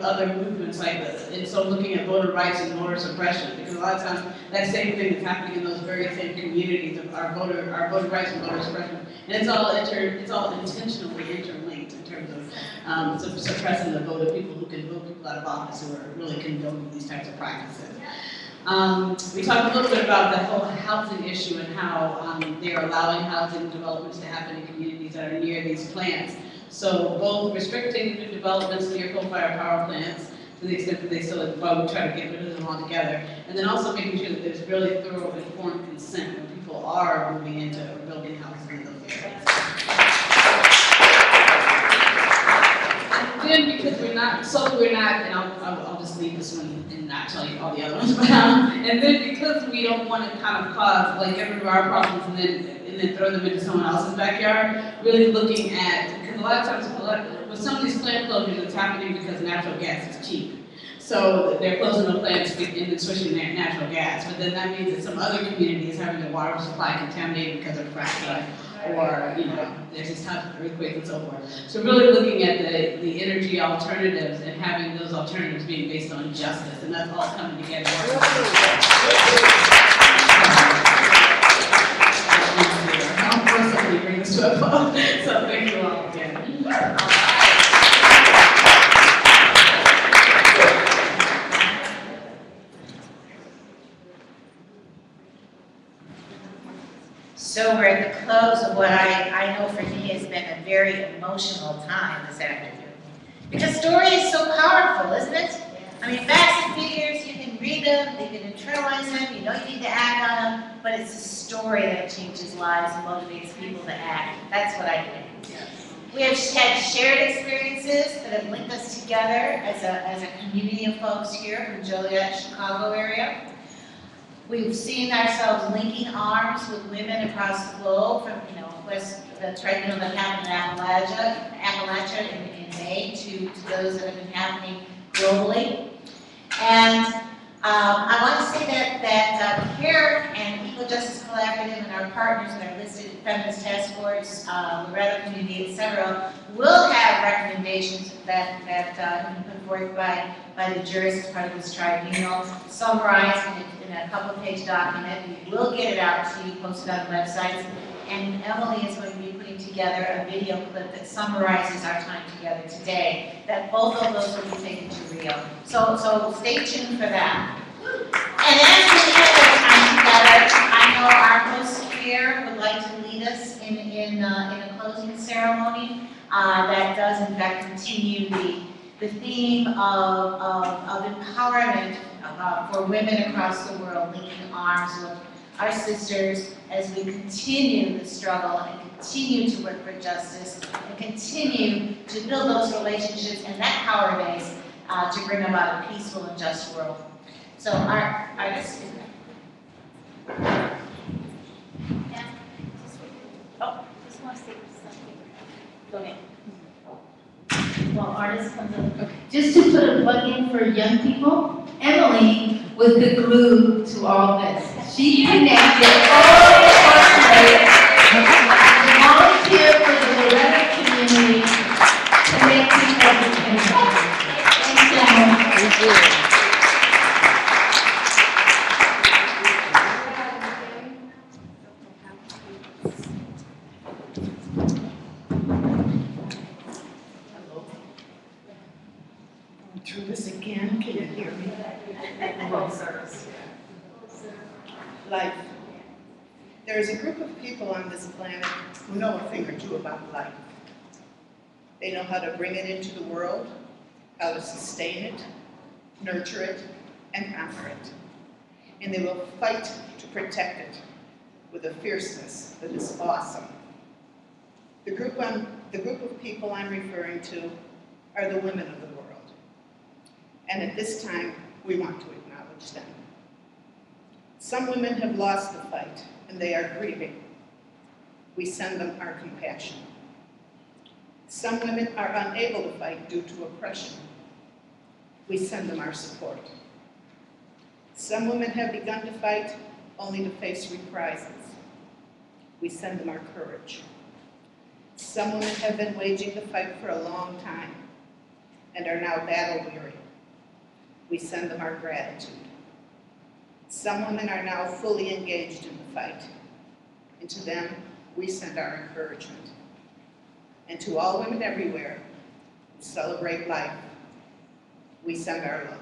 other movements like this, and so looking at voter rights and voter suppression, because a lot of times, that same thing is happening in those very same communities of our voter, our voter rights and voter suppression. And it's all inter, it's all intentionally interlinked in terms of, um, sup- suppressing the vote of people who can vote people out of office who are really condoning these types of practices. Um, we talked a little bit about the whole housing issue and how, um, they're allowing housing developments to happen in communities that are near these plants. So both restricting new developments near coal-fired power plants to the extent that they still, well, we try to get rid of them altogether. And then also making sure that there's really thorough informed consent when people are moving into or building houses in those areas. Then because we're not, so we're not, and I'll, I'll, I'll just leave this one and not tell you all the other ones, but, um, and then because we don't want to kind of cause, like, rid of our problems and then, and then throw them into someone else's backyard, really looking at, because a lot of times, a lot- with some of these plant closures, it's happening because natural gas is cheap. So they're closing the plants and then switching their natural gas, but then that means that some other community is having their water supply contaminated because of fracking, or, you know, there's these types of earthquakes and so forth. So really looking at the, the energy alternatives and having those alternatives being based on justice, and that's all coming together. Unfortunately, bring this so thank you all again. So we're at the close of what I, I know for me has been a very emotional time this afternoon. Because story is so powerful, isn't it? I mean, facts and figures, you can read them, you can internalize them, you know you need to act on them, but it's the story that changes lives and motivates people to act. That's what I think. We have had shared experiences that have linked us together as a, as a community of folks here from Joliet, Chicago area. We've seen ourselves linking arms with women across the globe from, you know, West, the tribunal that happened in Appalachia, Appalachia in, in May to, to those that have been happening globally. And um, I want to say that, that uh, CARE and Eco-Justice Collaborative and our partners that are listed, Feminist Task Force, uh, Loretto Community, et cetera, will have recommendations that, that uh, have been put forth by, by the as part of this tribunal, summarized in a, in a couple-page document. We will get it out to you, posted on websites. And Emily is going to be putting together a video clip that summarizes our time together today, that both of those will be taken to Rio. So, so stay tuned for that. And as we have our time together, I know our host here would like to lead us in, in, uh, in a closing ceremony uh, that does in fact continue the, the theme of, of, of empowerment uh, for women across the world, linking arms with our sisters as we continue the struggle and continue to work for justice and continue to build those relationships and that power base uh, to bring about a peaceful and just world. So our artist is Oh, just want to say something. Go ahead. Well, artist comes up. Just to put a plug in for young people, Emily was the glue to all this. She connected all the incarcerated, volunteer for the Loretto community, connecting everything. Thanks, Emily. Thank you. Through this again, can you hear me? Life. There is a group of people on this planet who know a thing or two about life. They know how to bring it into the world, how to sustain it, nurture it, and honor it. And they will fight to protect it with a fierceness that is awesome. The group, I'm, the group of people I'm referring to are the women of the world. And at this time, we want to acknowledge them. Some women have lost the fight, and they are grieving. We send them our compassion. Some women are unable to fight due to oppression. We send them our support. Some women have begun to fight only to face reprisals. We send them our courage. Some women have been waging the fight for a long time and are now battle weary. We send them our gratitude. Some women are now fully engaged in the fight, and to them, we send our encouragement. And to all women everywhere who celebrate life, we send our love.